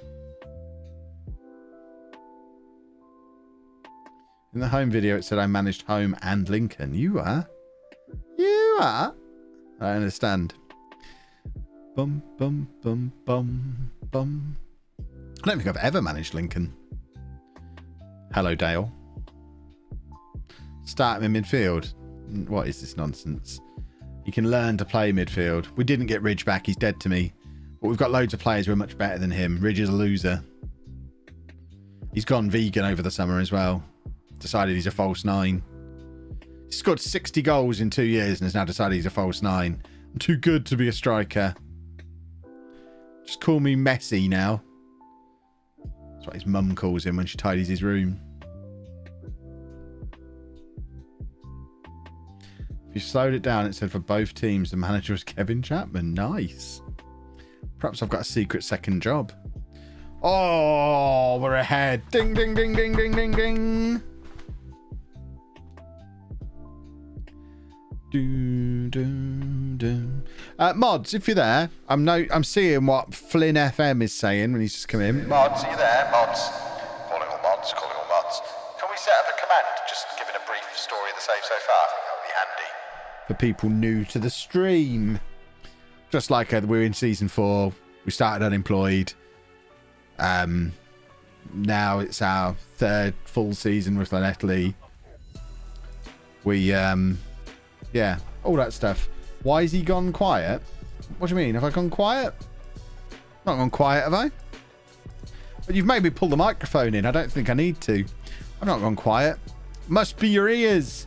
In the home video, it said I managed home and Lincoln. You are? You are? I understand. Bum, bum, bum, bum, bum. I don't think I've ever managed Lincoln. Hello, Dale. Start him in midfield. What is this nonsense? You can learn to play midfield. We didn't get Ridge back. He's dead to me. But we've got loads of players who are much better than him. Ridge is a loser. He's gone vegan over the summer as well. Decided he's a false nine. He scored 60 goals in two years and has now decided he's a false nine. I'm too good to be a striker. Just call me Messi now. That's what his mum calls him when she tidies his room. If you slowed it down, it said for both teams, the manager was Kevin Chapman. Nice. Perhaps I've got a secret second job. Oh, we're ahead. Ding, ding, ding, ding, ding, ding, ding. Do, do, do. Uh, mods, if you're there, I'm no, I'm seeing what Flynn FM is saying when he's just come in. Mods, are you there? Mods. Calling all mods, calling all mods. Can we set up a command, just giving a brief story of the save so far? That would be handy. For people new to the stream. Just like uh, we're in season four, we started unemployed. Um, now it's our third full season with Llanelli. We, um, yeah, all that stuff. Why has he gone quiet? What do you mean? Have I gone quiet? Not gone quiet, have I? But you've made me pull the microphone in. I don't think I need to. I've not gone quiet. Must be your ears.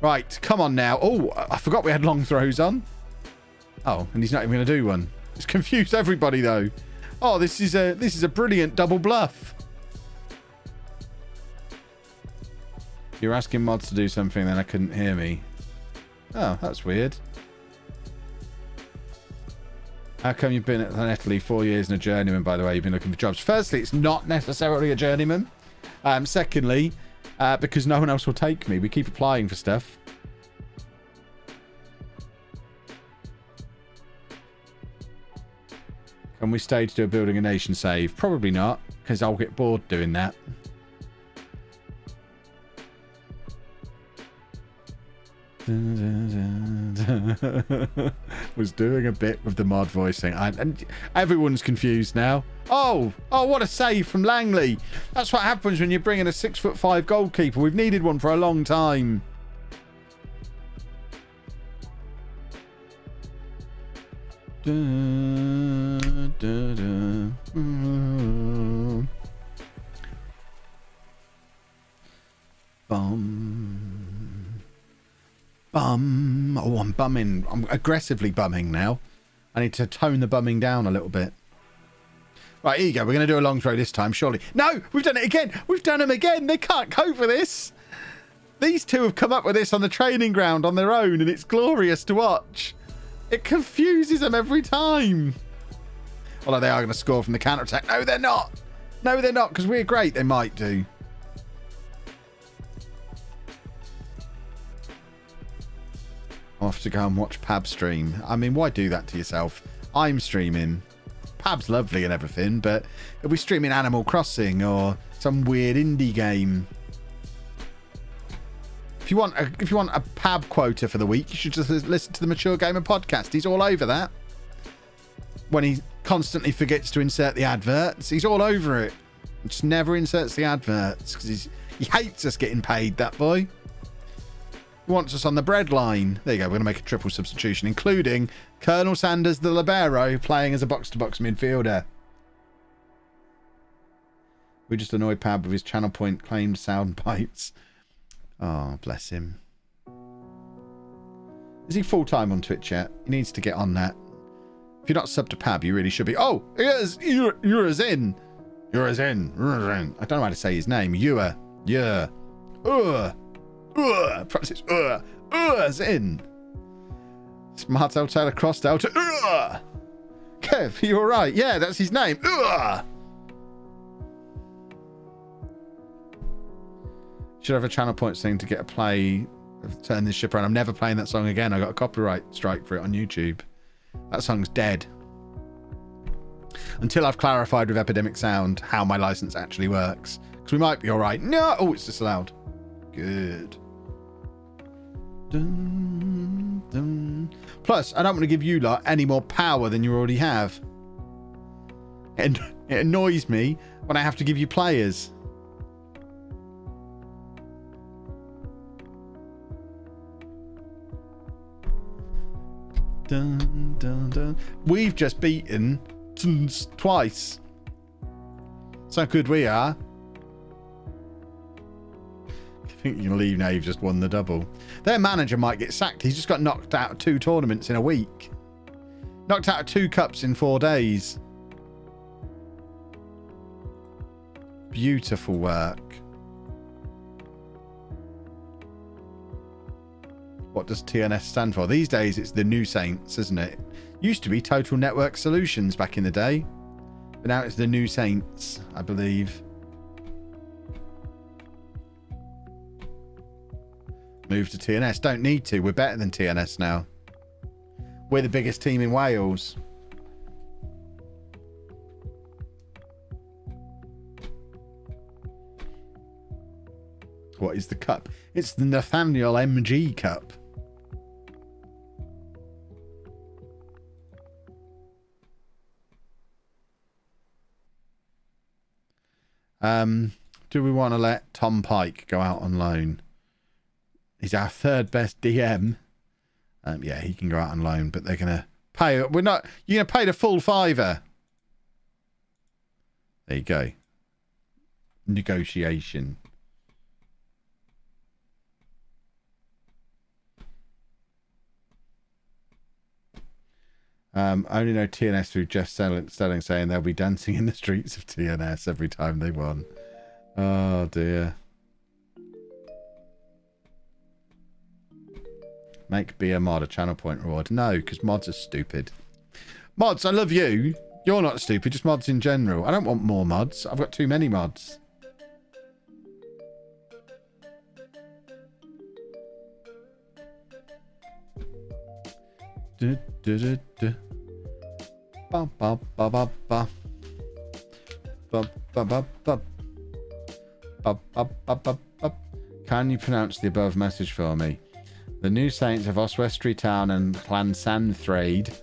Right, come on now. Oh, I forgot we had long throws on. Oh, and he's not even going to do one. It's confused everybody though. Oh, this is a this is a brilliant double bluff. You're asking mods to do something, then I couldn't hear me. Oh, that's weird. How come you've been at Llanelli four years and a journeyman, by the way? You've been looking for jobs. Firstly, it's not necessarily a journeyman. Um, secondly, uh, because no one else will take me. We keep applying for stuff. Can we stay to do a building a nation save? Probably not, because I'll get bored doing that. was doing a bit with the mod voicing I, and everyone's confused now oh oh what a save from langley that's what happens when you bring in a six foot five goalkeeper we've needed one for a long time Da, da, da. Bum. Bum. Oh, I'm bumming. I'm aggressively bumming now. I need to tone the bumming down a little bit. Right, here you go. We're going to do a long throw this time, surely. No, we've done it again. We've done them again. They can't cope with this. These two have come up with this on the training ground on their own, and it's glorious to watch. It confuses them every time. Although they are going to score from the counter attack. No, they're not. No, they're not, because we're great. They might do. I'll have to go and watch Pab stream. I mean, why do that to yourself? I'm streaming. Pab's lovely and everything, but if we streaming Animal Crossing or some weird indie game. If you want a, if you want a Pab quota for the week, you should just listen to the Mature Gamer podcast. He's all over that. When he constantly forgets to insert the adverts, he's all over it. Just never inserts the adverts because he hates us getting paid. That boy. Wants us on the bread line. There you go. We're going to make a triple substitution, including Colonel Sanders, the libero, playing as a box-to-box midfielder. We just annoyed Pab with his channel point claimed sound bites. Oh, bless him. Is he full-time on Twitch yet? He needs to get on that. If you're not sub to Pab, you really should be. Oh, yes, you're, you're as in. You're as in. In. I don't know how to say his name. You're. Yeah. Uh. Ugh. Ugh. Perhaps ugh. Ugh as in. Smart outside a crossed out. Ugh. Kev, you alright? Yeah, that's his name. Ugh. Should have a channel point thing to get a play of Turn This Ship Around. I'm never playing that song again. I got a copyright strike for it on YouTube. That song's dead. Until I've clarified with Epidemic Sound how my license actually works. Because we might be alright. No! Oh, it's disallowed. Good. Dun, dun. Plus, I don't want to give you lot any more power than you already have. And it annoys me when I have to give you players. Dun, dun, dun. We've just beaten twice. So good we are. Think you can leave now you've just won the double. Their manager might get sacked. He's just got knocked out of two tournaments in a week. Knocked out of two cups in four days. Beautiful work. What does TNS stand for? These days it's the New Saints, isn't it? Used to be Total Network Solutions back in the day. But now it's the New Saints, I believe. Move to TNS. Don't need to. We're better than TNS now. We're the biggest team in Wales. What is the cup? It's the Nathaniel MG Cup. Um, do we want to let Tom Pike go out on loan? He's our third best DM. Um, yeah, he can go out on loan, but they're gonna pay. We're not. You're gonna pay the full fiver. There you go. Negotiation. Um, I only know TNS through Jeff Stelling saying they'll be dancing in the streets of TNS every time they won. Oh dear. Make be a mod a channel point reward. No, because mods are stupid. Mods, I love you. You're not stupid, just mods in general. I don't want more mods. I've got too many mods. Du, du, du. Ba, ba, ba, ba, ba. Can you pronounce the above message for me? The New Saints of Oswestry Town and Llansantffraid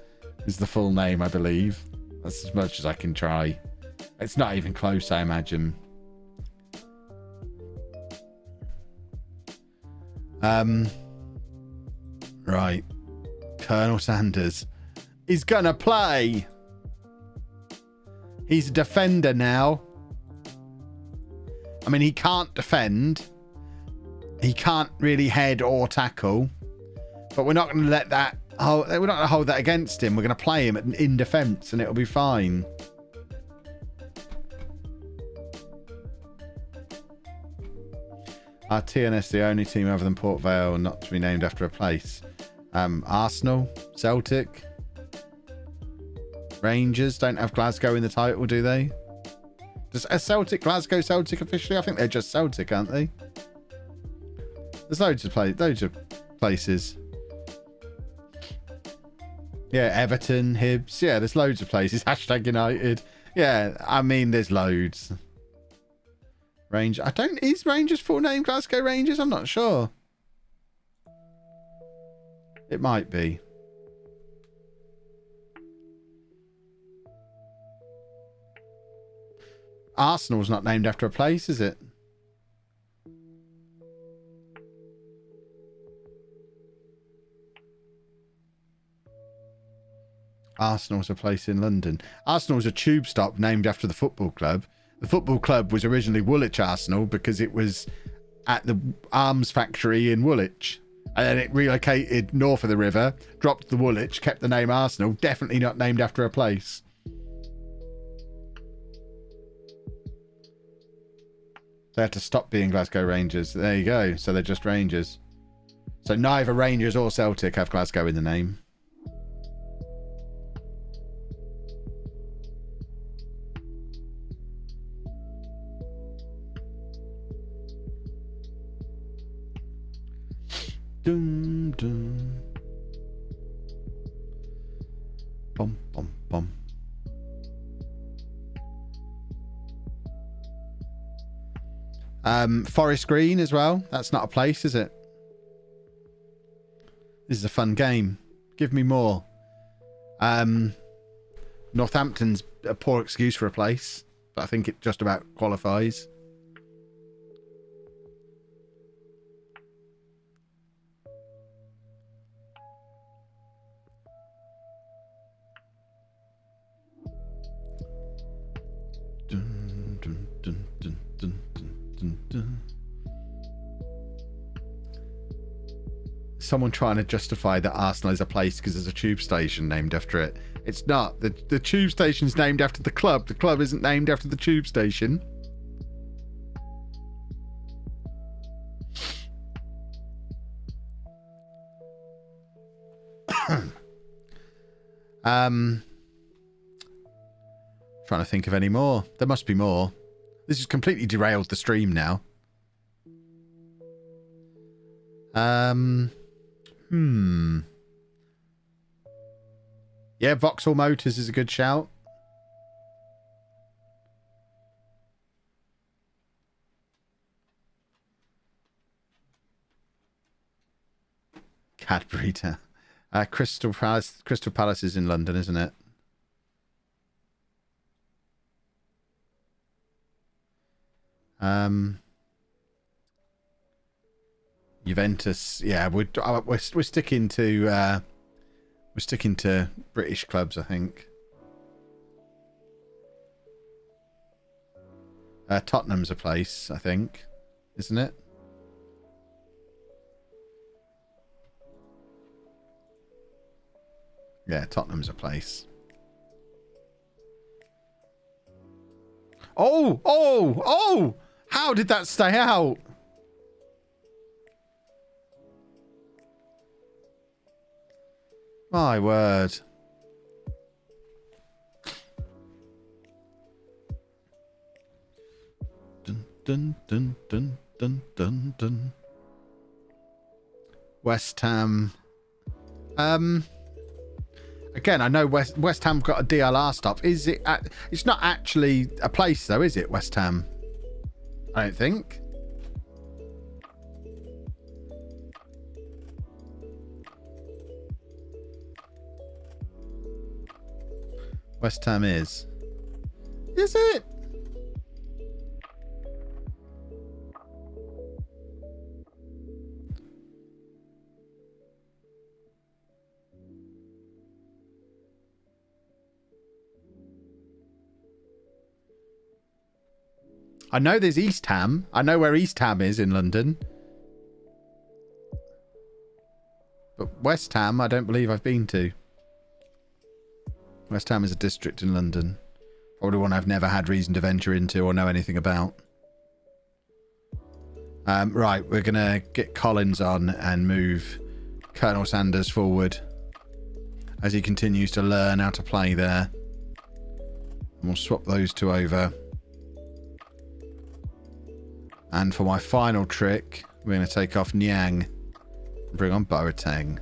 is the full name, I believe. That's as much as I can try. It's not even close, I imagine. Um. Right. Colonel Sanders is gonna play. He's a defender now. I mean, he can't defend. He can't really head or tackle, but we're not going to let that. We're not going to hold that against him. We're going to play him in defence, and it'll be fine. Our TNS the only team other than Port Vale not to be named after a place? Um, Arsenal, Celtic, Rangers don't have Glasgow in the title, do they? Does a Celtic Glasgow Celtic officially? I think they're just Celtic, aren't they? There's loads of play, loads of places. Yeah, Everton, Hibs. Yeah, there's loads of places. Hashtag United. Yeah, I mean, there's loads. Range. I don't. Is Rangers full name Glasgow Rangers? I'm not sure. It might be. Arsenal's not named after a place, is it? Arsenal's a place in London. Arsenal's a tube stop named after the football club. The football club was originally Woolwich Arsenal because it was at the arms factory in Woolwich. And then it relocated north of the river, dropped the Woolwich, kept the name Arsenal, definitely not named after a place. They had to stop being Glasgow Rangers. There you go. So they're just Rangers. So neither Rangers or Celtic have Glasgow in the name. Dun, dun. Bum, bum, bum. Um, Forest Green as well. That's not a place, is it? This is a fun game. Give me more. Um, Northampton's a poor excuse for a place, but I think it just about qualifies. Someone trying to justify that Arsenal is a place because there's a tube station named after it. It's not. The, the tube station's named after the club. The club isn't named after the tube station. um, trying to think of any more. There must be more. This has completely derailed the stream now. Um, hmm. Yeah, Vauxhall Motors is a good shout. Cadbury. Uh, Crystal Palace. Crystal Palace is in London, isn't it? Um, Juventus. Yeah, we're we're we're sticking to uh, we're sticking to British clubs, I think. Uh, Tottenham's a place, I think, isn't it? Yeah, Tottenham's a place. Oh, oh, oh! How did that stay out? My word. Dun, dun, dun, dun, dun, dun, dun. West Ham. Um. Again, I know West West Ham got a DLR stop. Is it? At, it's not actually a place, though, is it? West Ham. I don't think. West Ham is. Is it? I know there's East Ham. I know where East Ham is in London. But West Ham, I don't believe I've been to. West Ham is a district in London. Probably one I've never had reason to venture into or know anything about. Um, right, we're going to get Collins on and move Colonel Sanders forward as he continues to learn how to play there. And we'll swap those two over. And for my final trick, we're going to take off Niang and bring on Boateng.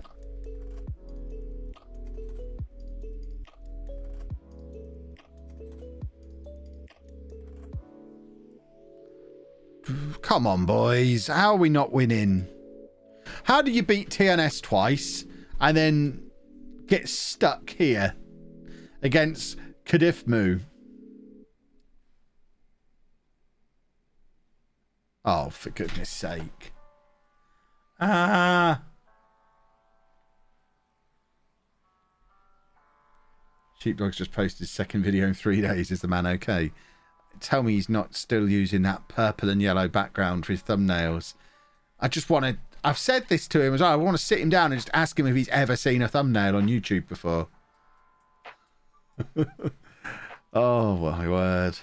Come on, boys. How are we not winning? How do you beat TNS twice and then get stuck here against Cardiff Met? Oh, for goodness sake. Ah. Sheepdog's just posted his second video in three days. Is the man okay? Tell me he's not still using that purple and yellow background for his thumbnails. I just want to. I've said this to him as well. I want to sit him down and just ask him if he's ever seen a thumbnail on YouTube before. oh, my word.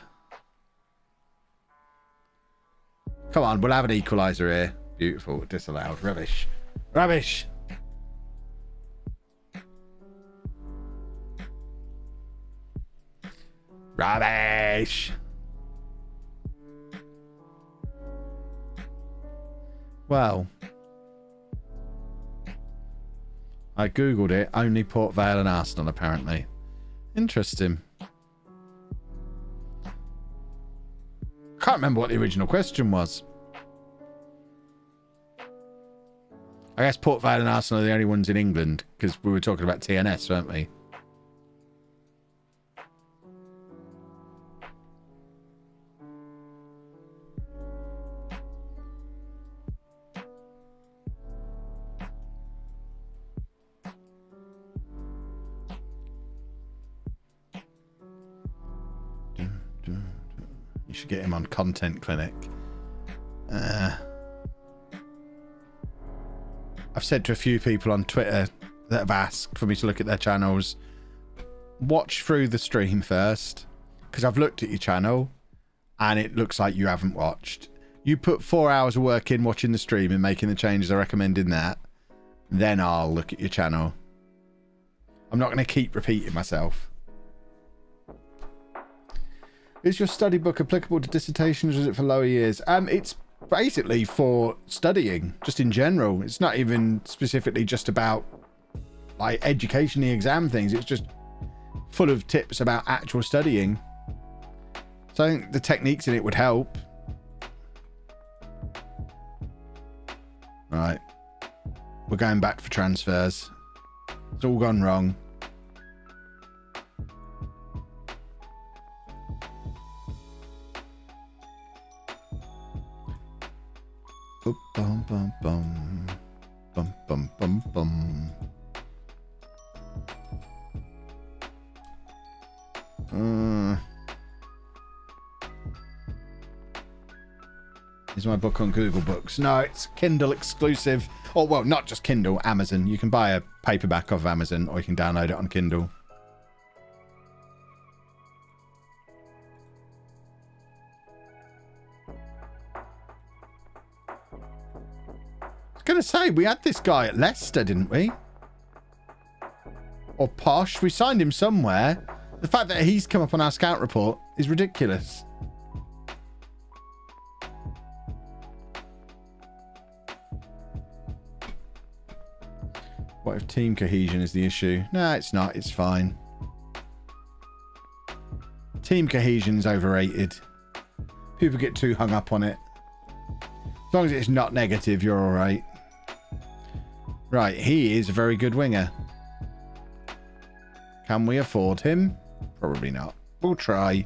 Come on, we'll have an equaliser here. Beautiful. Disallowed. Rubbish. Rubbish. Rubbish. Well, I googled it. Only Port Vale and Arsenal, apparently. Interesting. Can't remember what the original question was. I guess Port Vale and Arsenal are the only ones in England because we were talking about TNS, weren't we? Should get him on Content Clinic. Uh, I've said to a few people on Twitter that have asked for me to look at their channels, watch through the stream first, because I've looked at your channel and it looks like you haven't watched. You put four hours of work in watching the stream and making the changes I recommend in that, then I'll look at your channel. I'm not going to keep repeating myself. Is your study book applicable to dissertations is it for lower years? Um, it's basically for studying, just in general. It's not even specifically just about like education, the exam things. It's just full of tips about actual studying. So I think the techniques in it would help. Right. We're going back for transfers. It's all gone wrong. Boop, bum, bum, bum. Bum, bum, bum, bum. Uh, is my book on Google Books? No, it's Kindle exclusive. Oh, well, not just Kindle, Amazon. You can buy a paperback of Amazon or you can download it on Kindle. Was going to say, we had this guy at Leicester, didn't we? Or Posh. We signed him somewhere. The fact that he's come up on our scout report is ridiculous. What if team cohesion is the issue? No, it's not. It's fine. Team cohesion's overrated. People get too hung up on it. As long as it's not negative, you're all right. Right, he is a very good winger. Can we afford him? Probably not. We'll try.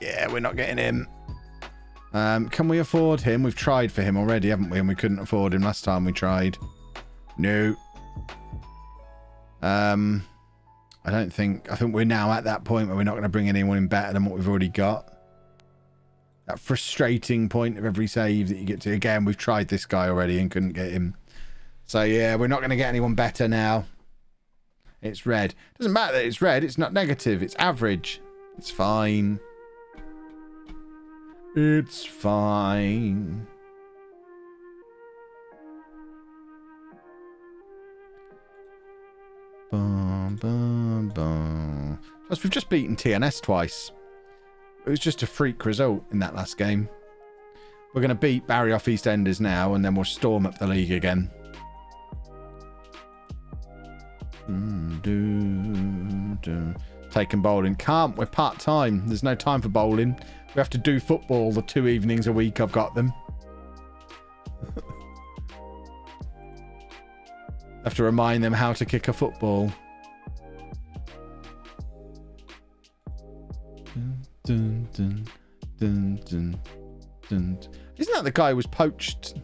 Yeah, we're not getting him. Um, can we afford him? We've tried for him already, haven't we? And we couldn't afford him last time we tried. No. Um, I don't think... I think we're now at that point where we're not going to bring anyone in better than what we've already got. That frustrating point of every save that you get to. Again, we've tried this guy already and couldn't get him. So, yeah, we're not going to get anyone better now. It's red. Doesn't matter that it's red. It's not negative. It's average. It's fine. It's fine. Bum, bum, bum. Plus, we've just beaten TNS twice. It was just a freak result in that last game. We're going to beat Barry off EastEnders now, and then we'll storm up the league again. Mm, do, do. Taking bowling. Can't. We're part time. There's no time for bowling. We have to do football the two evenings a week I've got them. have to remind them how to kick a football. Dun, dun, dun, dun, dun. Isn't that the guy who was poached?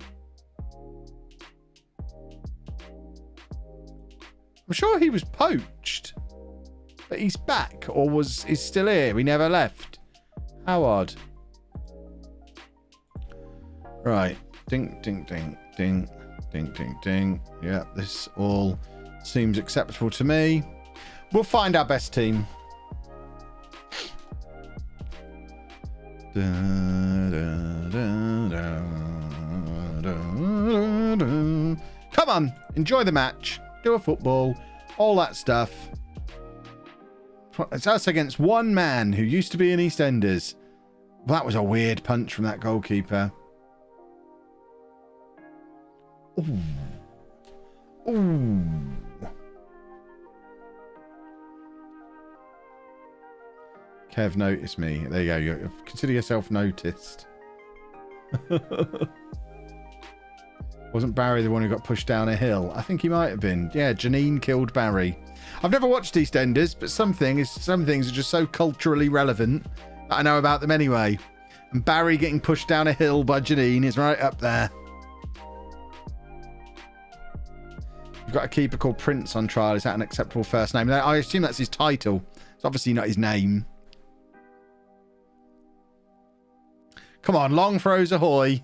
I'm sure he was poached. But he's back, or was he's still here? He never left. How odd. Right. Ding, ding, ding, ding, ding, ding, ding. Yeah, this all seems acceptable to me. We'll find our best team. Come on, enjoy the match. Do a football, all that stuff. It's us against one man who used to be in EastEnders. That was a weird punch from that goalkeeper. Ooh. Ooh. Kev noticed me. There you go. You consider yourself noticed. Wasn't Barry the one who got pushed down a hill? I think he might have been. Yeah, Janine killed Barry. I've never watched EastEnders, but something is some things are just so culturally relevant that I know about them anyway. And Barry getting pushed down a hill by Janine is right up there. You've got a keeper called Prince on trial. Is that an acceptable first name? I assume that's his title. It's obviously not his name. Come on, long throws ahoy.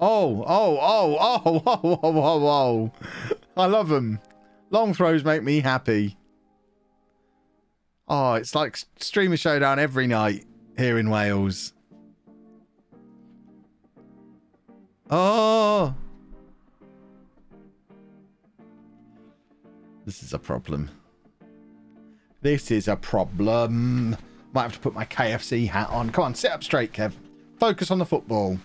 Oh, oh, oh, oh, oh, oh, oh, oh, oh. I love them. Long throws make me happy. Oh, it's like Streamer Showdown every night here in Wales. Oh. This is a problem. This is a problem. Might have to put my KFC hat on. Come on, sit up straight, Kev. Focus on the football.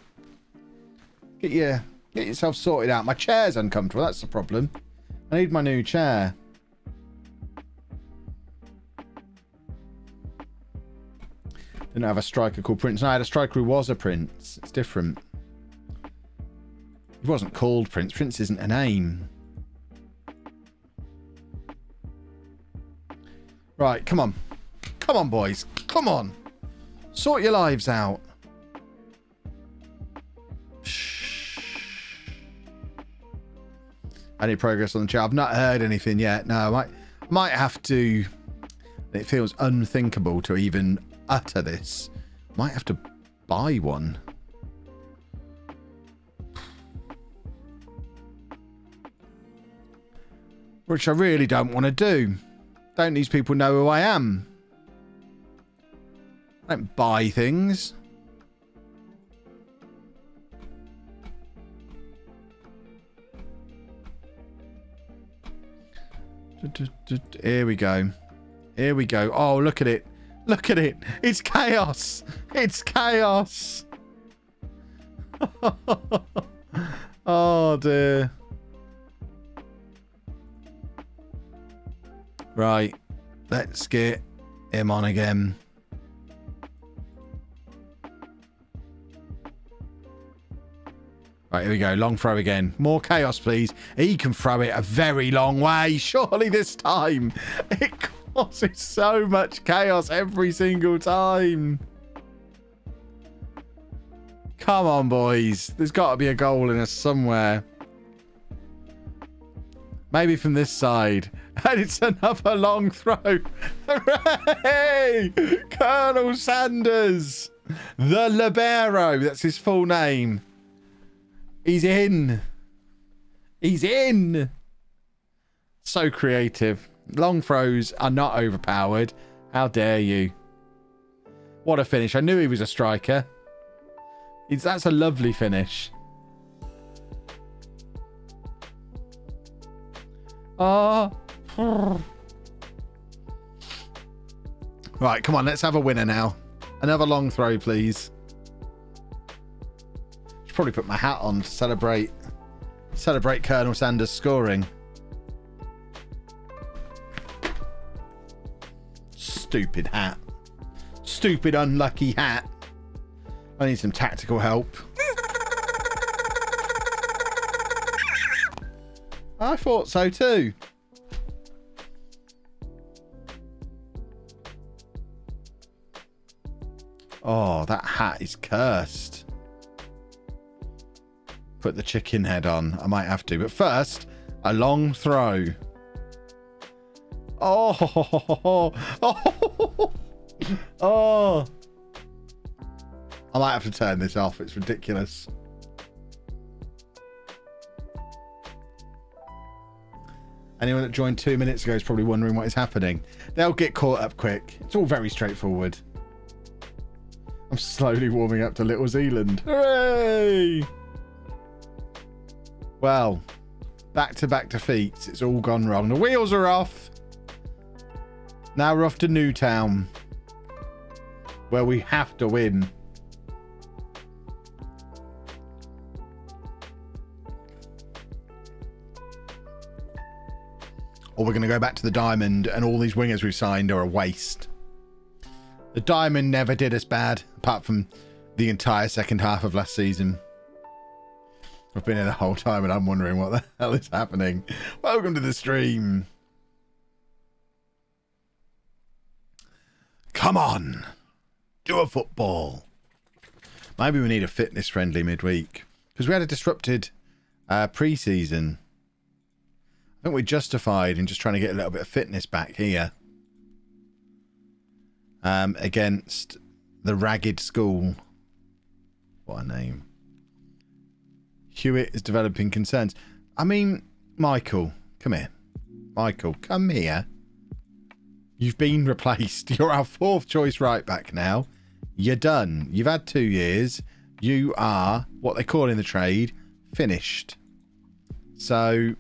Get your get yourself sorted out. My chair's uncomfortable. That's the problem. I need my new chair. Didn't have a striker called Prince. No, I had a striker who was a prince. It's different. He wasn't called Prince. Prince isn't a name. Right, come on. Come on, boys. Come on. Sort your lives out. Any progress on the chat? I've not heard anything yet. No, I might, might have to. It feels unthinkable to even utter this. Might have to buy one. Which I really don't want to do. Don't these people know who I am? I don't buy things. Here we go. Here we go. Oh, look at it. Look at it. It's chaos. It's chaos. oh, dear. Right. Let's get him on again. Right, here we go. Long throw again. More chaos, please. He can throw it a very long way. Surely this time. It causes so much chaos every single time. Come on, boys. There's got to be a goal in us somewhere. Maybe from this side. And it's another long throw. Hooray! Colonel Sanders. The Libero. That's his full name. He's in. He's in. So creative. Long throws are not overpowered. How dare you? What a finish. I knew he was a striker. It's, that's a lovely finish. Oh. Right, come on, let's have a winner now. Another long throw, please. Should probably put my hat on to celebrate celebrate Colonel Sanders scoring. Stupid hat. Stupid unlucky hat. I need some tactical help. I thought so too. Oh, that hat is cursed. Put the chicken head on. I might have to. But first, a long throw. Oh, oh, oh. I might have to turn this off. It's ridiculous. Anyone that joined two minutes ago is probably wondering what is happening. They'll get caught up quick. It's all very straightforward. I'm slowly warming up to Little Zealand. Hooray! Well, back to back defeats. It's all gone wrong. The wheels are off. Now we're off to Newtown, where we have to win. Or we're going to go back to the Diamond, and all these wingers we've signed are a waste. The Diamond never did us bad, apart from the entire second half of last season. I've been here the whole time and I'm wondering what the hell is happening. Welcome to the stream. Come on. Do a football. Maybe we need a fitness friendly midweek. Because we had a disrupted uh, pre season. I think we're justified in just trying to get a little bit of fitness back here. Um, against the Ragged School. What a name. Hewitt is developing concerns. I mean, Michael, come here. Michael, come here. You've been replaced. You're our fourth choice right back now. You're done. You've had two years. You are what they call in the trade finished. So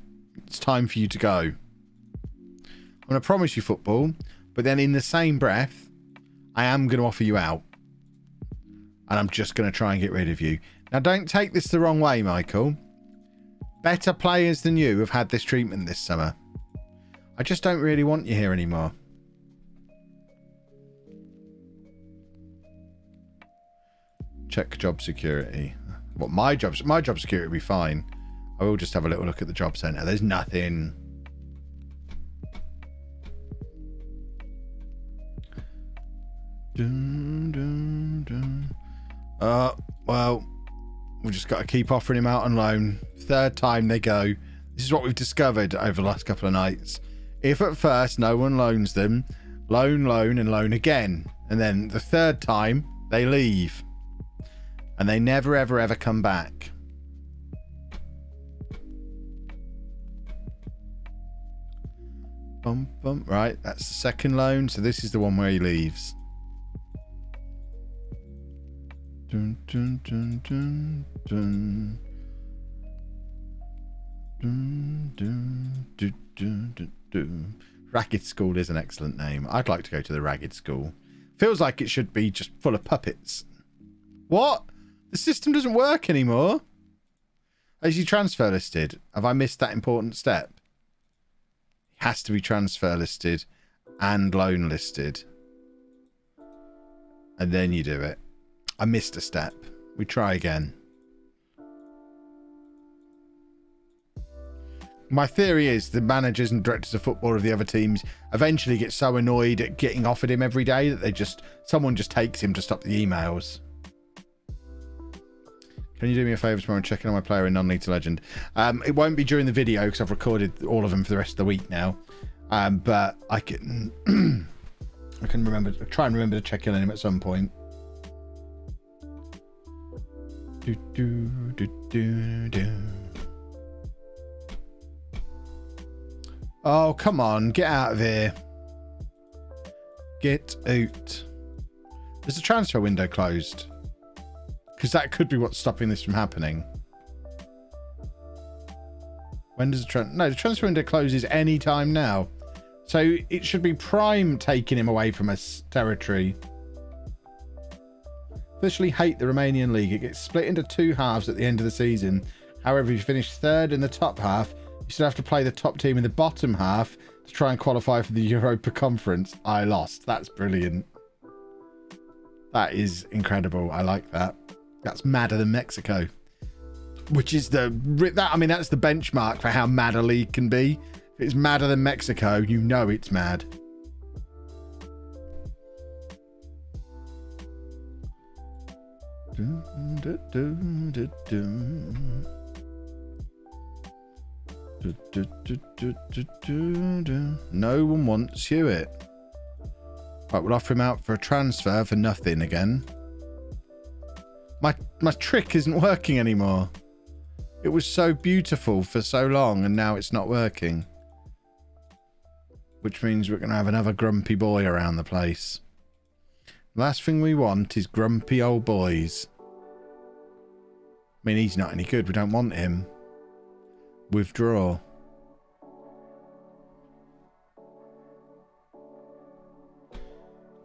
it's time for you to go. I'm going to promise you football, but then in the same breath, I am going to offer you out. And I'm just going to try and get rid of you. Now, don't take this the wrong way, Michael. Better players than you have had this treatment this summer. I just don't really want you here anymore. Check job security. What my job? My job security will be fine. I will just have a little look at the job centre. There's nothing. Dun, dun, dun. Uh, well, we just got to keep offering him out on loan. Third time they go. This is what we've discovered over the last couple of nights. If at first no one loans them, loan, loan, and loan again. And then the third time, they leave. And they never, ever, ever come back. Bum, bum. Right, that's the second loan. So this is the one where he leaves. Dun, dun, dun, dun, dun. Dun, dun, dun, dun, dun, dun. Ragged School is an excellent name. I'd like to go to the Ragged School. Feels like it should be just full of puppets. What? The system doesn't work anymore. Is he transfer listed? Have I missed that important step? He has to be transfer listed and loan listed. And then you do it. I missed a step. We try again. My theory is the managers and directors of football of the other teams eventually get so annoyed at getting offered him every day that they just someone just takes him to stop the emails. Can you do me a favour tomorrow and check in on my player in non-league to legend? Um, it won't be during the video because I've recorded all of them for the rest of the week now. Um, but I can I can remember try and remember to check in on him at some point. Do, do, do, do, do. Oh, come on. Get out of here. Get out. Is the transfer window closed? Because that could be what's stopping this from happening. When does the transfer... No, the transfer window closes any time now. So it should be Prime taking him away from us territory. Officially hate the Romanian league. It gets split into two halves at the end of the season. However, if you finish third in the top half, you still have to play the top team in the bottom half to try and qualify for the Europa Conference. I lost. That's brilliant. That is incredible. I like that. That's madder than Mexico. Which is the that I mean that's the benchmark for how mad a league can be. If it's madder than Mexico, you know it's mad. No one wants Hewitt. Right, we'll offer him out for a transfer for nothing again. My my trick isn't working anymore. It was so beautiful for so long and now it's not working. Which means we're going to have another grumpy boy around the place. Last thing we want is grumpy old boys. I mean, he's not any good. We don't want him. Withdraw.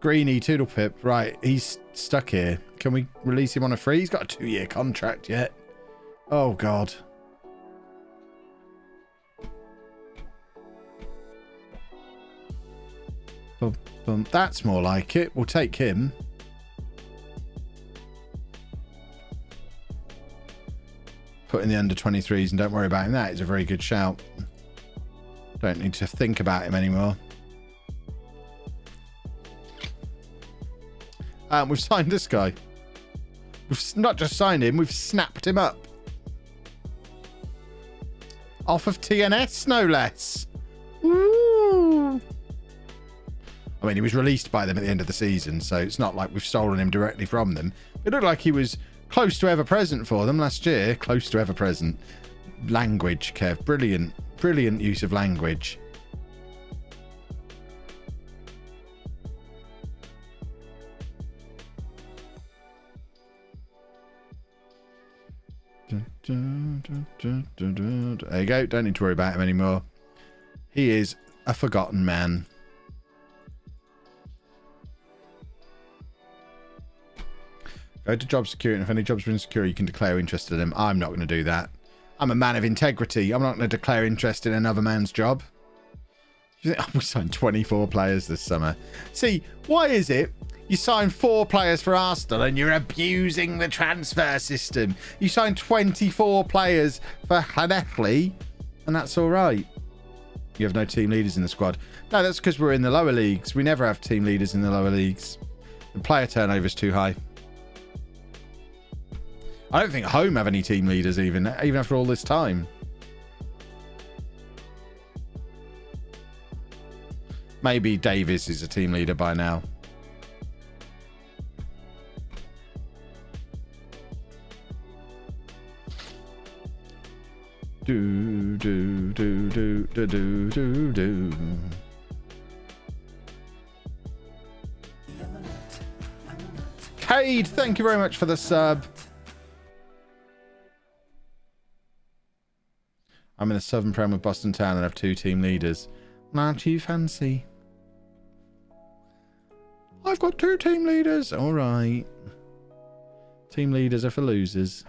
Greeny Toodlepip. Right, he's stuck here. Can we release him on a free? He's got a two-year contract yet. Oh, God. Bum, bum. That's more like it. We'll take him. Put in the under 23s and don't worry about him. That is a very good shout. Don't need to think about him anymore. Um, we've signed this guy. We've not just signed him, we've snapped him up. Off of TNS, no less. Woo! I mean, he was released by them at the end of the season, so it's not like we've stolen him directly from them. It looked like he was close to ever present for them last year. Close to ever present. Language, Kev. Brilliant. Brilliant use of language. There you go. Don't need to worry about him anymore. He is a forgotten man. Go to job security, and if any jobs are insecure, you can declare interest in them. I'm not going to do that. I'm a man of integrity. I'm not going to declare interest in another man's job. We signed 24 players this summer. See, why is it you sign four players for Arsenal and you're abusing the transfer system? You signed 24 players for Llanelli and that's all right. You have no team leaders in the squad. No, that's because we're in the lower leagues. We never have team leaders in the lower leagues. The player turnover is too high. I don't think home have any team leaders even, even after all this time. Maybe Davis is a team leader by now. Do do do do do do do do. Cade, thank you very much for the sub. I'm in the Southern Prem with Boston Town and have two team leaders. Aren't you fancy? I've got two team leaders. All right. Team leaders are for losers.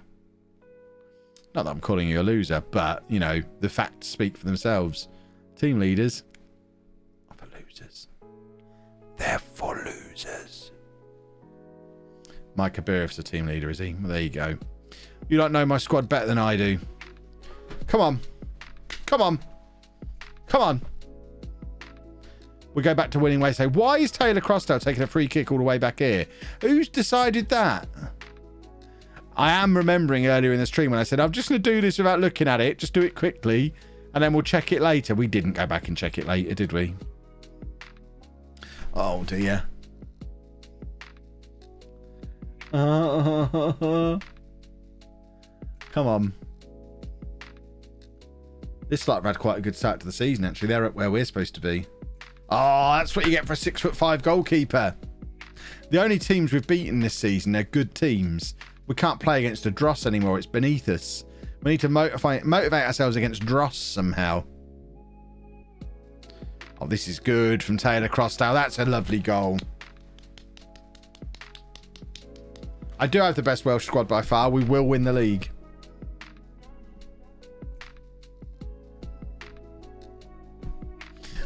Not that I'm calling you a loser, but, you know, the facts speak for themselves. Team leaders are for losers. They're for losers. Mike Kabirev's a team leader, is he? Well, there you go. You don't know my squad better than I do. Come on. Come on. Come on. We go back to winning way. Say, why is Taylor-Crossdale taking a free kick all the way back here? Who's decided that? I am remembering earlier in the stream when I said, I'm just going to do this without looking at it. Just do it quickly. And then we'll check it later. We didn't go back and check it later, did we? Oh, dear. Come on. This lot have had quite a good start to the season, actually. They're at where we're supposed to be. Oh, that's what you get for a six foot five goalkeeper. The only teams we've beaten this season, they're good teams. We can't play against a Dross anymore. It's beneath us. We need to motivate, motivate ourselves against Dross somehow. Oh, this is good from Taylor-Crossdale. That's a lovely goal. I do have the best Welsh squad by far. We will win the league.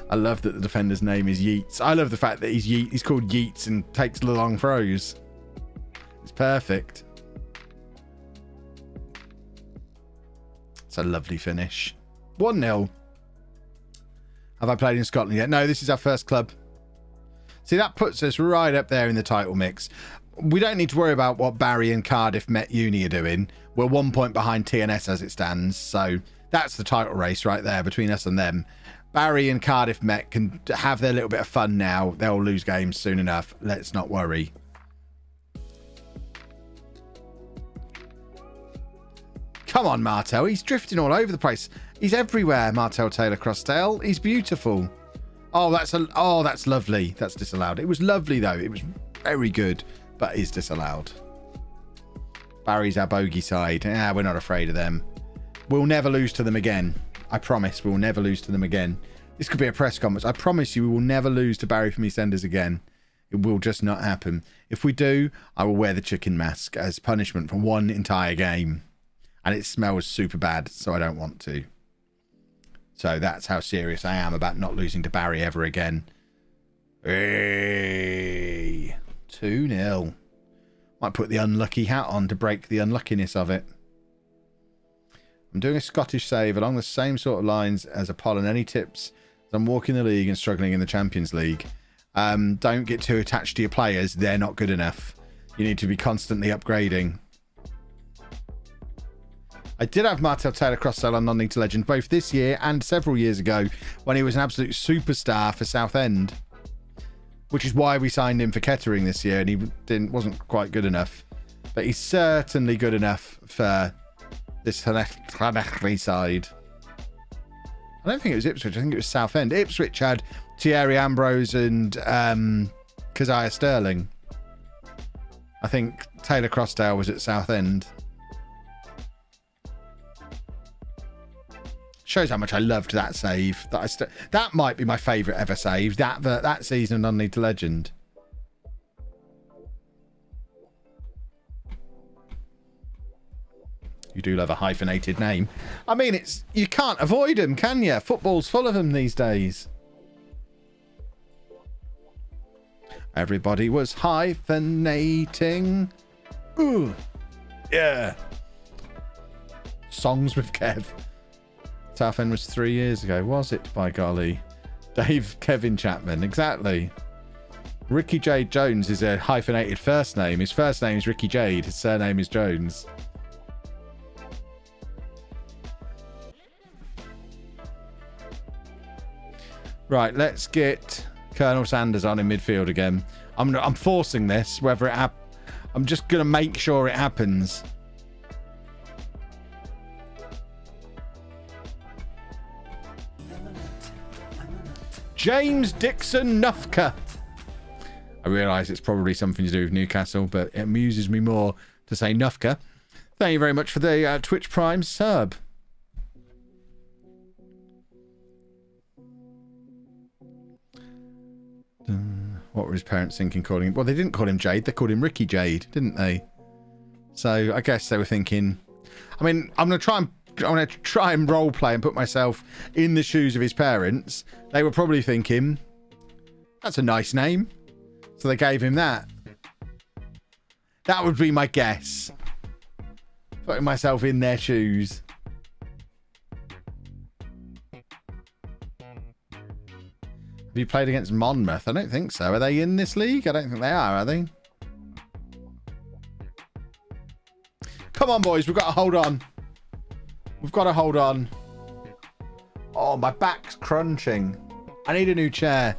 I love that the defender's name is Yeats. I love the fact that he's Yeet, he's called Yeats and takes the long throws. It's perfect. It's a lovely finish. 1 0. Have I played in Scotland yet? No, this is our first club. See, that puts us right up there in the title mix. We don't need to worry about what Barry and Cardiff Met Uni are doing. We're one point behind TNS as it stands. So that's the title race right there between us and them. Barry and Cardiff Met can have their little bit of fun now. They'll lose games soon enough. Let's not worry. Come on, Martell. He's drifting all over the place. He's everywhere, Martell Taylor-Crossdale. He's beautiful. Oh, that's a oh, that's lovely. That's disallowed. It was lovely though. It was very good, but is disallowed. Barry's our bogey side. Ah, we're not afraid of them. We'll never lose to them again. I promise we'll never lose to them again. This could be a press conference. I promise you we will never lose to Barry from EastEnders again. It will just not happen. If we do, I will wear the chicken mask as punishment for one entire game. And it smells super bad, so I don't want to. So that's how serious I am about not losing to Barry ever again. Hey, 2 0. Might put the unlucky hat on to break the unluckiness of it. I'm doing a Scottish save along the same sort of lines as Apollon. Any tips I'm walking the league and struggling in the Champions League? Um, don't get too attached to your players. They're not good enough. You need to be constantly upgrading. I did have Martell Taylor-Crossdale on Non-League to Legend both this year and several years ago when he was an absolute superstar for Southend. Which is why we signed him for Kettering this year and he didn't wasn't quite good enough. But he's certainly good enough for this Llanelli side. I don't think it was Ipswich. I think it was Southend. Ipswich had Thierry Ambrose and um, Kazaiah Sterling. I think Taylor-Crossdale was at Southend. Shows how much I loved that save. That I that might be my favourite ever save. That that, season of Non-League to Legend. You do love a hyphenated name. I mean, it's you can't avoid them, can you? Football's full of them these days. Everybody was hyphenating. Ooh, yeah. Songs with Kev. Southend was three years ago, was it? By golly, Dave Kevin Chapman, exactly. Ricky Jade Jones is a hyphenated first name. His first name is Ricky Jade. His surname is Jones. Right, let's get Colonel Sanders on in midfield again. I'm I'm forcing this, whether it I'm just gonna make sure it happens. James Dixon Nufka. I realise it's probably something to do with Newcastle, but it amuses me more to say Nufka. Thank you very much for the uh, Twitch Prime sub. What were his parents thinking calling him? Well, they didn't call him Jade. They called him Ricky Jade, didn't they? So I guess they were thinking. I mean, I'm gonna try and I'm gonna try and role play and put myself in the shoes of his parents. They were probably thinking, "That's a nice name," so they gave him that. That would be my guess. Putting myself in their shoes. Have you played against Monmouth? I don't think so. Are they in this league? I don't think they are, are they? Come on, boys. We've got to hold on. We've got to hold on. Oh, my back's crunching. I need a new chair.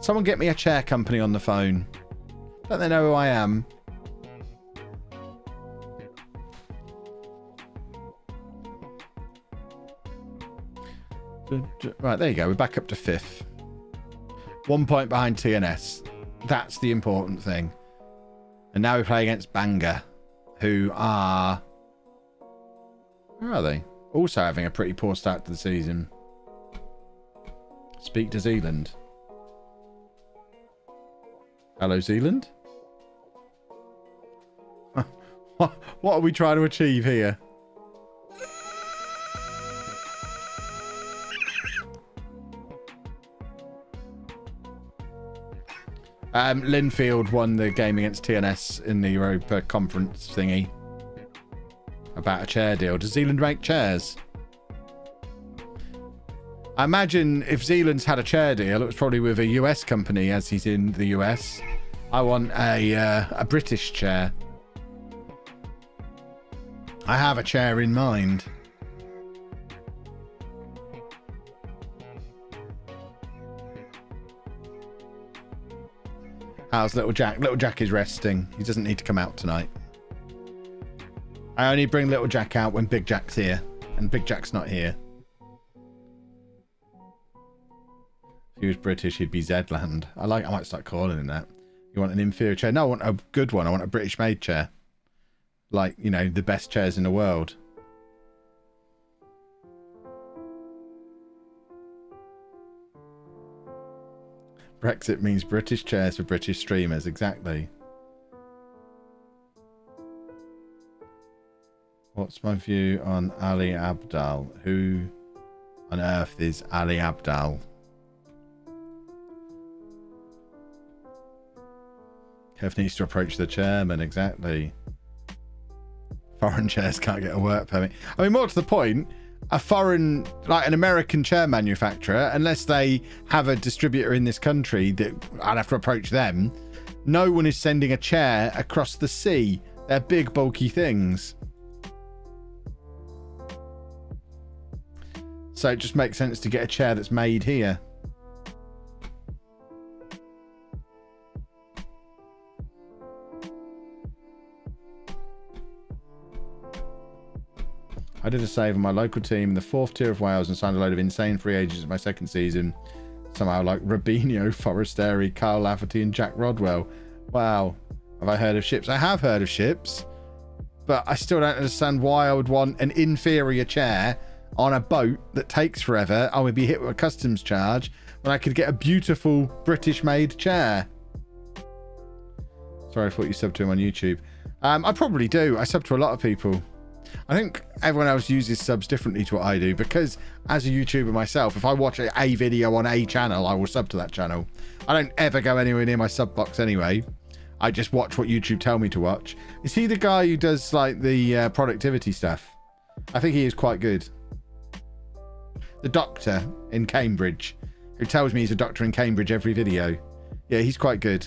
Someone get me a chair company on the phone. Don't they know who I am? Right, there you go. We're back up to fifth. One point behind TNS. That's the important thing. And now we play against Bangor. who are. Where are they? Also having a pretty poor start to the season. Speak to Zealand. Hello, Zealand. what are we trying to achieve here? Um, Linfield won the game against TNS in the Europa conference thingy about a chair deal. Does Zealand make chairs? I imagine if Zealand's had a chair deal, it was probably with a US company, as he's in the US. I want a uh, a British chair. I have a chair in mind. How's little Jack? Little Jack is resting. He doesn't need to come out tonight. I only bring little Jack out when Big Jack's here, and Big Jack's not here. If he was British, he'd be Zedland. I like. I might start calling him that. You want an inferior chair? No, I want a good one. I want a British-made chair, like you know the best chairs in the world. Brexit means British chairs for British streamers. Exactly. What's my view on Ali Abdaal? Who on earth is Ali Abdaal? Kev needs to approach the chairman, exactly. Foreign chairs can't get a work permit. I mean, more to the point, a foreign, like an American chair manufacturer, unless they have a distributor in this country that I'd have to approach them, no one is sending a chair across the sea. They're big, bulky things. So it just makes sense to get a chair that's made here. I did a save on my local team in the fourth tier of Wales and signed a load of insane free agents in my second season. Somehow like Robinho, Forestieri, Carl Lafferty and Jack Rodwell. Wow. Have I heard of ships? I have heard of ships. But I still don't understand why I would want an inferior chair on a boat that takes forever. I would be hit with a customs charge when I could get a beautiful British made chair. Sorry, I thought you subbed to him on YouTube. Um, I probably do. I sub to a lot of people. I think everyone else uses subs differently to what I do because as a YouTuber myself, if I watch a, a video on a channel, I will sub to that channel. I don't ever go anywhere near my sub box anyway. I just watch what YouTube tell me to watch. Is he the guy who does like the uh, productivity stuff? I think he is quite good. The doctor in Cambridge, who tells me he's a doctor in Cambridge every video. Yeah, he's quite good.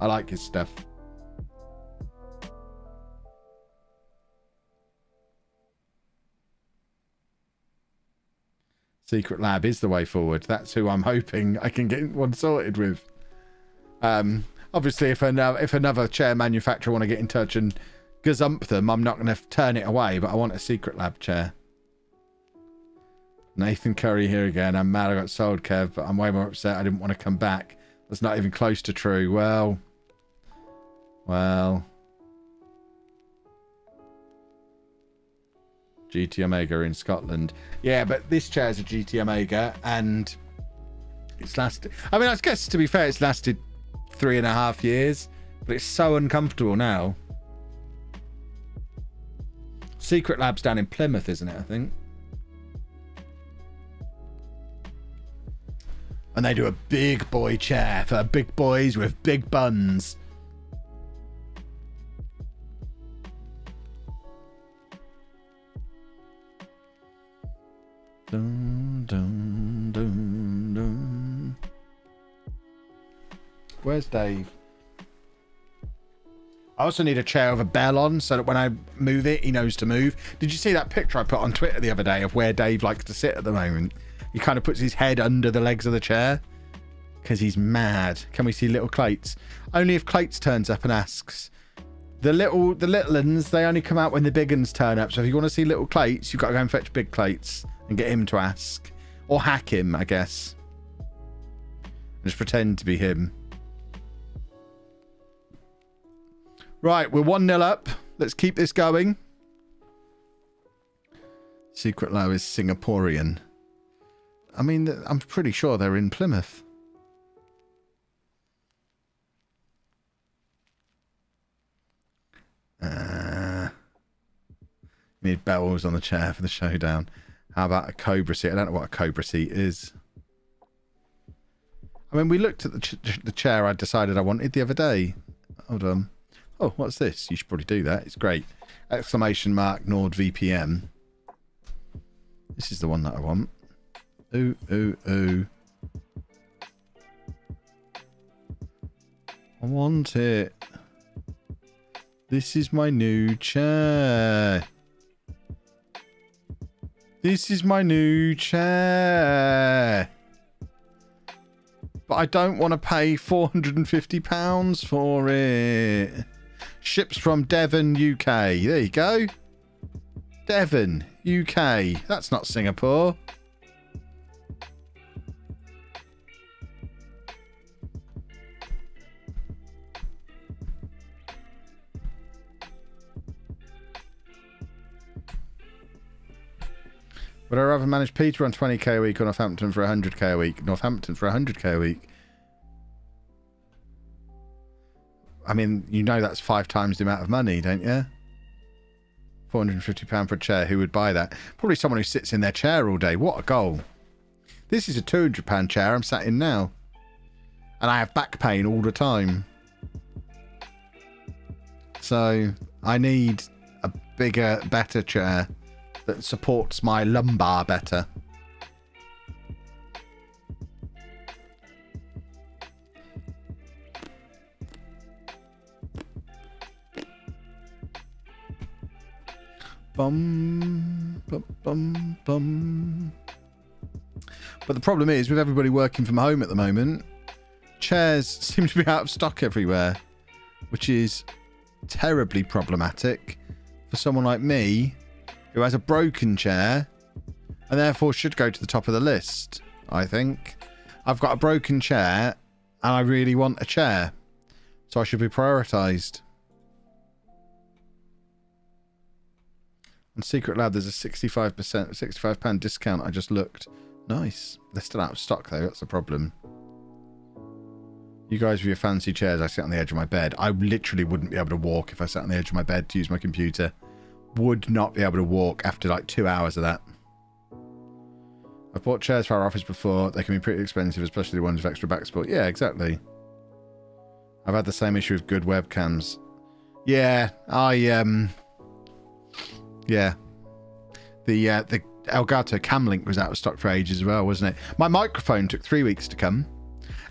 I like his stuff. Secret Lab is the way forward. That's who I'm hoping I can get one sorted with. Um, obviously, if another if another chair manufacturer want to get in touch and gazump them, I'm not going to turn it away. But I want a Secret Lab chair. Nathan Curry here again. I'm mad I got sold, Kev, but I'm way more upset I didn't want to come back. That's not even close to true. Well, well. GT Omega in Scotland. Yeah, but this chair's a GT Omega and it's lasted. I mean, I guess to be fair, it's lasted three and a half years, but it's so uncomfortable now. Secret Labs down in Plymouth, isn't it? I think. And they do a big boy chair for big boys with big buns. Dun, dun, dun, dun. Where's Dave? I also need a chair with a bell on so that when I move it, he knows to move. Did you see that picture I put on Twitter the other day of where Dave likes to sit at the moment? He kind of puts his head under the legs of the chair because he's mad. Can we see little Clates? Only if Clates turns up and asks. The little, the little uns, they only come out when the big uns turn up. So if you want to see little Clates, you've got to go and fetch big Clates and get him to ask. Or hack him, I guess. Just pretend to be him. Right, we're 1 0 up. Let's keep this going. Secret Low is Singaporean. I mean, I'm pretty sure they're in Plymouth. Uh, need bells on the chair for the showdown. How about a cobra seat? I don't know what a cobra seat is. I mean, we looked at the, ch- the chair I decided I wanted the other day. Hold on. Oh, what's this? You should probably do that. It's great. Exclamation mark NordVPN. This is the one that I want. Ooh, ooh, ooh. I want it. This is my new chair. This is my new chair. But I don't want to pay £450 for it. Ships from Devon, UK. There you go. Devon, UK. That's not Singapore. Would I rather manage Peter on 20k a week or Northampton for 100k a week? Northampton for 100k a week. I mean, you know that's five times the amount of money, don't you? £450 for a chair. Who would buy that? Probably someone who sits in their chair all day. What a goal. This is a £200 chair I'm sat in now. And I have back pain all the time. So I need a bigger, better chair that supports my lumbar better. Bum, bum, bum, bum. But the problem is, with everybody working from home at the moment, chairs seem to be out of stock everywhere, which is terribly problematic for someone like me who has a broken chair and therefore should go to the top of the list, I think. I've got a broken chair and I really want a chair, so I should be prioritised. On Secret Lab, there's a 65%, £65 discount. I just looked. Nice. They're still out of stock, though. That's the problem. You guys with your fancy chairs, I sit on the edge of my bed. I literally wouldn't be able to walk if I sat on the edge of my bed to use my computer. Would not be able to walk after like two hours of that. I've bought chairs for our office before. They can be pretty expensive, especially the ones with extra back support. Yeah, exactly. I've had the same issue with good webcams. Yeah, I um yeah. The uh, the Elgato Camlink was out of stock for ages as well, wasn't it? My microphone took three weeks to come.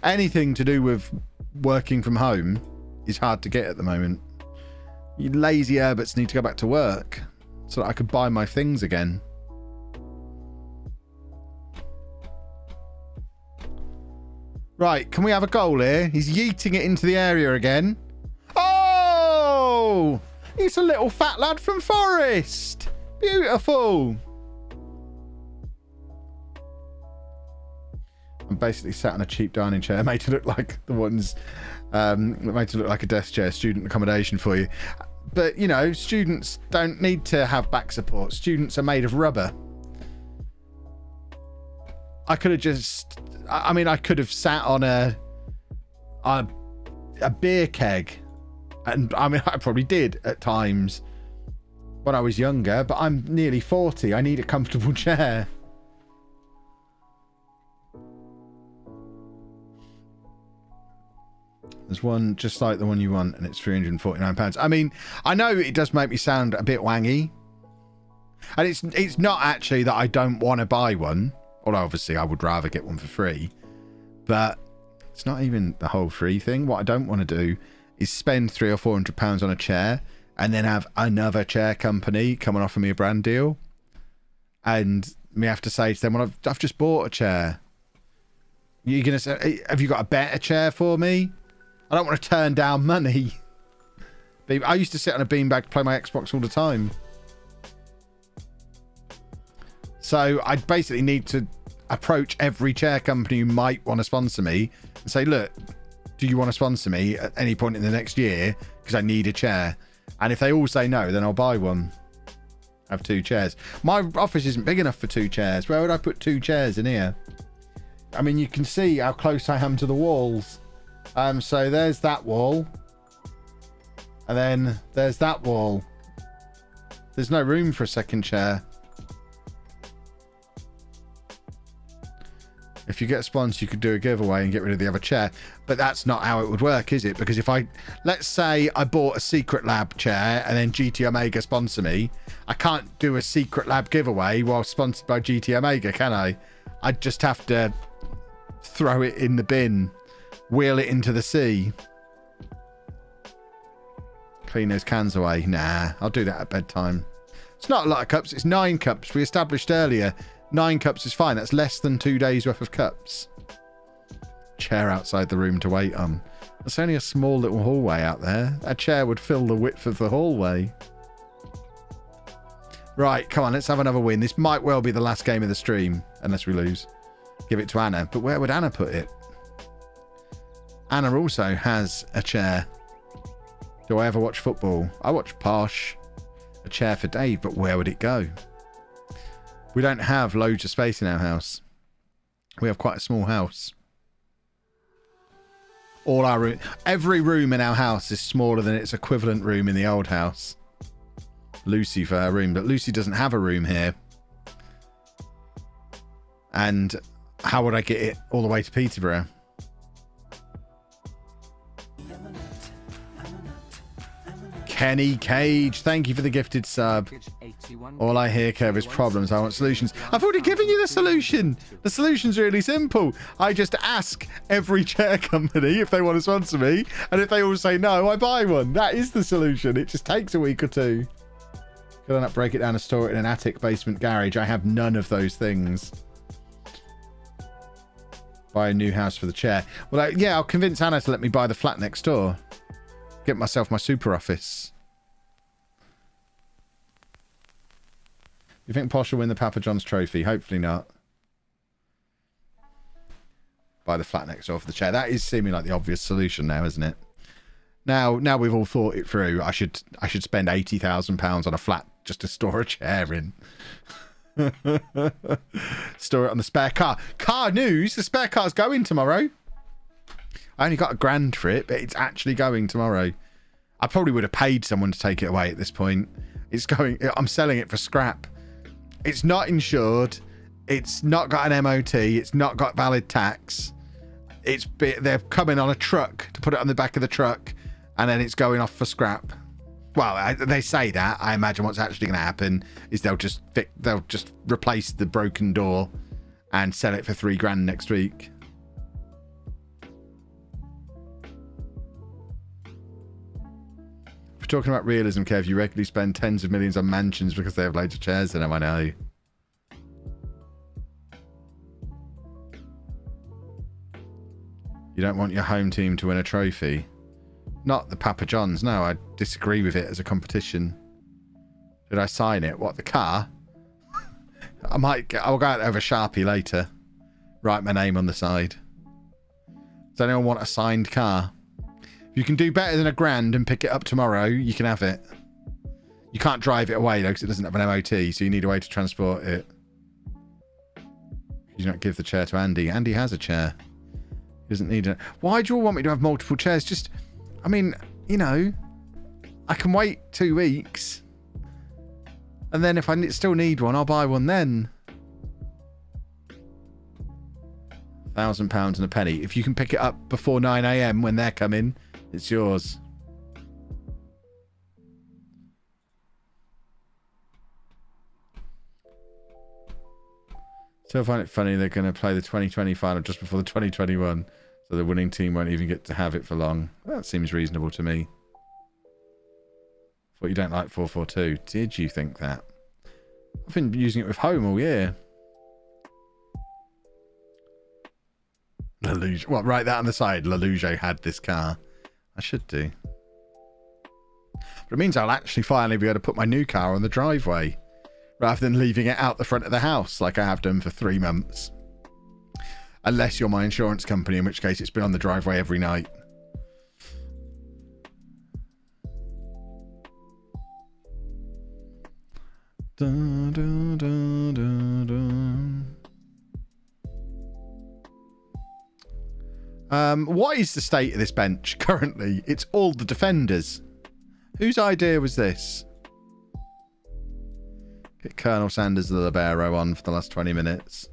Anything to do with working from home is hard to get at the moment. You lazy Herberts need to go back to work so that I could buy my things again. Right, can we have a goal here? He's yeeting it into the area again. Oh! He's a little fat lad from Forest. Beautiful. I'm basically sat on a cheap dining chair, made to look like the ones, um, made to look like a desk chair, student accommodation for you. But you know, students don't need to have back support. Students are made of rubber. I could have just, I mean, I could have sat on a, a, a beer keg, and I mean, I probably did at times when I was younger. But I'm nearly forty. I need a comfortable chair. There's one just like the one you want, and it's £349. I mean, I know it does make me sound a bit wangy. And it's it's not actually that I don't want to buy one. Although obviously I would rather get one for free. But it's not even the whole free thing. What I don't want to do is spend three or four hundred pounds on a chair and then have another chair company come and offer me a brand deal. And me have to say to them, Well, I've, I've just bought a chair. You're gonna say, have you got a better chair for me? I don't want to turn down money. I used to sit on a beanbag to play my Xbox all the time. So I basically need to approach every chair company who might want to sponsor me and say, look, do you want to sponsor me at any point in the next year? Because I need a chair. And if they all say no, then I'll buy one. I Have two chairs. My office isn't big enough for two chairs. Where would I put two chairs in here? I mean, you can see how close I am to the walls. Um, so there's that wall. And then there's that wall. There's no room for a second chair. If you get sponsored, you could do a giveaway and get rid of the other chair. But that's not how it would work, is it? Because if I, let's say I bought a Secret Lab chair and then GT Omega sponsor me, I can't do a Secret Lab giveaway while sponsored by GT Omega, can I? I'd just have to throw it in the bin, wheel it into the sea. Clean those cans away. Nah, I'll do that at bedtime. It's not a lot of cups. It's nine cups. We established earlier Nine cups is fine. That's less than two days worth of cups. Chair outside the room to wait on. There's only a small little hallway out there. A chair would fill the width of the hallway. Right, come on, let's have another win. This might well be the last game of the stream, unless we lose. Give it to Anna. But where would Anna put it? Anna also has a chair. Do I ever watch football? I watch Posh. A chair for Dave, but where would it go? We don't have loads of space in our house. We have quite a small house. All our room, every room in our house is smaller than its equivalent room in the old house. Lucy for her room, but Lucy doesn't have a room here. And how would I get it all the way to Peterborough? Kenny Cage, thank you for the gifted sub. All I hear, Kev, is problems. I want solutions. I've already given you the solution. The solution's really simple. I just ask every chair company if they want to sponsor me, and if they all say no, I buy one. That is the solution. It just takes a week or two. Could I not break it down and store it in an attic basement garage? I have none of those things. Buy a new house for the chair. Well, I, yeah, I'll convince Anna to let me buy the flat next door. Get myself my super office. You think Posh will win the Papa John's trophy? Hopefully not. Buy the flat next door for the chair. That is seeming like the obvious solution now, isn't it? Now, now we've all thought it through. I should, I should spend eighty thousand pounds on a flat just to store a chair in. store it on the spare car. Car news: the spare car's going tomorrow. I only got a grand for it, but it's actually going tomorrow. I probably would have paid someone to take it away at this point. It's going. I'm selling it for scrap. It's not insured. It's not got an MOT. It's not got valid tax. It's they're coming on a truck to put it on the back of the truck, and then it's going off for scrap. Well, I, they say that. I imagine what's actually going to happen is they'll just they'll just replace the broken door and sell it for three grand next week. Talking about realism, Kev, you regularly spend tens of millions on mansions because they have loads of chairs in them, I know. You don't want your home team to win a trophy. Not the Papa John's, no, I disagree with it as a competition. Did I sign it? What, the car? I might, get, I'll go out over Sharpie later. Write my name on the side. Does anyone want a signed car? If you can do better than a grand and pick it up tomorrow, you can have it. You can't drive it away though because it doesn't have an MOT, so you need a way to transport it. You don't give the chair to Andy. Andy has a chair. He doesn't need it. Why do you all want me to have multiple chairs? Just, I mean, you know, I can wait two weeks. And then if I still need one, I'll buy one then. Thousand pounds and a penny. If you can pick it up before 9 a.m. when they're coming, it's yours. Still find it funny they're going to play the 2020 final just before the 2021, so the winning team won't even get to have it for long. That seems reasonable to me. Thought you don't like 442. Did you think that? I've been using it with home all year. Lelouch. What, write that on the side. Lelouch had this car. I should do. But it means I'll actually finally be able to put my new car on the driveway rather than leaving it out the front of the house like I have done for three months. Unless you're my insurance company, in which case it's been on the driveway every night. Um, what is the state of this bench currently? It's all the defenders. Whose idea was this? Get Colonel Sanders the Libero on for the last 20 minutes.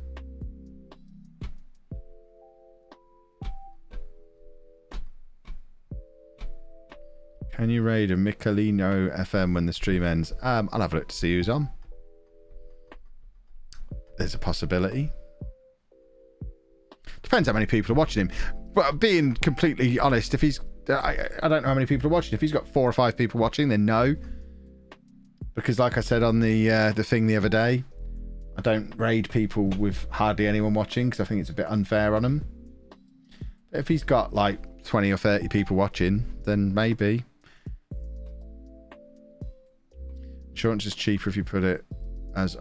Can you raid a Michelino FM when the stream ends? Um, I'll have a look to see who's on. There's a possibility. Depends how many people are watching him. But being completely honest, if he's I, I don't know how many people are watching. If he's got four or five people watching, then no. Because like I said on the uh, the thing the other day, I don't raid people with hardly anyone watching because I think it's a bit unfair on them. But if he's got like 20 or 30 people watching, then maybe. Insurance is cheaper if you put it as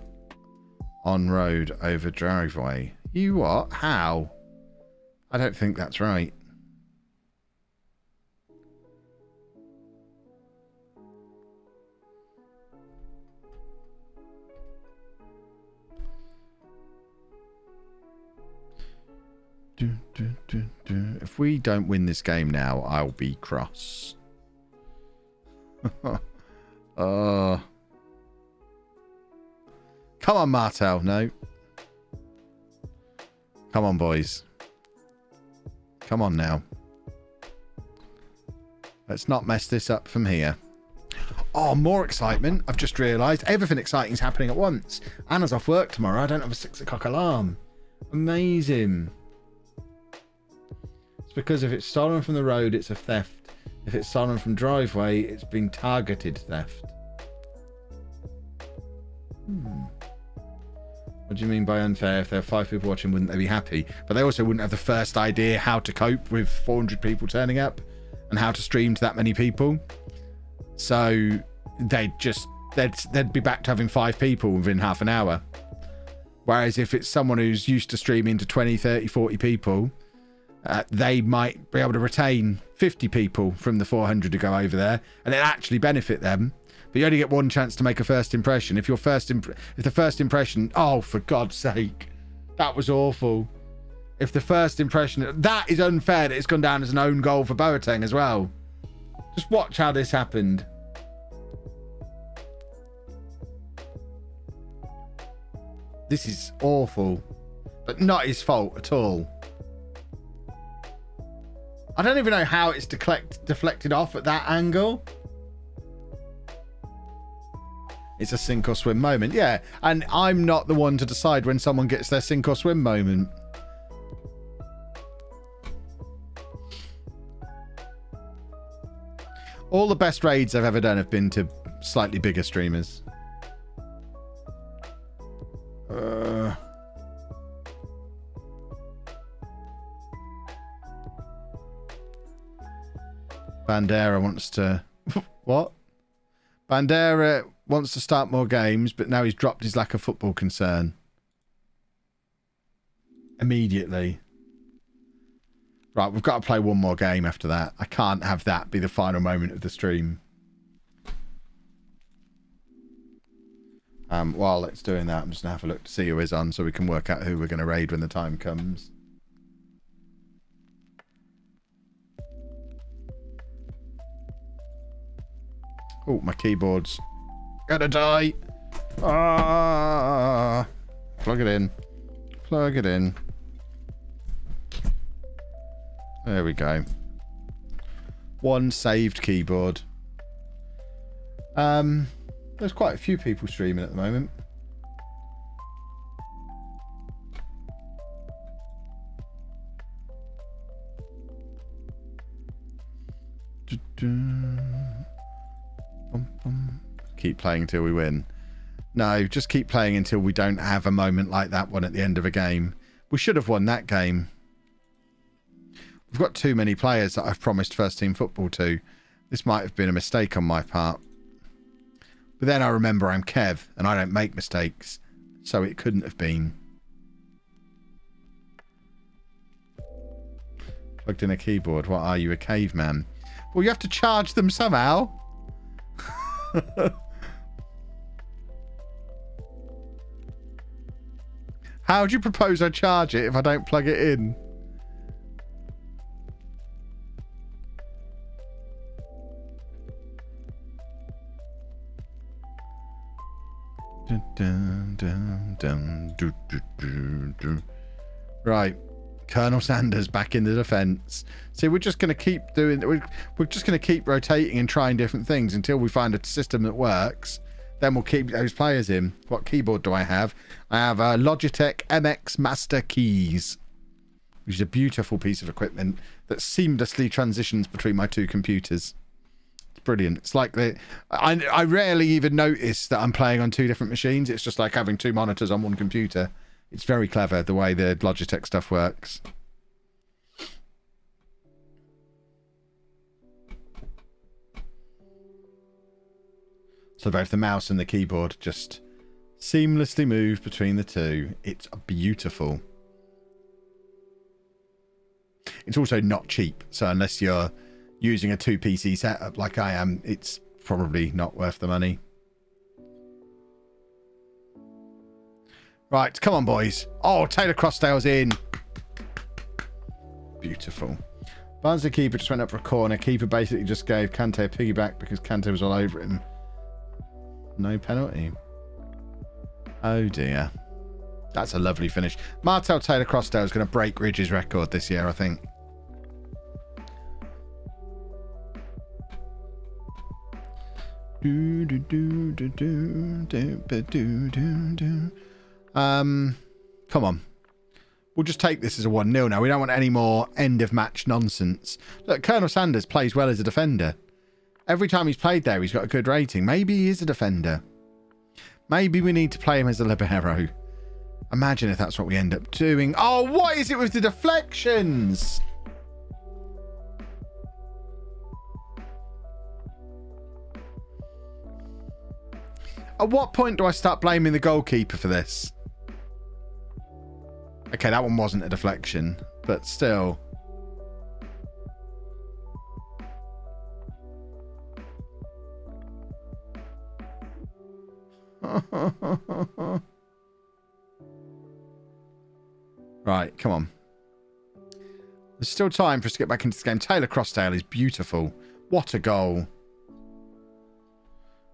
on road over driveway. You what? How? I don't think that's right. Do, do, do. If we don't win this game now, I'll be cross. uh, come on, Martell. No. Come on, boys. Come on now. Let's not mess this up from here. Oh, more excitement. I've just realised everything exciting is happening at once. Anna's off work tomorrow. I don't have a six o'clock alarm. Amazing. It's because if it's stolen from the road, it's a theft. If it's stolen from driveway, it's been targeted theft. Do you mean by unfair? If there are five people watching, wouldn't they be happy? But they also wouldn't have the first idea how to cope with 400 people turning up and how to stream to that many people. So they'd just they'd they'd be back to having five people within half an hour. Whereas if it's someone who's used to streaming to 20, 30, 40 people, uh, they might be able to retain 50 people from the 400 to go over there and it actually benefit them but you only get one chance to make a first impression. If your first imp- if the first impression oh for god's sake that was awful. If the first impression that is unfair that it's gone down as an own goal for Boateng as well. Just watch how this happened. This is awful but not his fault at all. I don't even know how it's deflect, deflected off at that angle. It's a sink or swim moment. Yeah. And I'm not the one to decide when someone gets their sink or swim moment. All the best raids I've ever done have been to slightly bigger streamers. Uh... Bandera wants to. what? Bandera wants to start more games, but now he's dropped his lack of football concern. Immediately. Right, we've got to play one more game after that. I can't have that be the final moment of the stream. Um, while it's doing that, I'm just going to have a look to see who is on so we can work out who we're going to raid when the time comes. Oh, my keyboard's gonna die. Ah, plug it in. Plug it in. There we go. One saved keyboard. Um, there's quite a few people streaming at the moment. Keep playing until we win. No, just keep playing until we don't have a moment like that one at the end of a game. We should have won that game. We've got too many players that I've promised first team football to. This might have been a mistake on my part. But then I remember I'm Kev and I don't make mistakes. So it couldn't have been. Plugged in a keyboard. What are you, a caveman? Well, you have to charge them somehow. How do you propose I charge it if I don't plug it in? Right. Colonel Sanders back in the defence. See, we're just going to keep doing. We're, we're just going to keep rotating and trying different things until we find a system that works. Then we'll keep those players in. What keyboard do I have? I have a Logitech MX Master Keys, which is a beautiful piece of equipment that seamlessly transitions between my two computers. It's brilliant. It's like the I I rarely even notice that I'm playing on two different machines. It's just like having two monitors on one computer. It's very clever the way the Logitech stuff works. So both the mouse and the keyboard just seamlessly move between the two. It's beautiful. It's also not cheap, so unless you're using a two PC setup like I am, it's probably not worth the money. Right, come on, boys. Oh, Taylor-Crossdale's in. Beautiful. Barnes the keeper just went up for a corner. Keeper basically just gave Kante a piggyback because Kante was all over him. No penalty. Oh dear. That's a lovely finish. Martell Taylor-Crossdale is going to break Ridge's record this year, I think. Do, do, do, do, do, do, do, do. Um, come on. We'll just take this as a 1 0 now. We don't want any more end of match nonsense. Look, Colonel Sanders plays well as a defender. Every time he's played there, he's got a good rating. Maybe he is a defender. Maybe we need to play him as a libero. Imagine if that's what we end up doing. Oh, what is it with the deflections? At what point do I start blaming the goalkeeper for this? Okay, that one wasn't a deflection, but still. right, come on. There's still time for us to get back into this game. Taylor-Crossdale is beautiful. What a goal.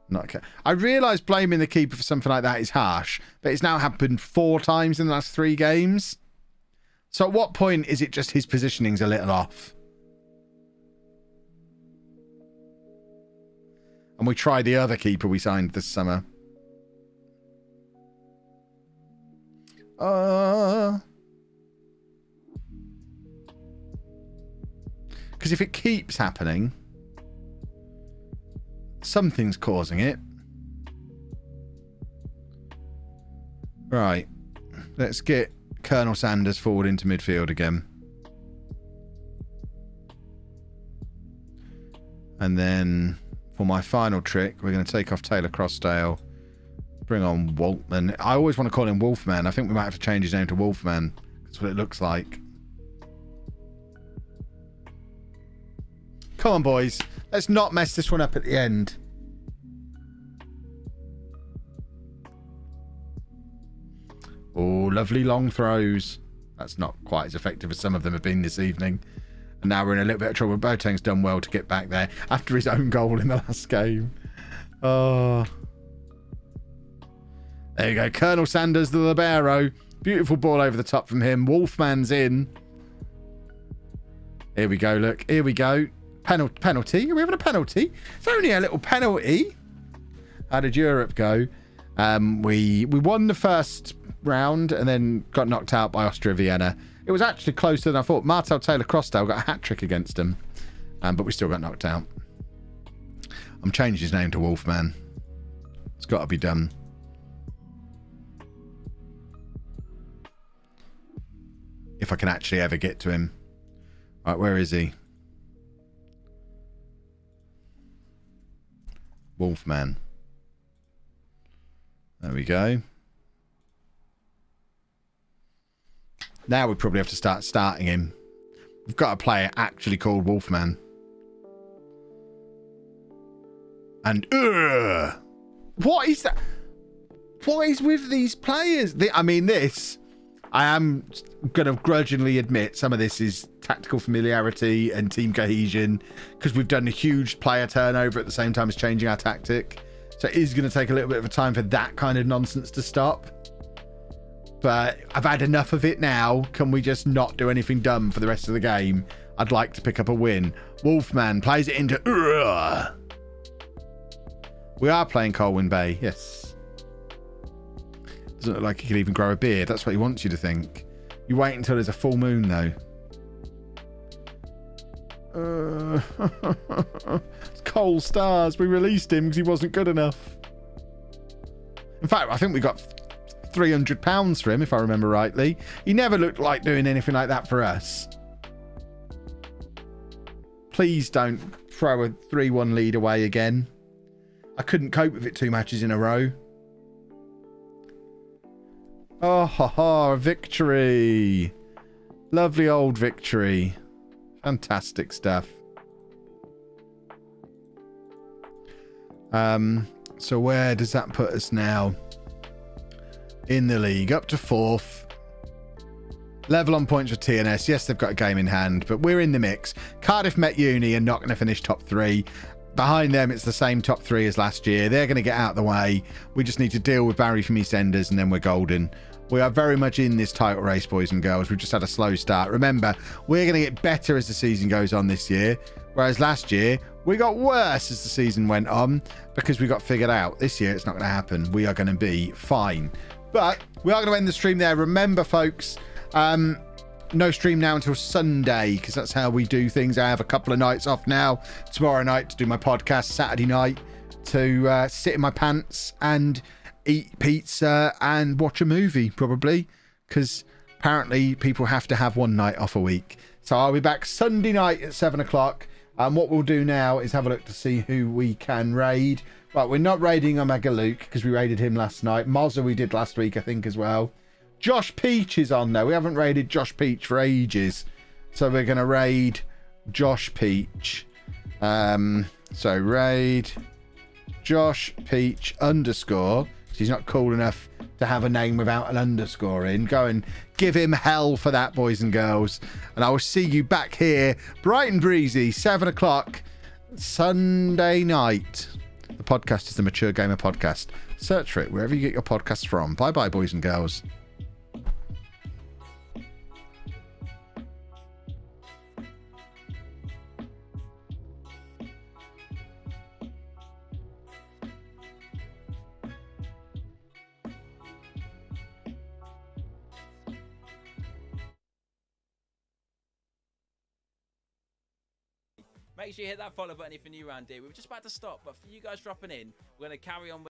Not okay. I realise blaming the keeper for something like that is harsh, but it's now happened four times in the last three games. So at what point is it just his positioning's a little off? And we try the other keeper we signed this summer. Uh... Because if it keeps happening, something's causing it. Right. Let's get Colonel Sanders forward into midfield again. And then for my final trick, we're going to take off Taylor-Crossdale. Bring on Waltman. I always want to call him Wolfman. I think we might have to change his name to Wolfman. That's what it looks like. Come on, boys. Let's not mess this one up at the end. Oh, lovely long throws. That's not quite as effective as some of them have been this evening. And now we're in a little bit of trouble. Boateng's done well to get back there after his own goal in the last game. Oh. There you go. Colonel Sanders, the libero. Beautiful ball over the top from him. Wolfman's in. Here we go. Look. Here we go. Penal penalty. Are we having a penalty? It's only a little penalty. How did Europe go? Um, we we won the first round and then got knocked out by Austria Vienna. It was actually closer than I thought. Martell Taylor-Crossdale got a hat trick against him, um, but we still got knocked out. I'm changing his name to Wolfman. It's got to be done. If I can actually ever get to him. Right, where is he? Wolfman. There we go. Now we probably have to start starting him. We've got a player actually called Wolfman. And uh, what is that? What is with these players? The, I mean, this I am going to grudgingly admit some of this is tactical familiarity and team cohesion because we've done a huge player turnover at the same time as changing our tactic. So it is going to take a little bit of a time for that kind of nonsense to stop. But I've had enough of it now. Can we just not do anything dumb for the rest of the game? I'd like to pick up a win. Wolfman plays it into. We are playing Colwyn Bay, yes. Doesn't look like he could even grow a beard. That's what he wants you to think. You wait until there's a full moon, though. Uh, it's Cole Stars. We released him because he wasn't good enough. In fact, I think we got 300 pounds for him, if I remember rightly. He never looked like doing anything like that for us. Please don't throw a 3 1 lead away again. I couldn't cope with it two matches in a row. Oh, ha, ha, victory. Lovely old victory. Fantastic stuff. Um, so where does that put us now? In the league, up to fourth. Level on points with TNS. Yes, they've got a game in hand, but we're in the mix. Cardiff Met Uni are not going to finish top three. Behind them, it's the same top three as last year. They're going to get out of the way. We just need to deal with Barry from EastEnders, and then we're golden. We are very much in this title race, boys and girls. We've just had a slow start. Remember, we're going to get better as the season goes on this year, whereas last year we got worse as the season went on because we got figured out. This year, it's not going to happen. We are going to be fine. But we are going to end the stream there. Remember, folks, um, no stream now until Sunday because that's how we do things. I have a couple of nights off now. Tomorrow night to do my podcast, Saturday night to uh, sit in my pants and eat pizza and watch a movie, probably because apparently people have to have one night off a week. So I'll be back Sunday night at seven o'clock. And what we'll do now is have a look to see who we can raid. Right, we're not raiding Omega Luke because we raided him last night. Mozza we did last week, I think, as well. Josh Peach is on there. We haven't raided Josh Peach for ages. So we're going to raid Josh Peach. Um, so raid Josh Peach underscore. He's not cool enough to have a name without an underscore in. Go and give him hell for that, boys and girls. And I will see you back here, bright and breezy, 7 o'clock, Sunday night. The podcast is the Mature Gamer Podcast. Search for it wherever you get your podcasts from. Bye bye, boys and girls. Make sure you hit that follow button if you're new around here. We were just about to stop, but for you guys dropping in, we're going to carry on with.